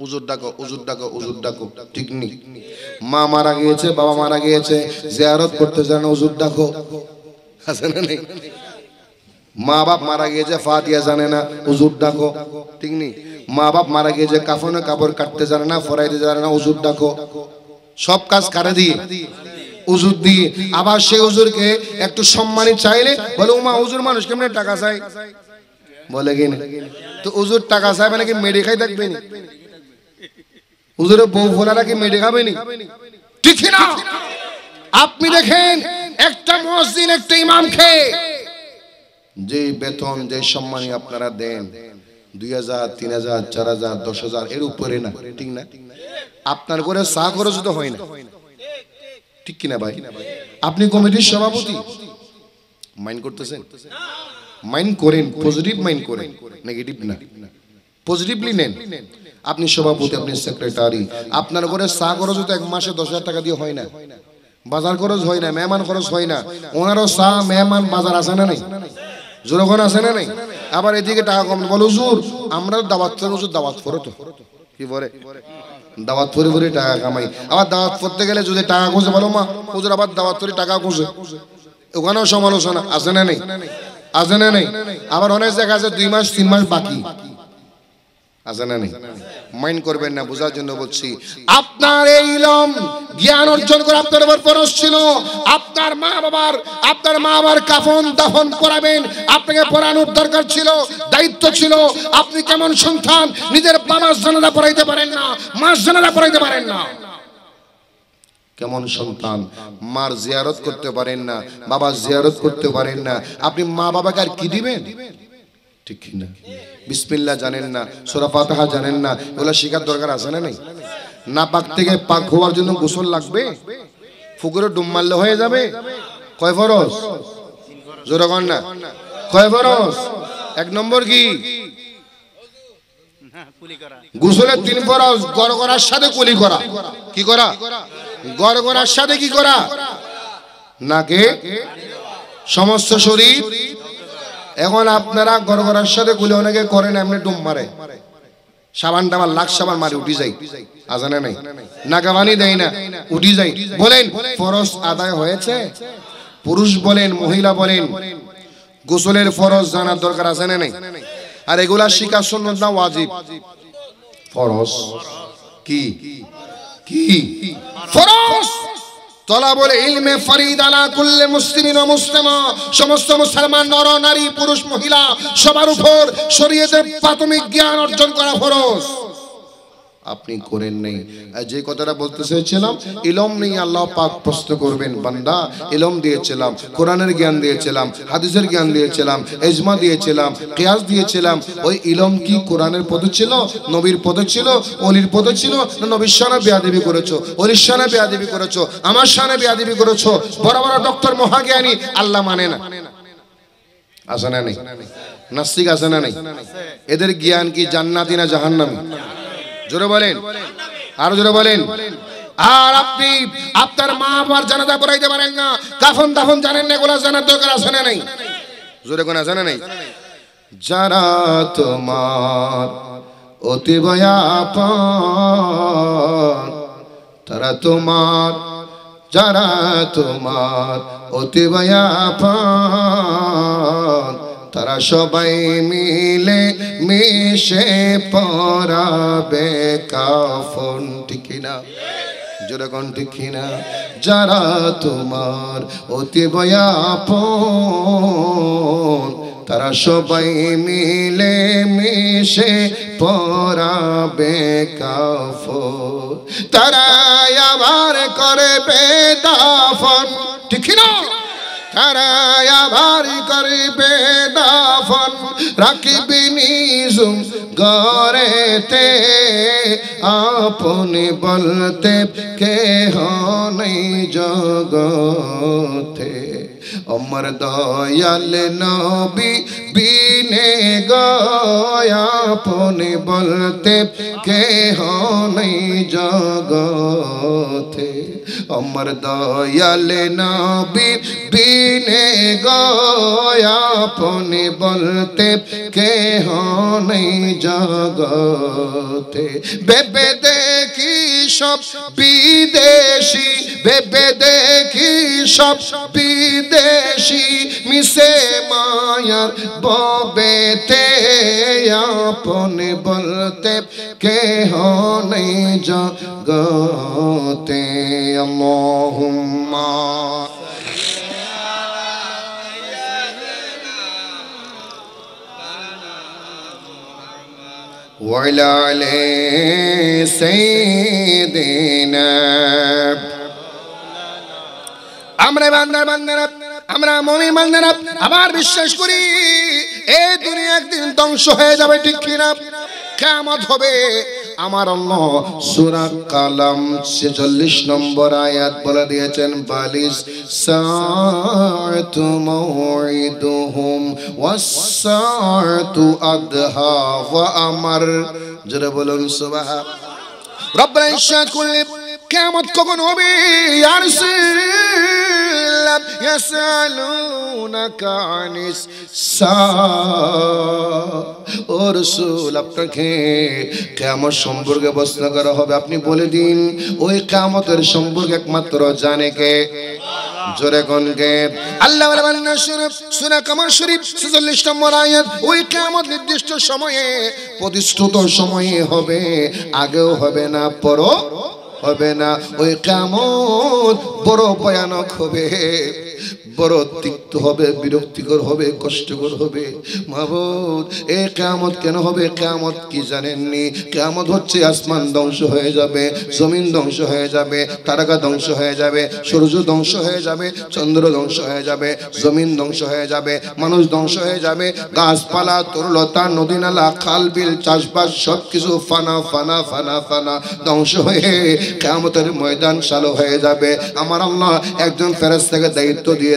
উজুর ডাকো উজুর ডাকো উজুর ডাকো। ঠিক মা মারা গিয়েছে, বাবা মারা গিয়েছে, জিয়ারত করতে জানে উজুর ডাকো। মা বাপ মারা গিয়েছে, ফাতিয়া জানে না, উজুর ডাকো। ঠিক মা বাপ মারা গিয়েছে, কাফনে কাপড় কাটতে জানে না, ফরাইতে জানে না, উজুর ডাকো। সব কাজ কারে দিয়ে? উজুর দিয়ে। আবার সেই হুজুরকে একটু সম্মানী চাইলে বলে, উমা হুজুর মানুষ কেমনে টাকা চাই বলে কি না? তো উজুর টাকা চাই মানে কি মেডে থাকবে নি? হুজুরের বউ ফোলারা কি মেডে খাবে নি ঠিক না। আপনি দেখেন, একটা মসজিদ, একটা ইমামকে যে বেতন, যে সম্মানী আপনারা দেন, দুই হাজার, তিন হাজার, চার হাজার, দশ হাজার, এর উপরে না। ঠিক না? আপনার করে চা খরচ তো হয় না। ঠিক কিনা ভাই? আপনি কমিটির সভাপতি? মাইন্ড করতেছেন? মাইন্ড করেন পজিটিভ মাইন্ড করেন। নেগেটিভ না। পজিটিভলি নেন। আপনি সভাপতি, আপনি সেক্রেটারি আপনার ঘরে চা খরচ তো এক মাসে দশ টাকা দিয়ে হয় না। বাজার খরচ হয় না, মেহমান খরচ হয় না। ওনারও চা, মেহমান বাজার আছে না নাই? জোরখন আছে না নাই? আবার এদিকে টাকা কম। বলো, হুজুর, আমরা দাওয়াত হুজুর দাওয়াত করো তো কি বলে? দাওয়াত করে করে টাকা কামাই। আবার দাওয়াত করতে গেলে যদি টাকা খুঁজে, বলো মা, হুজুর আবার দাওয়াত করে টাকা খুঁজে। ওখানেও সমালোচনা, আছে না নেই? আছে না নেই? আবার অনেক জায়গা আছে, দুই মাস, তিন মাস বাকি। আছে না নেই? মাইন্ড করবেন না বোঝার জন্য বলছি আপনার এই ইলম জ্ঞান অর্জন করে আপনার উপর ফরজ ছিল। আপনার মা বাবার আপনার মা বাবার কাফন দাফন করাবেন আপনাকে পড়ানোর দরকার ছিল দায়িত্ব ছিল। আপনি কেমন সন্তান নিজের বাবার জানালা পড়াইতে পারেন না মাস জানালা পড়াইতে পারেন না। কেমন সন্তান মার জিয়ারত করতে পারেন না বাবা জিয়ারত করতে পারেন না। আপনি মা বাবাকে আর কি দিবেন? ঠিক কি না বিসমিল্লাহ জানেন না, সোরা ফাতাহা জানেন না, এগুলো শেখার দরকার আছে না নাই? না পাক থেকে পাক হওয়ার জন্য গোসল লাগবে? ফুকুরে ডুম মারলে হয়ে যাবে? কয় ফরজ? জোরে কর না। কয় ফরজ? এক নম্বর কি? গোসলের তিন গড় সাথে কুলি করা। কি করা? গড় সাথে কি করা? নাকে সমস্ত শরীর এখন আপনারা গড়গড়ার সাথে গুলে অনেকে করেন এমনি ডুম মারে। সাবান টাবান লাখ সাবান মারে, উঠি যাই। আজানে নাই। নাগাবানি দেয় না, উঠি যাই। বলেন, ফরজ আদায় হয়েছে? পুরুষ বলেন, মহিলা বলেন, গোসলের ফরজ জানার দরকার আছে না নাই? আর এগুলা শিকার সুন্নত না ওয়াজিব? ফরজ। কি? কি? ফরজ! কুল্লে সমস্ত মুসলমান নর, নারী, পুরুষ, মহিলা, সবার উপর শরীয়তের প্রাথমিক জ্ঞান অর্জন করা ফরজ। আপনি করেন নেই। যে কথাটা বলতে চেয়েছিলাম, ইলম নেই আল্লাহ পাক প্রশ্ন করবেন, বান্দা, ইলম দিয়েছিলাম, কোরআনের জ্ঞান দিয়েছিলাম, হাদিসের জ্ঞান দিয়েছিলাম এজমা দিয়েছিলাম, কিয়াস দিয়েছিলাম, ওই ইলম কি কোরআনের পদে ছিল, নবীর পদে ছিল, অলির পদে ছিল, না নবীর সানে বেয়াদেবি করেছ, অলির সানে বেয়াদেবি করেছ, আমার সানে বেয়াদেবি করেছ, বড় বড় ডক্টর মহাজ্ঞানী, আল্লাহ মানে না। আছে না নেই? নাস্তিক আছে না নেই? এদের জ্ঞান কি জান্নাতি না জাহান্নামী? জোরে বলেন। আরও জোরে বলেন। আর আপনি, আপনার মা বাবার জানাজা পড়াইতে পারেন না। কাফন দাফন জানেন না, এগুলো জানার দরকার আছে না নাই? জোরে কোন আছে না নাই? যারা তোমার অতি বয়াপান তারা তোমার, যারা তোমার অতি বয়াপান তারা সবাই মিলে মিশে পরাবে কাফন, ঠিক না যেরকম ঠিক না যারা তোমার অতি বয়াপন তারা সবাই মিলে মিশে পরাবে কাফন। তারা আবার করবে দাফন, ঠিক না তারা আবার করবে দাফন রাখিবি নিজুম গরেতে আপনি বলতে কে নেই জগতে। আমার দয়াল নবী বিনে গয়াপনে বলতে কেহ নেই জগতে। আমার দয়াল নবী বিনে গয়াপনে বলতে কেহ নেই জগতে। বেবে দেখি সব বিদেশি বেবে দেখি সব বিদেশি। মিশে মায়ার ববেতে আপনে বলতে কেহ নেই জগতে আল্লাহুম্মা وعلى آل سيدنا আমরা বান্দার বান্দারা আমরা মমি বান্দারা আবার বিশ্বাস করি, এই দুনিয়া একদিন ধ্বংস হয়ে যাবে, ঠিক কিনা? কেমত হবে। আমার আল্লাহ সূরা কালাম 46 নম্বর আয়াত বলে দিয়েছেন বালিস সাআতু মাউইদুহুম ওয়াস-সাআতু আদহা বলুন সুবহান। রব্বুল ইরশাদ কিয়ামত কখন হবে? কিয়ামত সম্পর্কে প্রশ্ন করা হবে। আপনি বলে দিন, ওই কামতের সম্পর্কে একমাত্র জানে কে? জোরে কোন কে? আল্লাহ বান্না শরীফ সূরা কামার শরীফ 46 নম্বর আয়াত। ওই কিয়ামত নির্দিষ্ট সময়ে, প্রতিষ্ঠিত সময়ে হবে, আগেও হবে না, পরও হবে না। ওই কামত বড় ভয়ানক হবে। বড় তিক্ত হবে, বিরক্তিকর হবে, কষ্টকর হবে। মাহবুদ এ কামত কেন হবে? কামত কি জানেননি? কামত হচ্ছে আসমান ধ্বংস হয়ে যাবে, জমিন ধ্বংস হয়ে যাবে, তারকা ধ্বংস হয়ে যাবে, সূর্য ধ্বংস হয়ে যাবে, চন্দ্র ধ্বংস হয়ে যাবে, জমিন ধ্বংস হয়ে যাবে, মানুষ ধ্বংস হয়ে যাবে, গাছপালা, তরুলতা, নদী নালা, খাল বিল, চাষবাস সব কিছু ফানা ফানা ফানা ফানা ধ্বংস হয়ে কেমতের ময়দান চালু হয়ে যাবে। আমার আল্লাহ একজন ফেরেস্তাকে দায়িত্ব দিয়ে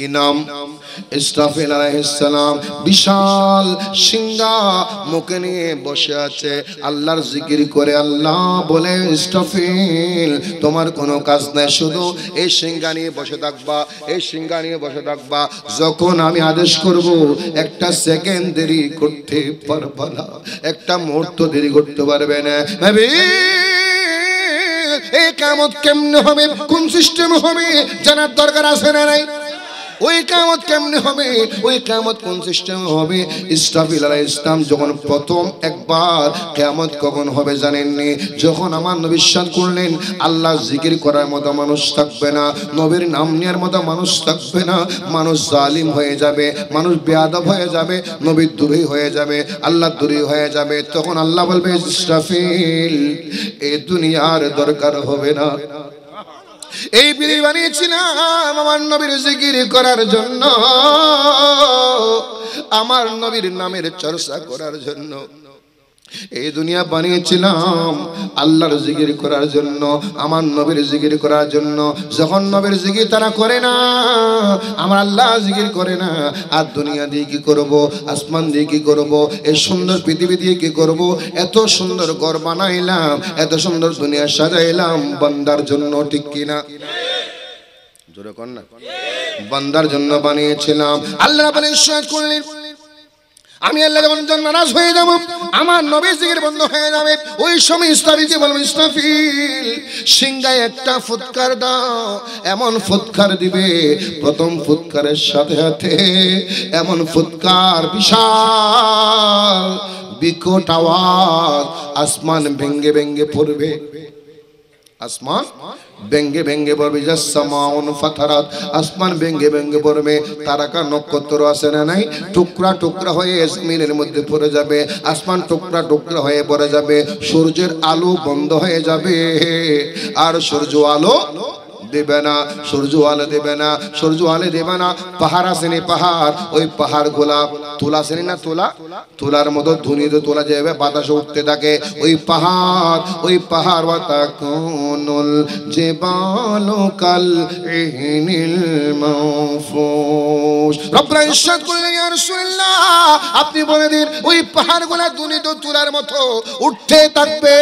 কি নাম? ইসরাফিল আলাইহিস সালাম বিশাল সিংহা মুখে নিয়ে বসে আছে। আল্লাহর জিকির করে আল্লাহ বলে, ইসরাফিল, তোমার কোনো কাজ নাই, শুধু এই সিংহা নিয়ে বসে থাকবা, এই সিংহা নিয়ে বসে থাকবা। যখন আমি আদেশ করব, একটা সেকেন্ড দেরি করতে পারবা না, একটা মুহূর্ত দেরি করতে পারবে না। ভাবি এই কামত কেমনে হবে? কোন সিস্টেম হবে? জানার দরকার আছে না নাই? ওই কামত কেমনে হবে? ওই কামত কোন সিস্টেম হবে? ইসরাফিল আলাইহিস ইসলাম যখন প্রথম একবার কিয়ামত কখন হবে জানেননি? যখন আমার নবী বিশ্বাস করলেন, আল্লাহ জিকির করার মতো মানুষ থাকবে না, নবীর নাম নেওয়ার মতো মানুষ থাকবে না, মানুষ জালিম হয়ে যাবে, মানুষ বেয়াদব হয়ে যাবে নবীর দূরে হয়ে যাবে, আল্লাহ দূরে হয়ে যাবে। তখন আল্লাহ বলবে, ইসরাফিল এই দুনিয়ার দরকার হবে না। এই বিড়ি বানিয়েছিলাম আমার নবীর জিকির করার জন্য আমার নবীর নামের চর্চা করার জন্য। এই দুনিয়া বানিয়েছিলাম আল্লাহর জিকির করার জন্য, আমার নবীর জিকির করার জন্য। যখন নবীর জিকির তারা করে না, আমার আল্লাহ জিকির করে না। আর দুনিয়া দিয়ে কি করব? আসমান দিয়ে কি করব? এই সুন্দর পৃথিবী দিয়ে কি করব? এত সুন্দর ঘর বানাইলাম, এত সুন্দর দুনিয়া সাজাইলাম, বান্দার জন্য ঠিক কিনা? জোরে কর না। বান্দার জন্য বানিয়েছিলাম। আল্লাহ বলে করলেন আমি আল্লাহ যখন নারাজ হয়ে যাব, আমার নবী জিকির বন্ধ হয়ে যাবে। ওই সময় ইস্তাফিকে বলব, ইস্তাফিল সিংগায় একটা ফুৎকার দাও, এমন ফুৎকার দিবে, প্রথম ফুৎকারের সাথে সাথে এমন ফুৎকার বিশাল, বিকট আওয়াজ, আসমান ভেঙ্গে ভেঙ্গে পড়বে। আসমান ব্যঙ্গে ব্যঙ্গে পড়বে ফাতারাত। আসমান ব্যঙ্গে ব্যঙ্গে পড়বে, তারাকা নক্ষত্র আছে না নাই? টুকরা টুকরা হয়ে জমিনের মধ্যে পড়ে যাবে, আসমান টুকরা টুকরা হয়ে পড়ে যাবে, সূর্যের আলো বন্ধ হয়ে যাবে। আর সূর্য আলো দেবে না, সূর্য আলো দেবে না, সূর্য আলো দেবে না, পাহাড় আসেনি পাহাড়, ওই পাহাড় গোলাপ তোলা আসেনি না তোলা? তোলার মতো ধুনিতে তোলা যাবে বাতাসে উঠতে থাকে। ওই পাহাড় ওই পাহাড় বাতা যে বালকাল আপনি বলে দিন, ওই পাহাড়গুলা দুনিত তুলার মতো উঠতে থাকবে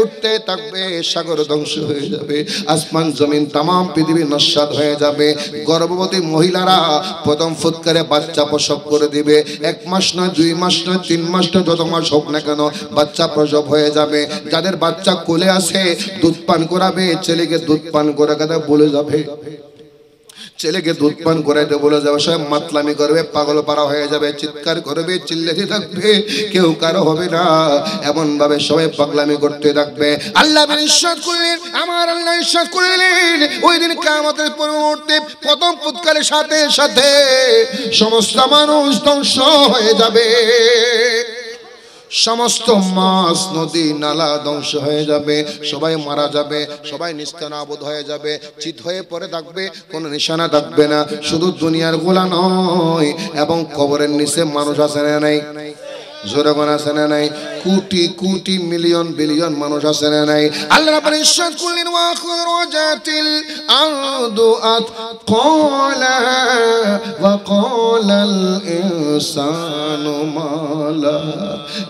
উঠতে থাকবে, সাগর ধ্বংস হয়ে যাবে, আসমান জমিন তামাম পৃথিবী নস্বাদ হয়ে যাবে। গর্ভবতী মহিলারা প্রথম ফুৎকারে বাচ্চা প্রসব করে দিবে। এক মাস নয়, দুই মাস নয়, তিন মাস নয়, যত মাস হোক না কেন বাচ্চা প্রসব হয়ে যাবে। যাদের বাচ্চা কোলে আসে দুধ পান করাবে, ছেলেকে দুধ পান করা কথা বলে যাবে। ছেলেকে দুধ পান করাইতে বলে যাবে সব মাতলামি করবে পাগল পারা হয়ে যাবে, চিৎকার করবে, চিল্লাতে থাকবে, কেউ কারও হবে না। এমন ভাবে সবাই পাগলামি করতে থাকবে। আল্লাহ বলে ঈশ্বর করলেন, আমার আল্লাহ ঈশ্বর করলেন। ওই দিন কামতের পরবর্তী প্রথম পুৎকারের সাথে সাথে সমস্ত মানুষ ধ্বংস হয়ে যাবে। সমস্ত মাছ, নদী, নালা ধ্বংস হয়ে যাবে, সবাই মারা যাবে, সবাই নিস্তানাবোধ হয়ে যাবে, চিত হয়ে পড়ে থাকবে, কোনো নিশানা থাকবে না, শুধু দুনিয়ার গোলা নয়, এবং কবরের নিচে মানুষ আসে না নাই? জোরগণ আছে না নাই? কোটি কোটি, মিলিয়ন, বিলিয়ন মানুষ আছে না নাই? আল্লাহ রাব্বুল ইজ্জত করলেন, ওয়া খুরজাতিল আরদু আতqalaha ওয়া ক্বালাল ইনসানু মালা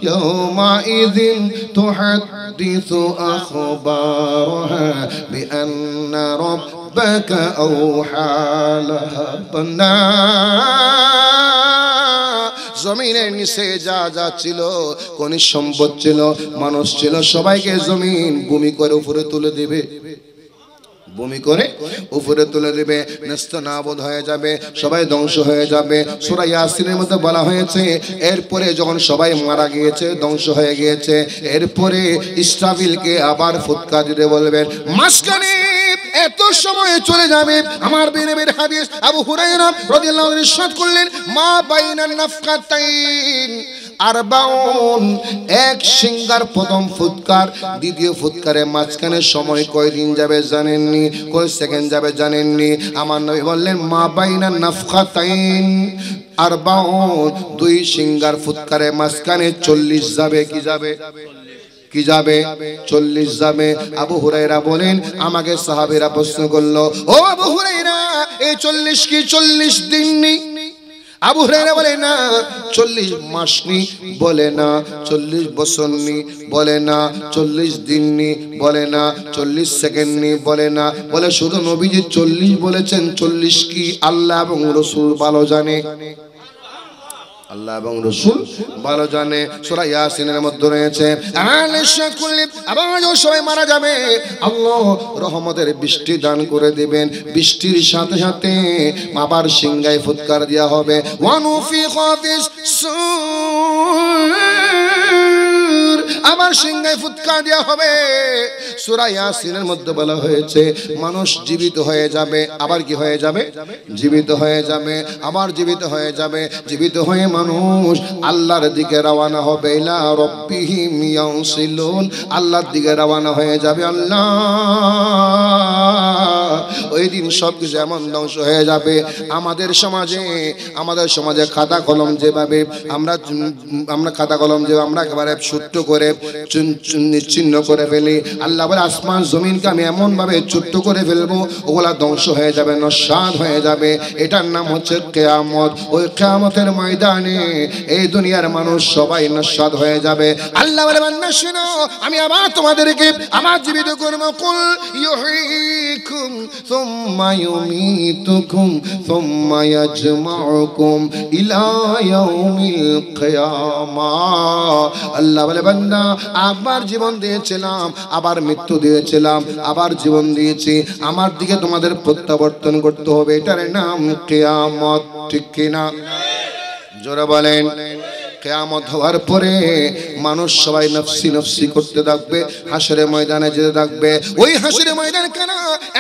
ইয়াওমা ইযিন তুহাদ্দিসু আখবারাহা বিআন্না রাব্বাকা আওহা লাহা বান্না জমিনের নিচে যা যা ছিল কোন সম্পদ ছিল, মানুষ ছিল, সবাইকে জমিন ভূমি করে উপরে তুলে দিবে। ভূমি করে উপরে তুলে দেবে নেস্ত নাবোধ হয়ে যাবে, সবাই ধ্বংস হয়ে যাবে। সূরা ইয়াসিনের মধ্যে বলা হয়েছে, এরপরে যখন সবাই মারা গিয়েছে, ধ্বংস হয়ে গিয়েছে, এরপরে ইসরাফিলকে আবার ফুৎকার দিতে বলবেন মাসখানে এত সময় চলে যাবে। আমার বিনবের হাদিস আবু হুরায়রা রাদিয়াল্লাহু আনহু করলেন, মা বাইনান নাফকাতাইন, আরবাউন, এক সিঙ্গার প্রথম ফুৎকার, দ্বিতীয় ফুৎকারের মাঝখানে সময় কয়দিন যাবে জানেননি, কয় সেকেন্ড যাবে জানেননি। আমার নবী বললেন, মা বাইনা নাফকাতাইন, আরবাউন, দুই সিঙ্গার ফুৎকারের মাঝখানে চল্লিশ যাবে, কি যাবে? কি যাবে? চল্লিশ যাবে আবু হুরাইরা বলেন, আমাকে সাহাবিরা প্রশ্ন করল, ও আবু হুরাইরা এই চল্লিশ কি চল্লিশ দিন নি আবু হুরাইরা বলে, না, চল্লিশ মাস নি বলে, না, চল্লিশ বছর নি বলে, না, চল্লিশ দিন নি বলে, না, চল্লিশ সেকেন্ড নি বলে, না। বলে, শুধু নবীজি চল্লিশ বলেছেন, চল্লিশ কি আল্লাহ এবং রসুল ভালো জানে? আল্লাহ এবং রসুল ভালো জানে, সুরা ইয়াসিনের মধ্যে রয়েছে সবাই মারা যাবে। আল্লাহ রহমতের বৃষ্টি দান করে দেবেন। বৃষ্টির সাথে সাথে আবার সিংগায় ফুৎকার দেওয়া হবে। ওয়ানুফি খাফিস সুর আবার সিংহায় ফুৎকার দেওয়া হবে। সূরা ইয়াসিনের মধ্যে বলা হয়েছে, মানুষ জীবিত হয়ে যাবে, আবার কি হয়ে যাবে? জীবিত হয়ে যাবে, আবার জীবিত হয়ে যাবে। জীবিত হয়ে মানুষ আল্লাহর দিকে রওনা হবে। ইলা রব্বিহিম ইয়ানসিলুন আল্লাহর দিকে রওনা হয়ে যাবে আল্লাহ। ওই দিন সব কিছু এমন ধ্বংস হয়ে যাবে। আমাদের সমাজে আমাদের সমাজে খাতা কলম যেভাবে আমরা আমরা খাতা কলম যে আমরা একেবারে ছোট্ট করে চুন- চুন- করে ফেলি, আল্লাহ বলে, আসমান জমিনকে আমি এমন ভাবে ছোট্ট করে ফেলব, ওগুলা ধ্বংস হয়ে যাবে, নস্বাদ হয়ে যাবে। এটার নাম হচ্ছে কেয়ামত। ওই কেয়ামতের ময়দানে এই দুনিয়ার মানুষ সবাই নস্বাদ হয়ে যাবে। আল্লাহ বলে শোনো, আমি আবার তোমাদেরকে আবার জীবিত করব কুল ইউহীকুম ইলা ইয়াউমিল কিয়ামা আল্লাহ বলে, বান্দা, আবার জীবন দিয়েছিলাম, আবার মৃত্যু দিয়েছিলাম, আবার জীবন দিয়েছি। আমার দিকে তোমাদের প্রত্যাবর্তন করতে হবে, এটার নাম কেয়ামত, ঠিক কিনা? জোরে বলেন। কেয়ামত হওয়ার পরে মানুষ সবাই নফসি নফসি করতে থাকবে হাসরে ময়দানে যেতে থাকবে। ওই হাসরে ময়দান কেন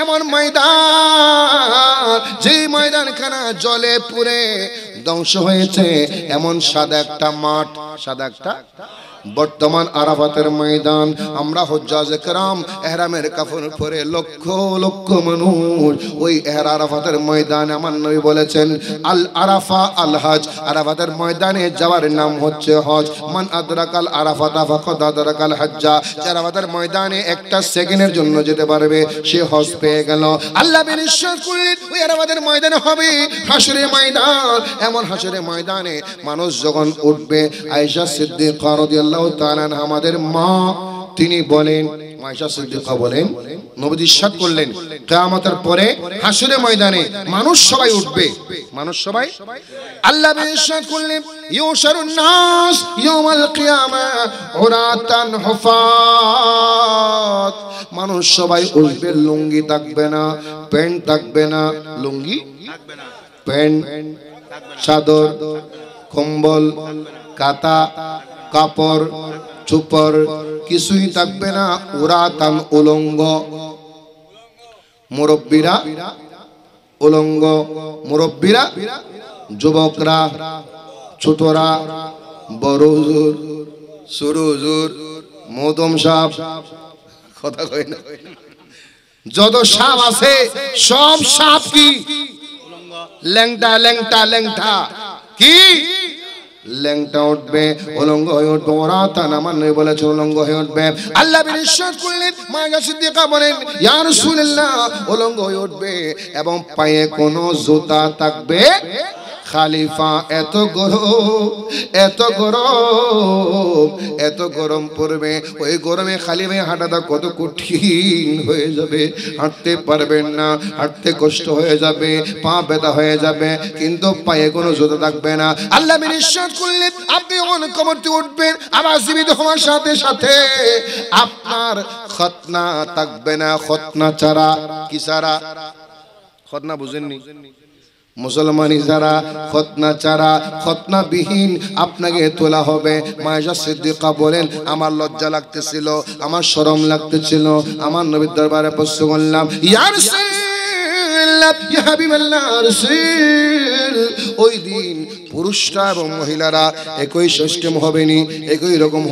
এমন ময়দান, যেই ময়দান খানা জলে পুরে ধ্বংস হয়েছে। এমন সাদা একটা মাঠ, সাদা একটা বর্তমান আরাফাতের ময়দান। আমরা হজ্জাজ একরাম এহরামের কাফন পরে লক্ষ লক্ষ মানুষ। ওই এহর আরাফাতের ময়দানে আমার নবী বলেছেন, আল আরাফা আল হজ। আরাফাতের ময়দানে যাওয়ার নাম হচ্ছে হজ। মান আদরাকাল আরাফাতা ফাকদ আদরাকাল হজ্জা। আরাফাতের ময়দানে একটা সেকেন্ডের জন্য যেতে পারবে, সে হজ পেয়ে গেল। আল্লাহ বিশ্বাস করলেন, ওই আরাফাতের ময়দানে হবে হাসরের ময়দান। এমন হাসরের ময়দানে মানুষ যখন উঠবে, আয়েশা সিদ্দিক রাদিয়াল্লাহু তাআলা আনহা আমাদের মা, তিনি বলেন মাইশা বলেন করলেন পরে ময়দানে মানুষ সবাই উঠবে। মানুষ সবাই? আল্লাহ করলেন মানুষ সবাই উঠবে, লুঙ্গি থাকবে না, প্যান্ট থাকবে না, লুঙ্গি প্যান্ট, চাদর, কম্বল, কাতা কাপড় চুপর কিছুই থাকবে না ওরা তান উলঙ্গ। মুরব্বীরা উলঙ্গ। মুরব্বীরা, যুবকরা, ছোটরা, বড় হুজুর সরু হুজুর, মদম সাপ, কথা কই না। যত সাপ আছে, সব সাপ কি? ল্যাংটা ল্যাংটা ল্যাংটা কি? ল্যাংটা উঠবে অলঙ্গ হয়ে উঠবে ওরা, তা নামান নয় বলেছে অলঙ্গ হয়ে উঠবে। আল্লাহ বিশ্বাস করলেন মায়া সিদ্দিকা বলেন ইয়ার শুনলেন অলঙ্গ হয়ে উঠবে, এবং পায়ে কোনো জুতা থাকবে খালিফা, এত গরম এত গরম এত গরম পড়বে। ওই গরমে খালিফা হাঁটাটা কত কঠিন হয়ে যাবে। হাঁটতে পারবেন না, হাঁটতে কষ্ট হয়ে যাবে, পা ব্যথা হয়ে যাবে, কিন্তু পায়ে কোনো জুতো থাকবে না। আল্লাহ ইরশাদ করলেন আপনি যখন কবরতে উঠবেন, আবার জীবিত হওয়ার সাথে সাথে আপনার খতনা থাকবে না। খতনা ছাড়া কি ছাড়া? খতনা বুঝেননি? মুসলমানি যারা খতনা চারা খতনা বিহীন আপনাকে তোলা হবে। মায়েশা সিদ্দিকা বলেন, আমার লজ্জা লাগতেছিল, আমার শরম লাগতেছিল, আমার নবীর দরবারে প্রশ্ন করলাম, ইয়ার ওই দিন পুরুষরা এবং মহিলারা একই সিস্টেম হবে নি একই রকম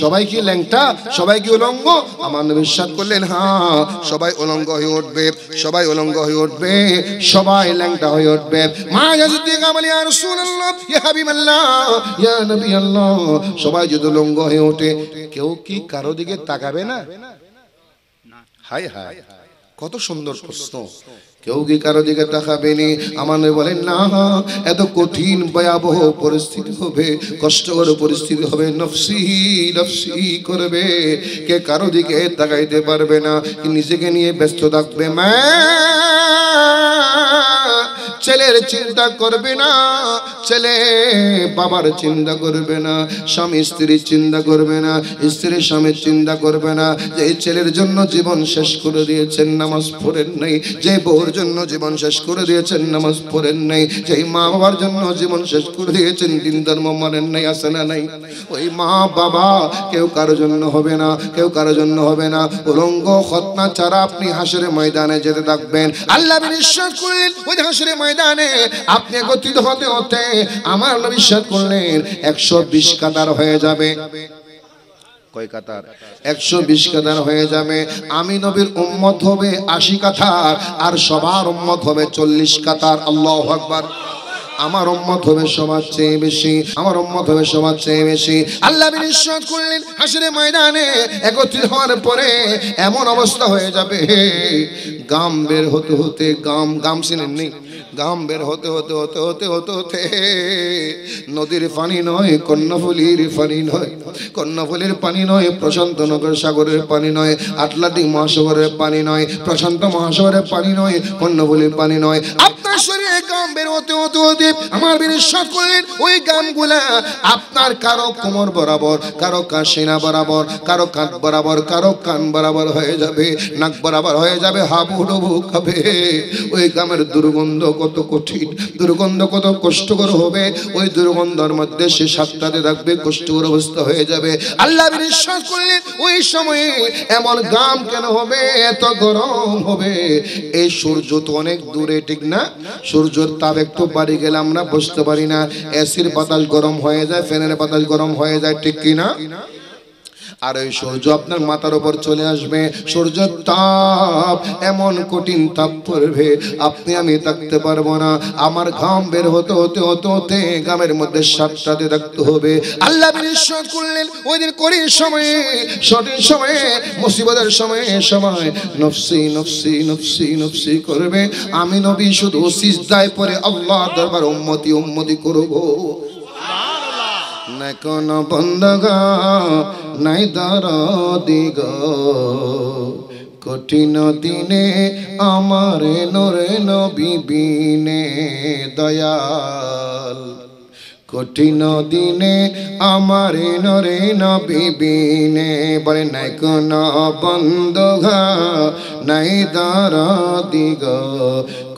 সবাই কি ল্যাংটা? সবাই কি উলঙ্গ? আমার বিশ্বাস করলেন হ্যাঁ সবাই উলঙ্গ হয়ে উঠবে, সবাই উলঙ্গ হয়ে উঠবে, সবাই ল্যাংটা হয়ে উঠবে। মা সবাই যদি উলঙ্গ হয়ে ওঠে, কেউ কি কারও দিকে তাকাবে না? হাই হাই কত সুন্দর প্রশ্ন। কেউ কি কারও দিকে তাকাবেনি? আমার বলেন, না, এত কঠিন, ভয়াবহ পরিস্থিতি হবে কষ্টকর পরিস্থিতি হবে, নফসি নফসি করবে। কে কারও দিকে তাকাইতে পারবে না নিজেকে নিয়ে ব্যস্ত থাকবে? মা, ছেলের চিন্তা করবে না ছেলে, বাবার চিন্তা করবে না, স্বামী স্ত্রীর চিন্তা করবে না, স্ত্রীর স্বামীর চিন্তা করবে না। যে ছেলের জন্য জীবন শেষ করে দিয়েছেন, নামাজ পড়েন নেই। যে বউর জন্য জীবন শেষ করে দিয়েছেন, নামাজ পড়েন নেই। যে মা বাবার জন্য জীবন শেষ করে দিয়েছেন দিন ধর্ম মানেন নাই, আসে না নাই। ওই মা বাবা কেউ কারও জন্য হবে না, কেউ কারও জন্য হবে না। উলঙ্গ খতনা ছাড়া আপনি হাসের ময়দানে যেতে থাকবেন। আল্লাহ বিশ্বাস করলেন, ওই হাসের ময়দানে আপনি একত্রিত হতে হতে আমার নবী বিশ্বাস করলেন একশো বিশ কাতার হয়ে যাবে। কয় কাতার? একশো বিশ কাতার হয়ে যাবে। আমি নবীর উম্মত হবে আশি কাতার আর সবার উম্মত হবে চল্লিশ কাতার। আল্লাহ আকবার। আমার উম্মত হবে সবার চেয়ে বেশি আমার উম্মত হবে সবার চেয়ে বেশি। আল্লাহ বিশ্বাস করলেন হাসিরে ময়দানে একত্রিত হওয়ার পরে এমন অবস্থা হয়ে যাবে। গাম বের হতে হতে গাম গাম চিনেন নেই গাম বের হতে হতে হতে হতে হতে হতে। নদীর পানি নয় কন্যাফুলির পানি নয়। কন্যাফুলির পানি নয়, প্রশান্ত নগর সাগরের পানি নয়, আটলান্টিক মহাসাগরের পানি নয়, প্রশান্ত মহাসাগরের পানি নয় কন্যাফুলির পানি নয়। আপনার গাম বের হতে হতে হতে আমার বিশ্বাস করলেন ওই গামগুলা আপনার কারও কোমর বরাবর, কারও কাশিনা বরাবর, কারও কাঁধ বরাবর, কারও কান বরাবর হয়ে যাবে, নাক বরাবর হয়ে যাবে, হাবু ডুবু খাবে। ওই গামের দুর্গন্ধ কত কঠিন, দুর্গন্ধ কত কষ্টকর হবে, ওই দুর্গন্ধর মধ্যে সে সাতটাতে থাকবে, কষ্টকর অবস্থা হয়ে যাবে। আল্লাহ বিশ্বাস করলেন ওই সময়ে এমন গাম কেন হবে, এত গরম হবে? এই সূর্য তো অনেক দূরে, ঠিক না? সূর্যর তাপ একটু বাড়ি গেলে আমরা বুঝতে পারি না। এসির বাতাস গরম হয়ে যায় ফ্যানের বাতাস গরম হয়ে যায়, ঠিক কি না? আর ওই সূর্য আপনার মাথার উপর চলে আসবে। সূর্য তাপ এমন কঠিন তাপ পড়বে, আপনি আমি থাকতে পারব না। আমার ঘাম বের হতে হতে হতে হতে ঘামের মধ্যে সাতটাতে থাকতে হবে। আল্লাহ করলেন, ওই দিন করির সময়ে, সঠিক সময়ে, মুসিবতের সময়ে, সময় নফসি নফসি নফসি নফসি করবে। আমি নবী শুধু সিজদায় পরে আল্লাহ দরবার উম্মতি উম্মতি করব। না কোন বন্ধগা নাই দরদিগ কঠিন দিনে আমার নরে নবিবিনে দয়াল কঠিন দিনে আমার নরে নবিবিনে বলে, নাই কোন বন্ধগা, নাই দরদিগ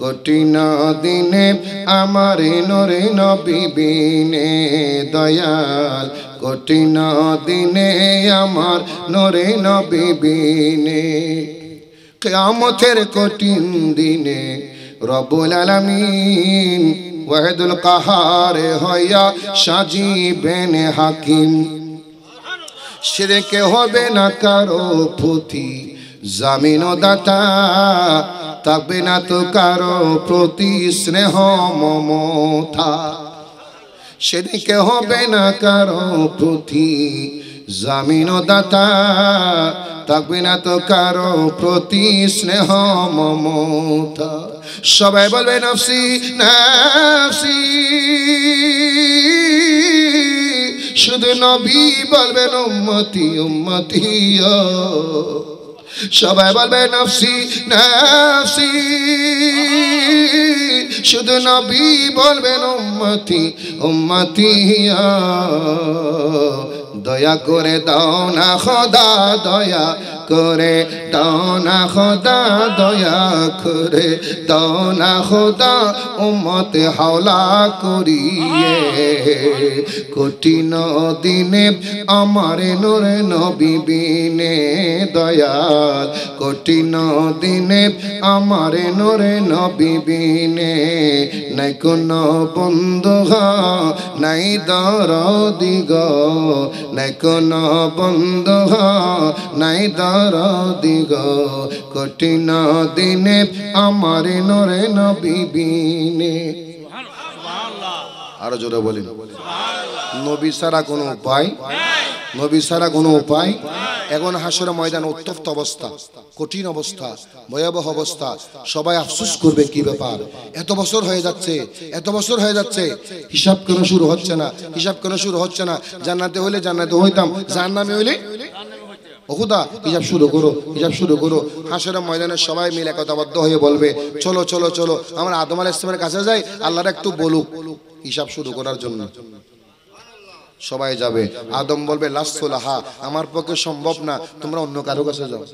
কঠিন দিনে আমার নরে নবিবিনে দয়াল। কঠিন দিনে আমার নরে নবিবিনে কেয়ামতের কঠিন দিনে রবুল আলামিন ওয়াহিদুল কাহারে হইয়া সাজিবেন হাকিম। সেরেকে হবে না কারও পুঁথি জামিন দাতা থাকবে না তো কারও প্রতি স্নেহ মমতা। সেদিকে হবে না কারও প্রতি জামিন দাতা থাকবে না তো কারও প্রতি স্নেহ মমতা। সবাই বলবে, নফসি নফসি। শুধু নবী বলবেন, উম্মতি উম্মতি সবাই বলবে নফসি নফসি। শুধু নবী বলবেন উম্মতি উম্মতি দয়া করে দাও না খোদা, দয়া করে না খোদা দয়া করে না খোদা উম্মতে হাওলা করিয়ে। কঠিন দিনে আমার নোরে নবী বিনে দয়াল। কঠিন দিনে আমার নোরে নবী বিনে। নাই কোন বন্ধু নাই দর দিগ নাই কোন বন্ধু নাই দর দিগ কঠিন দিনে আমার নোরে নবী আরও জোরে বলি নবী ছাড়া কোনো উপায়? নবী ছাড়া কোনো উপায়? এখন হাসর ময়দান উত্তপ্ত অবস্থা কঠিন অবস্থা ভয়াবহ অবস্থা। সবাই আফসোস করবে কি ব্যাপার? এত বছর হয়ে যাচ্ছে এত বছর হয়ে যাচ্ছে। হিসাব কেন শুরু হচ্ছে না? হিসাব কেন শুরু হচ্ছে না? জান্নাতে হইলে জান্নাতে হইতাম জান্নামে হইলে ওহুদা হিসাব শুরু করো হিসাব শুরু করো। হাসের ময়দানে সবাই মিলে একতাবদ্ধ হয়ে বলবে, চলো চলো চলো, আমরা আদম আল ইসলামের কাছে যাই, আল্লাহর একটু বলুক। হিসাব শুরু করার জন্য। সবাই যাবে। আদম বলবে লাসুলাহা আমার পক্ষে সম্ভব না, তোমরা অন্য কারও কাছে যাও।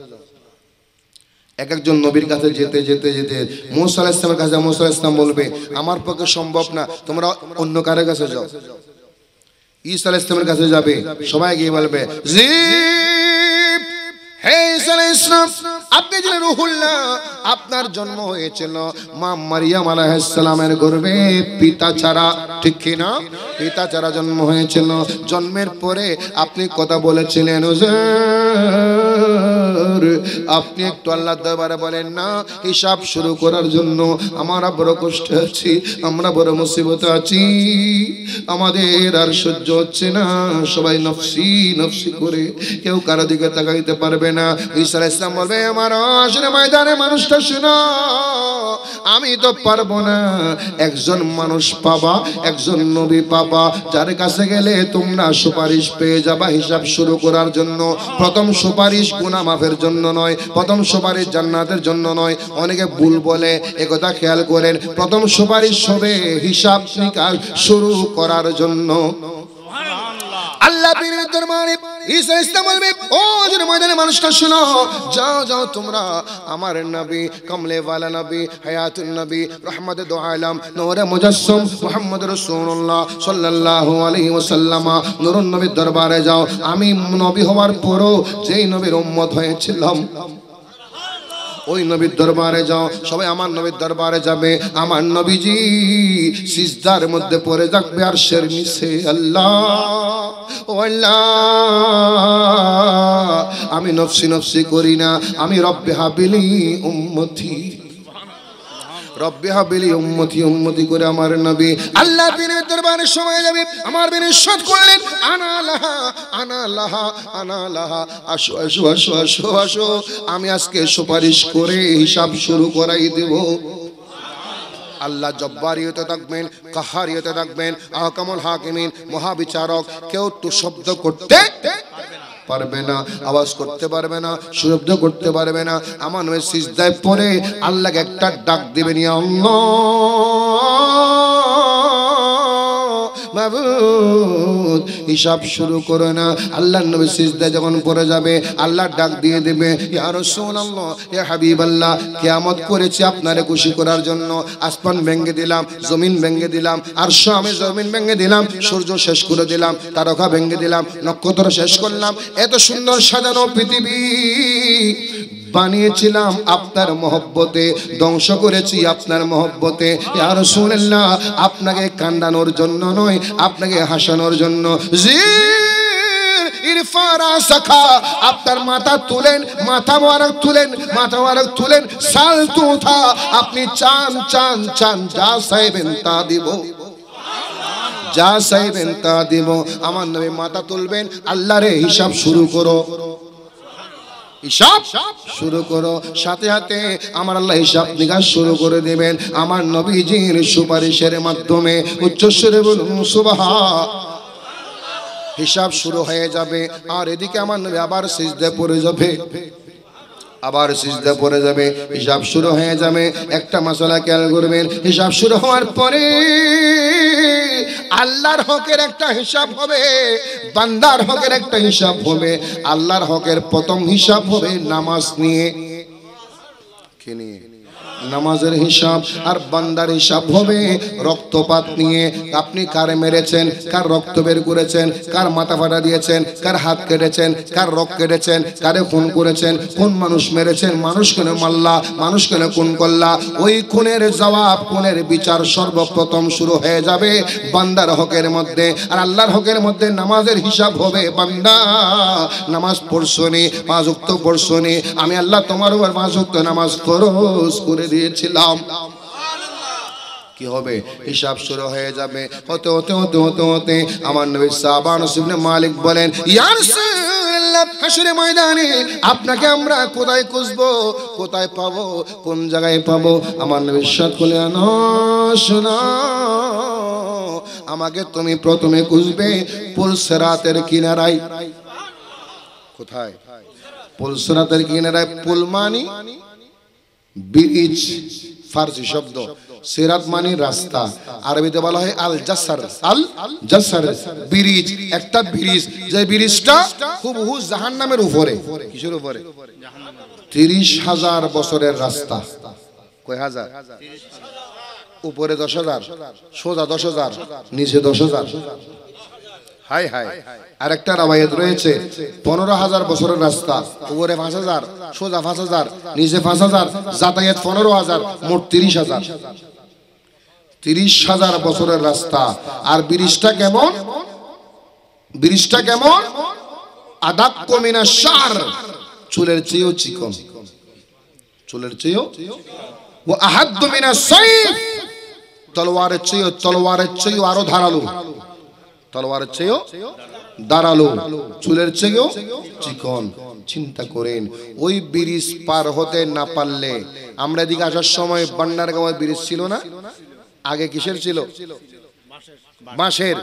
এক একজন নবীর কাছে যেতে যেতে যেতে, মুসা ইসলামের কাছে মুসা ইসলাম বলবে, আমার পক্ষে সম্ভব না, তোমরা অন্য কারও কাছে যাও। আলাহ ইসলামের কাছে যাবে, সবাই গিয়ে বলবে জি আপনি ছিলেন রুহুল্লাহ আপনার জন্ম হয়েছিল মা মারিয়াম আলাইহিস সালামের গর্ভে, পিতা ছাড়া, ঠিক কি না? পিতা ছাড়া জন্ম হয়েছিল। জন্মের পরে আপনি কথা বলেছিলেন আপনি একটু আল্লাহ দরবারে বলেন না, হিসাব শুরু করার জন্য আমরা বড় কষ্ট আছি, আমরা বড় মুসিবত আছি, আমাদের আর সহ্য হচ্ছে না, সবাই নফসি নফসি করে কেউ কারও দিকে তাকাইতে পারবে না ঈসা আলাইহিস সালাম বলবে, আমার আসলে ময়দানে মানুষটা শোনো, আমি তো পারব না। একজন মানুষ পাবা, একজন নবী পাবা, যার কাছে গেলে তোমরা সুপারিশ পেয়ে যাবা হিসাব শুরু করার জন্য। প্রথম সুপারিশ গুনাহ মাফের জন্য নয়, প্রথম সুপারিশ জান্নাতের জন্য নয়। অনেকে ভুল বলে একথা খেয়াল করেন। প্রথম সুপারিশ হবে হিসাব নিকাশ শুরু করার জন্য। আল্লাহ দরবারে ইসলাম বলবে, ও ময়দানে মানুষটা যাও যাও তোমরা। আমার নবী, কমলে ওয়ালা নবী হায়াতুল নবী, রহমত দো আলম। সাল্লাল্লাহু আলাইহি ওয়াসাল্লাম নবীর দরবারে যাও। আমি নবী হওয়ার পরও যেই নবীর উম্মত হয়েছিলাম ওই নবীর দরবারে যাও। সবাই আমার নবীর দরবারে যাবে। আমার নবীজি সিজদার মধ্যে পড়ে থাকবে আর শের নিচে। আল্লাহ আল্লাহ, আমি নফসি নফসি করি না। আমি রব্বে হাবিলি উম্মতি। আল্লাহ আমি আজকে সুপারিশ করে হিসাব শুরু করাই দেব। আল্লাহ জব্বারিয়তে থাকবেন কাহারিয়তে থাকবেন, আহকামুল হাকিমিন, মহাবিচারক, কেউ তো শব্দ করতে পারবে না, আওয়াজ করতে পারবে না শব্দ করতে পারবে না। আমার নয় সিজদায় পরে আল্লাহকে একটা ডাক দেবেন আল্লাহ। মাবুদ হিসাব শুরু করো না। আল্লাহর নবী সিজদা যখন পড়ে যাবে আল্লাহ ডাক দিয়ে দেবে, ইয়া রাসূলুল্লাহ ইয়া হাবিবাল্লাহ, কিয়ামত করেছি আপনারে খুশি করার জন্য। আসমান ভেঙে দিলাম, জমিন ভেঙে দিলাম, আর আমি জমিন ভেঙে দিলাম, সূর্য শেষ করে দিলাম, তারকা ভেঙে দিলাম, নক্ষত্র শেষ করলাম। এত সুন্দর সাজানো পৃথিবী বানিয়েছিলাম আপনার মহব্বতে, ধ্বংস করেছি আপনার মহব্বতে। আর আপনাকে কান্দানোর জন্য নয়, আপনাকে হাসানোর জন্য। আপনার মাথা তুলেন মাথা তুলেন মাথা তুলেন, সাল তুথা আপনি চান চান চান, যা চাইবেন তা দিব। যা চাইবেন তা দিব। আমার নামে মাথা তুলবেন, আল্লাহরে হিসাব শুরু করো। হিসাব? শুরু করো। সাথে সাথে আমার আল্লাহ হিসাব নিকাশ শুরু করে দেবেন। আমার নবীজির সুপারিশের মাধ্যমে উচ্চস্বরে বলুন সুবাহা হিসাব শুরু হয়ে যাবে। আর এদিকে আমার নবী আবার সিজদে পড়ে যাবে। আবার সিজদা পড়ে যাবে, হিসাব শুরু হয়ে যাবে। একটা মশলা খেয়াল করবেন, হিসাব শুরু হওয়ার পরে আল্লাহর হকের একটা হিসাব হবে, বান্দার হকের একটা হিসাব হবে, আল্লাহর হকের প্রথম হিসাব হবে নামাজ নিয়ে। কি নিয়ে? নামাজের হিসাব আর বান্দার হিসাব হবে। রক্তপাত নিয়ে আপনি কারে মেরেছেন, কার রক্ত বের করেছেন, কার মাথা ফাটা দিয়েছেন, কার হাত কেটেছেন, কার রক কেটেছেন, কারে খুন করেছেন, কোন মানুষ মেরেছেন, মানুষ কেন মাল্লা মানুষ কেন খুন করলা, ওই খুনের জবাব, খুনের বিচার সর্বপ্রথম শুরু হয়ে যাবে বান্দার হকের মধ্যে। আর আল্লাহর হকের মধ্যে নামাজের হিসাব হবে, বান্দা, নামাজ পড়ছনি পাঁচ উক্ত পড়ছনি আমি আল্লাহ তোমার উপর পাঁচ উক্ত নামাজ খরচ করে দিয়েছিলাম। কি হবে? হিসাব শুরু হয়ে যাবে। হতে হতে হতে হতে হতে আমার নবী সাবান সিবনে মালিক বলেন আমাকে তুমি প্রথমে খুঁজবে পুলসরাতের কিনারায়। কোথায়? পুলসরাতের কিনারায় পুলমানি? ব্রিজ ফার্সি শব্দ। সিরাত মানে রাস্তা। আরবিতে বলা হয় আল জাসার আল জাসার ব্রিজ। একটা ব্রিজ, যে ব্রিজটা হুবহু জাহান্নামের উপরে। কিসের উপরে? তিরিশ হাজার বছরের রাস্তা। কয় হাজার? উপরে দশ হাজার, সোজা দশ হাজার, নিচে দশ হাজার। হাই হাই আরেকটা রাবায়াত রয়েছে। পনেরো হাজার বছরের রাস্তা। উপরে পাঁচ হাজার, সোজা পাঁচ হাজার, নিচে পাঁচ হাজার, যাতায়াত পনেরো হাজার, মোট তিরিশ হাজার। তিরিশ হাজার বছরের রাস্তা। আর ব্রিজটা কেমন? ব্রিজটা কেমন? আদাক কমিনা সার চুলের চেয়েও চিকন। চুলের চেয়েও? ও আহাদ্দ মিনা সাইফ। তলোয়ারের চেয়েও তলোয়ারের চেয়েও আরও ধারালো। তলোয়ারের চেয়েও দাঁড়াল, চুলের চেয়েও চিকন। চিন্তা করেন, ওই ব্রিজ পার হতে না পারলে আমরা এদিকে আসার সময় বান্নার বান্ডারগাঁওয়ে ব্রিজ ছিল না? আগে কিসের ছিল? বাঁশের,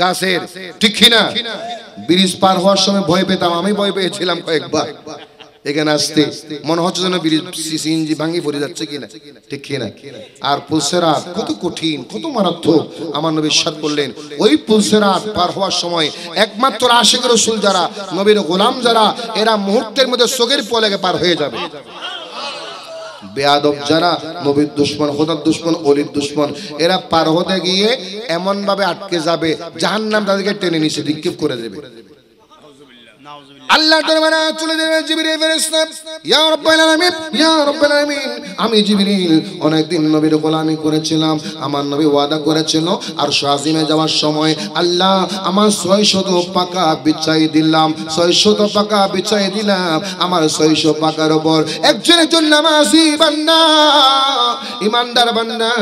গাছের, ঠিক কিনা? ব্রিজ পার হওয়ার সময় ভয় পেতাম, আমি ভয় পেয়েছিলাম কয়েকবার। এখানে আসতে মনে হচ্ছে যেন সিএনজি ভাঙি পড়ে যাচ্ছে কিনা? ঠিক কিনা? আর পুলসেরাত কত কঠিন, কত মারাত্মক। আমার নবী সাদ করলেন, ওই পুলসেরাত পার হওয়ার সময় একমাত্র আশেখ রসুল যারা, নবীর গোলাম যারা, এরা মুহূর্তের মধ্যে চোখের পলেগে পার হয়ে যাবে। বেয়াদব যারা, নবীর দুশ্মন, খোদার দুশ্মন, অলির দুশ্মন, এরা পার হতে গিয়ে এমন ভাবে আটকে যাবে, জাহান্নাম তাদেরকে টেনে নিচে নিক্ষেপ করে দেবে। আল্লাহ দরবারে চলে যাবে জিবরিল ফেরেশতা। ইয়া রাব্বাল আলামিন, ইয়া রাব্বাল আলামিন। আমি জিবরিল অনেক দিন নবীর গোলামি করেছিলাম, আমার নবী ওয়াদা করেছিল আর শাজিমে যাওয়ার সময় আল্লাহ আমার 600 পাকা বিছাই দিলাম 600 পাকা বিছাই দিলাম, আমার 600 পাকার উপর একজন একজন নামাজি বান্দা, ইমানদার বান্দা,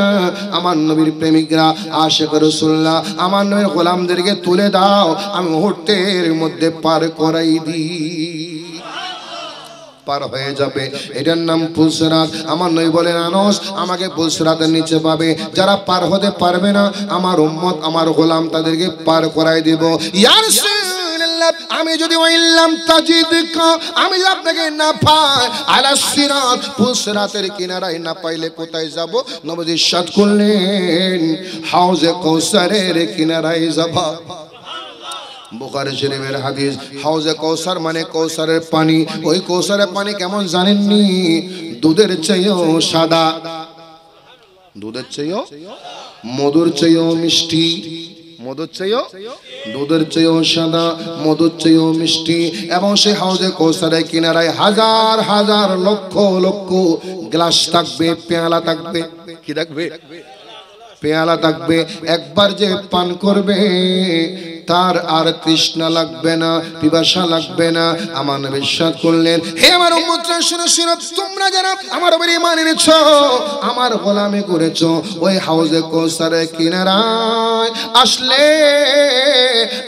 আমার নবীর প্রেমিকরা আশেক রাসূলুল্লাহ, আমার নবীর গোলামদেরকে তুলে দাও, আমি মুহূর্তের মধ্যে পার করাই দিই। পার হয়ে যাবে। এটার নাম পুলসরাত আমার নই আনস, আমাকে পুলসরাতের নিচে পাবে। যারা পার হতে পারবে না, আমার উম্মত, আমার গোলাম তাদেরকে পার করাই দেব। ইয়ার আমি যদি ওইলাম আমি আপনাকে না পাই, আলা সিরাত কিনারায় না পাইলে কোথায় যাব? নবজি সাত করলেন, হাউজে কৌসারের কিনারায় যাবা। বুখারী শরীফের হাদিস, হাউজে কৌসার মানে কৌসারের পানি। ওই কৌসারের পানি কেমন জানেননি? দুধের চেয়েও সাদা। দুধের চেয়েও মধুর চেয়েও মিষ্টি। মধুর চেয়েও দুধের চেয়েও সাদা, মধুর চেয়েও মিষ্টি। এবং সেই হাউজে কৌসারের কিনারায় হাজার হাজার লক্ষ লক্ষ গ্লাস থাকবে, পেয়ালা থাকবে। কি থাকবে? পেয়ালা থাকবে। একবার যে পান করবে তার আর তৃষ্ণা লাগবে না, পিপাসা লাগবে না। আমার বিশ্বাস করলেন, হে আমার উম্মতরা, শুনো তোমরা যারা আমার ঈমান এনেছো, আমার গোলামি করেছ, ওই হাউজে কৌসারের কিনারায় আসলে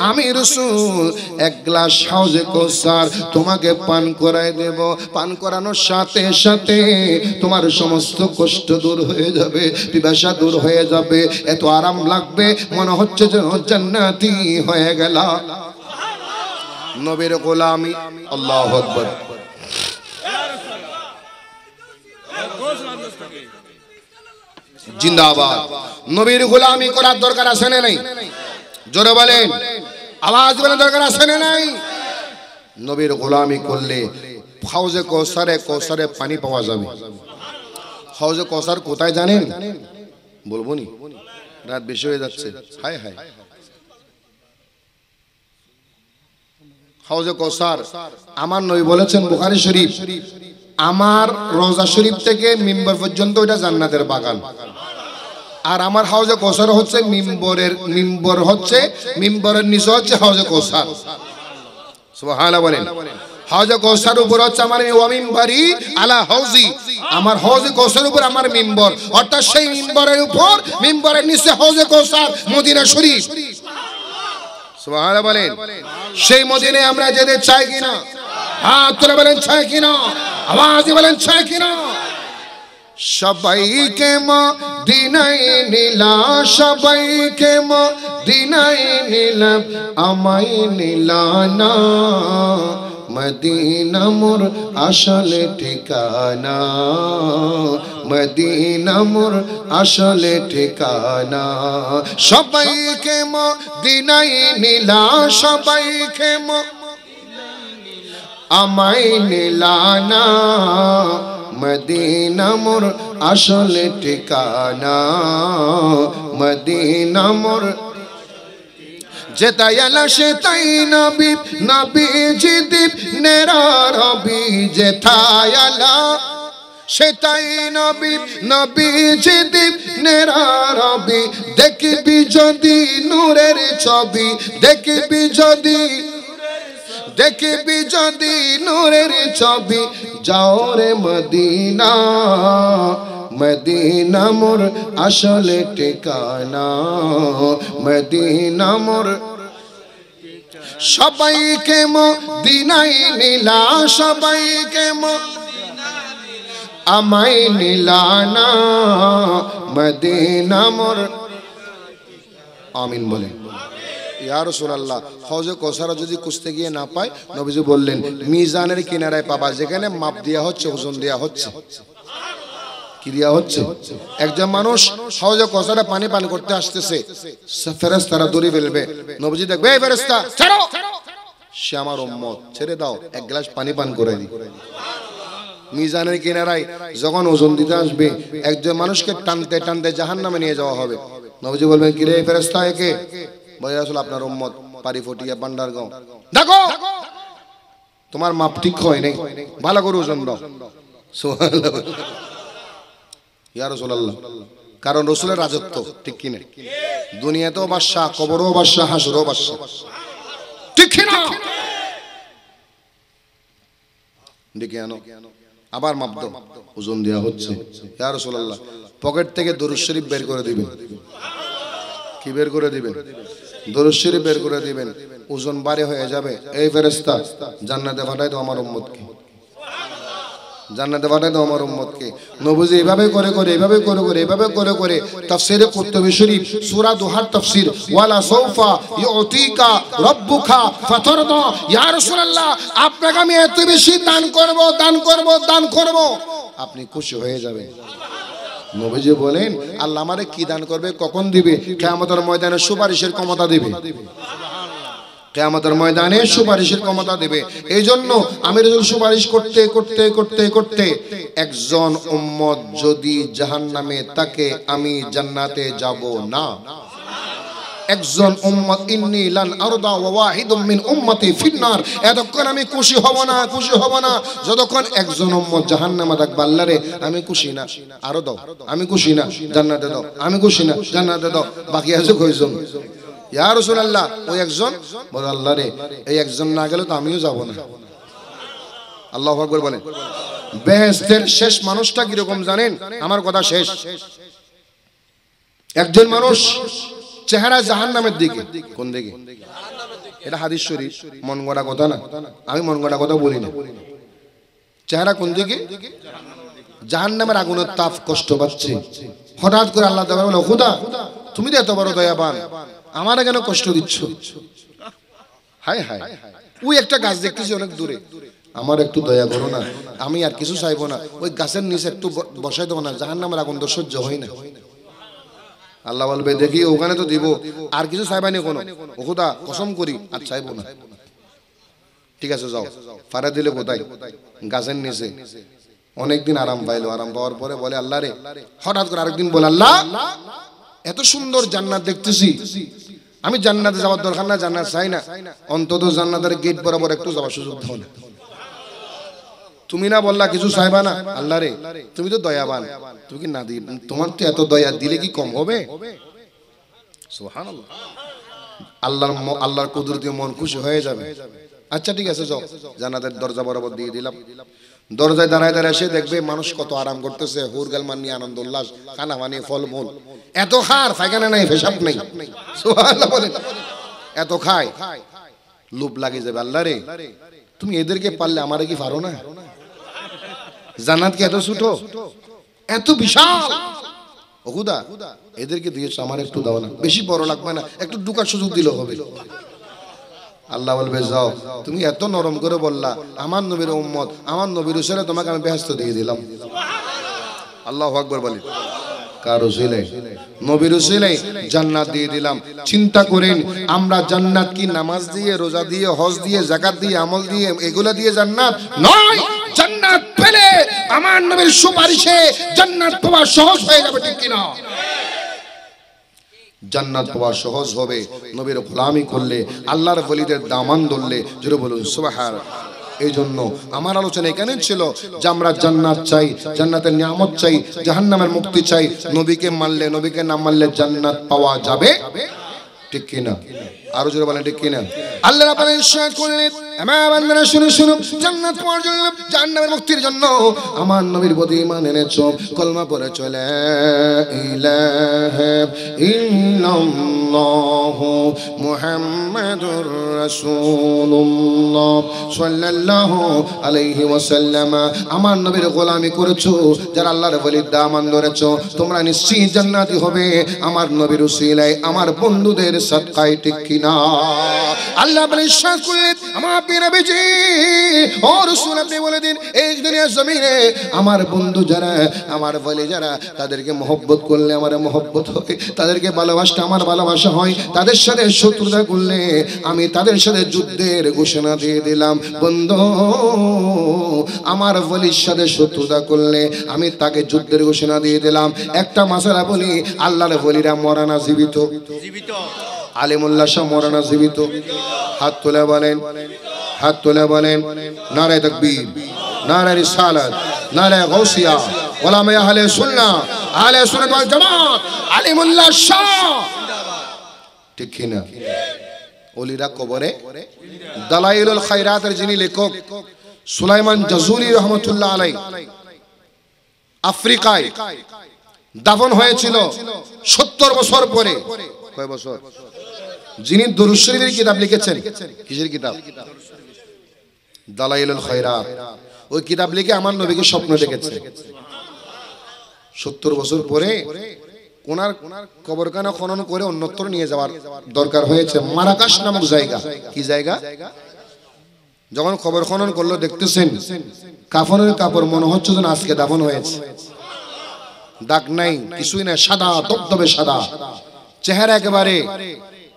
আমি রসুল, এক গ্লাস হাউজে কৌসার তোমাকে পান করাই দেব। পান করানোর সাথে সাথে তোমার সমস্ত কষ্ট দূর হয়ে যাবে, পিপাসা দূর হয়ে যাবে, এত আরাম লাগবে, মনে হচ্ছে যেন জান্নাতি হয়ে গেল। নবীর গোলামি, আল্লাহ আকবর। জিন্দাবাদ। নবীর গোলামি করার দরকার আছে না নাই? জোরে বলেন। আওয়াজ বলে দরকার আছে না নাই? নবীর গোলামি করলে হাউজে কৌসারে কৌসারে পানি পাওয়া যাবে। হাউজে কৌসার কোথায় জানেন? বলব নি? রাত বেশি হয়ে যাচ্ছে। হায় হায়। হাউজে কৌসার, আমার নবী বলেছেন বুখারী শরীফ, আমার রোজা শরীফ থেকে মিম্বর পর্যন্ত ওইটা জান্নাতের বাগান। আর আমার হাউজে কৌসার হচ্ছে মিম্বরের, মিম্বর হচ্ছে, মিম্বরের নিচে হচ্ছে হাউজে কৌসার। সুবহানাল্লাহ বলেন। হাউজে কৌসার উপর হচ্ছে আমার ওয়ামিম্বারি আলা হাউজি। আমার হাউজে কৌসার উপর আমার মিম্বর। অর্থাৎ সেই মিম্বরের উপর, মিম্বরের নিচে হাউজে কৌসার মদিনা শরীফ। সুবহানাল্লাহ বলেন। সেই মদিনে আমরা যেতে চাই কিনা? হাত তুলে বলেন, চাই কিনা? আওয়াজ বলেন, চাই কিনা? সবাইকে মা দিনাই নীলা সবাইকে মা দিনাই নীলা আমাই নীলানা মদিনা মোর আসলে ঠিকানা মদিনা মোর আসলে ঠিকানা। সবাইকে মা দিনাই নীলা, সবাইকে মা আমায় নিলানা। মদিনা মোর আসলে ঠিকানা মদিনা মোর যেতাই আলা সেতাই নবী নবী জিদীপ নেরা রবি যেথায় আলা সেতাই নবী নবী জিদীপ নেরা রবি। দেখবি যদি নূরের ছবি, দেখবি যদি দেখবি যদি নূরের ছবি, যাও রে মদিনা। মদিনা মোর আসলে ঠিকানা, মদিনা মোর সবাইকে মদিনাই নীলা, সবাইকে আমায় নীলানা মদিনা আমিন বলেন। ইয়া রাসূলুল্লাহ হজে কোসারা যদি কুস্তে গিয়ে না পায়, নবীজি বললেন, মিজানের কিনারায় পাবা, যেখানে মাপ দেয়া হচ্ছে, ওজন দেয়া হচ্ছে। কি দেয়া হচ্ছে। একজন মানুষ সহজে কোসারা পানি পান করতে আসতেছে। ফেরেশতারা দড়ি ফেলবে। নবীজি দেখবে, এই ফেরেশতা, ছাড়ো! সে আমার উম্মত, ছেড়ে দাও, এক গ্লাস পানি পান করে দি মিজানের কিনারায় যখন ওজন দিতে আসবে, একজন মানুষকে টানতে টানতে জাহান্নামে নিয়ে যাওয়া হবে। নবজি বলবেন, কিরে, এই ফেরেশতা একে বলে আসলে আপনার উম্মত পারি ফটিয়া পান্ডারগাঁও। দেখো! তোমার মাপ ঠিক হয় নাই। ভালো করে ওজন দাও। সুবহানাল্লাহ। কারণ রসুলের রাজত্ব, ঠিক কিনা দুনিয়াতেও বাদশাহ, কবরও বাদশাহ, হাসরও বাদশাহ। ঠিক কিনা ডেকে আনো। আবার মাপ দাও। ওজন দেওয়া হচ্ছে। ইয়া রাসূলুল্লাহ, পকেট থেকে দরুদ শরীফ বের করে দিবেন। কি বের করে দিবেন? দরুদ শরীফ বের করে দিবেন। ওজন বাড়ে হয়ে যাবে। এই ফেরেশতা জান্নাতে পাঠাই তো আমার উম্মতকে। জান্নাতে পাঠাই দাও আমার উম্মতকে। নবুজি এভাবে করে করে, এভাবে করে করে, এভাবে করে করে তাফসিরে কুরতুবী শরীফ, সূরা দুহার তাফসির, ওয়ালা সাউফা ইউতিকা রাব্বুকা ফাতারদা। ইয়া রাসূলুল্লাহ, আপনাকে আমি এত বেশি দান করব দান করব দান করব। আপনি খুশি হয়ে যাবেন। নবীজি বলেন, আল্লাহ আমারে কি দান করবে, কখন দিবে? কিয়ামতের ময়দানে সুপারিশের ক্ষমতা দিবে। কেয়ামতের ময়দানে সুপারিশের ক্ষমতা দেবে। এই জন্য আমি রসুল সুপারিশ করতে করতে করতে করতে একজন উম্মত যদি জাহান্নামে তাকে আমি জান্নাতে যাব না। একজন উম্মত, ইন্নি লান আরদা ওয়া ওয়াহিদুম মিন উম্মতি ফিন্নার। এতক্ষণ আমি খুশি হব না, খুশি হব না। যতক্ষণ একজন উম্মত জাহান্নামে থাকবে, আল্লাহ রে, আমি খুশি না। আরও দাও, আমি খুশি না। জান্নাতে দাও, আমি খুশি না। জান্নাতে দাও। বাকি আছে কয়জন? ইয়া রাসূলুল্লাহ, ওই একজন? বলে, আল্লাহ রে, এই একজন না গেলে তো আমিও যাব না। আল্লাহু আকবার বলেন বেহেশতের শেষ মানুষটা কীরকম জানেন? আমার কথা শেষ। একজন মানুষ চেহারা জাহান্নামের দিকে। কোন দিকে? এটা হাদিস শরীফ, মন গড়া কথা না? আমি মন গড়া কথা বলি না। চেহারা কোন দিকে? জাহান্নামের আগুনের তাপ কষ্ট পাচ্ছে। হঠাৎ করে আল্লাহ তুমি তো এত বড় দয়াবান। আমার কেন কষ্ট দিচ্ছ? হায় হায়। ওই একটা গাছ দেখতেছি অনেক দূরে। আমার একটু দয়া করো না। আমি আর কিছু চাইব না। ওই গাছের নিচে একটু বসাই দেবো না। জাহান্নামের আগুন তো সহ্য হয় না। আল্লাহ বলবে, দেখি, ওখানে তো দিব। আর কিছু চাইবানি কোনো? ওখুদা কসম করি, আর চাইব না। ঠিক আছে, যাও। ফারা দিলে কোথায় গাছের নিচে অনেকদিন আরাম পাইলো। আরাম পাওয়ার পরে বলে, আল্লাহ রে। হঠাৎ করে আরেকদিন বলে, আল্লাহ এত সুন্দর জান্নাত দেখতেছি। আমি জান্নাতে যাওয়ার দরকার না জান্নাত চাই না। অন্তত জান্নাতের গেট বরাবর একটু যাওয়ার সুযোগ দাও না। তুমি না বললা কিছু চাইবা না? আল্লাহ রে, তুমি তো দয়াবান। তুমি কি না দি তোমার তো এত দয়া, দিলে কি কম হবে? আল্লাহর আল্লাহর কুদরতি মন খুশি হয়ে যাবে। আচ্ছা ঠিক আছে, যাও। জান্নাতের দরজা বরাবর দিয়ে দিলাম। দরজায় দাঁড়ায় দাঁড়ায় এসে দেখবে মানুষ কত আরাম করতেছে হুরগাল মানি আনন্দ উল্লাস মানি ফল মূল এত খার, ফাইখানা নাই ফেসাব নেই। এত খায়। লোভ লাগে যাবে, আল্লাহ রে। তুমি এদেরকে পারলে আমারে কি পারো না? জান্নাত কি এত ছোট? এত বিশাল। ওহুদা এদেরকে দিয়েছ আমার একটু দাও না। বেশি বড় লাগবে না, একটু ঢুকার সুযোগ দিলেও হবে। আল্লাহ বলবে, যাও। তুমি এত নরম করে বললা, আমার নবীর উম্মত, আমার নবীর উসরে তোমাকে আমি ব্যস্ত দিয়ে দিলাম। আল্লাহ আকবর বলি। উসিলে নবীর উসিলে জান্নাত দিয়ে দিলাম। চিন্তা করেন, আমরা জান্নাত কি নামাজ দিয়ে, রোজা দিয়ে, হজ দিয়ে জাকাত দিয়ে, আমল দিয়ে, এগুলা দিয়ে জান্নাত? নয়! জান্নাত পেলে আমার নবীর সুপারিশে জান্নাত পাওয়া সহজ হয়ে যাবে, ঠিক কিনা? জান্নাত পাওয়া সহজ হবে। নবীর গোলামি করলে, আল্লাহর বলিদের দামান ধরলে জুড়ে বলুন সুবাহার এই জন্য আমার আলোচনা এখানে ছিল যে আমরা জান্নাত চাই, জান্নাতের নিয়ামত চাই, জাহান্নামের মুক্তি চাই। নবীকে মানলে, নবীকে না মানলে জান্নাত পাওয়া যাবে? ঠিক কিনা? আরও জোরে বলেন, ঠিক কিনা? আল্লাহ রাব্বুল ইরশাদ করলেন আমার বান্দারা শুনে শুনো জান্নাত পাওয়ার জন্য, জাহান্নামের মুক্তির জন্য আমার নবীর প্রতি ঈমান এনেছো, কলমা পড়ে চলে, ইলাহা ইল্লাল্লাহু মুহাম্মাদুর রাসূলুল্লাহ সাল্লাল্লাহু আলাইহি ওয়াসাল্লাম। আমার নবীর গোলামি করেছ, যারা আল্লাহর ওলির দামান ধরেছো, তোমরা নিশ্চয়ই জান্নাতি হবে। আমার নবীর উসিলায়, আমার বন্ধুদের সদকায়, ঠিক কিনা আল্লাহ বলে বিশ্বাস করলেন আমার পীর নবীজি ও রাসূল আপনি বলে দিন এই দুনিয়ার জমিনে আমার বন্ধু যারা আমার বলে যারা তাদেরকে মহব্বত করলে আমার মহব্বত হয় তাদেরকে ভালোবাসতে আমার ভালোবাসা হয় তাদের সাথে শত্রুতা করলে আমি তাদের সাথে যুদ্ধের ঘোষণা দিয়ে দিলাম। বন্ধু আমার বলির সাথে শত্রুতা করলে আমি তাকে যুদ্ধের ঘোষণা দিয়ে দিলাম। একটা মাসালা বলি আল্লাহর বলিরা মরানা জীবিত। জীবিত। আলিমুল্লাহ মরানা জীবিত। হাত তুলে বলেন, হাত তুলে বলেন, নারে তকবীর, নারে রিসালাত, নারে গৌসিয়া ওলামে আহলে সুন্নাহ আহলে সুন্নাত ওয়াল জামাত, আলিমুল্লাহ শাহ। ঠিক কি না ওলিরা কবরে, দালাইলুল খায়রাতের যিনি লেখক, সুলাইমান জাজুলি রহমতুল্লাহ আলাই আফ্রিকায় দাফন হয়েছিল সত্তর বছর পরে। কয় বছর? যিনি দরুদ শরীফের কিতাব লিখেছেন, কিসের কিতাব? দালাইলুল খায়রাত। ওই কিতাব লিখে আমার নবীকে স্বপ্ন দেখেছে। সত্তর বছর পরে ওনার কবরখানা খনন করে অন্যত্র নিয়ে যাওয়ার দরকার হয়েছে। মারাকাশ নামক জায়গা। কি জায়গা? যখন খবর খনন করল, দেখতেছেন কাফনের কাপড় মনে হচ্ছে যেন আজকে দাফন হয়েছে। দাগ নাই, কিছুই না সাদা দবদবে সাদা। চেহারা একেবারে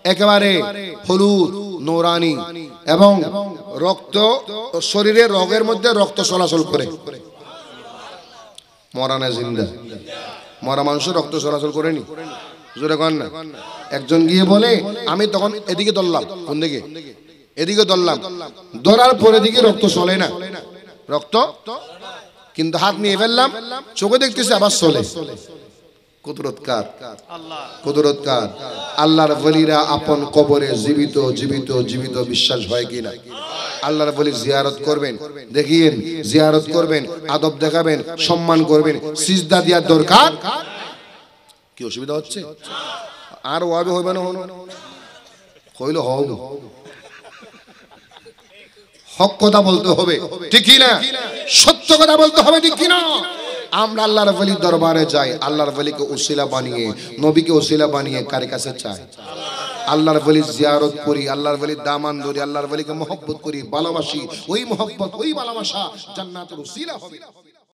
একেবারে হলুদ, নৌরানি এবং রক্ত শরীরের রগের মধ্যে রক্ত চলাচল করে। মরানা জিন্দা। মরা মানুষ রক্ত চলাচল করেনি। জোরে কন না। একজন গিয়ে বলে, আমি তখন এদিকে দললাম কোন দিকে? এদিকে দললাম ধরার পরে দিকে রক্ত চলে না। রক্ত? কিন্তু হাত নিয়ে ফেললাম। চোখে দেখতেছি আবার চলে। কুদরতকার আল্লাহর বলিরা আপন কবরে জীবিত জীবিত জীবিত বিশ্বাস হয় কিনা? আল্লাহর বলি জিয়ারত করবেন দেখিয়েন জিয়ারত করবেন আদব দেখাবেন সম্মান করবেন সিজদা দেওয়ার দরকার? কি অসুবিধা হচ্ছে? আর ওয়াবে হইবে না হনো হইল হব। হক কথা বলতে হবে ঠিক কি না সত্য কথা বলতে হবে ঠিক কি না আমরা আল্লাহর বলির দরবারে যাই, আল্লাহর বলিকে ওসিলা বানিয়ে, নবীকে ওসিলা বানিয়ে কার কাছে চাই? আল্লাহর বলি জিয়ারত করি, আল্লাহর বলির দামান ধরি, আল্লাহর বলিকে মহব্বত করি, ভালোবাসি, ওই মহব্বত, ওই ভালোবাসা জান্নাতের ওসিলা হবে।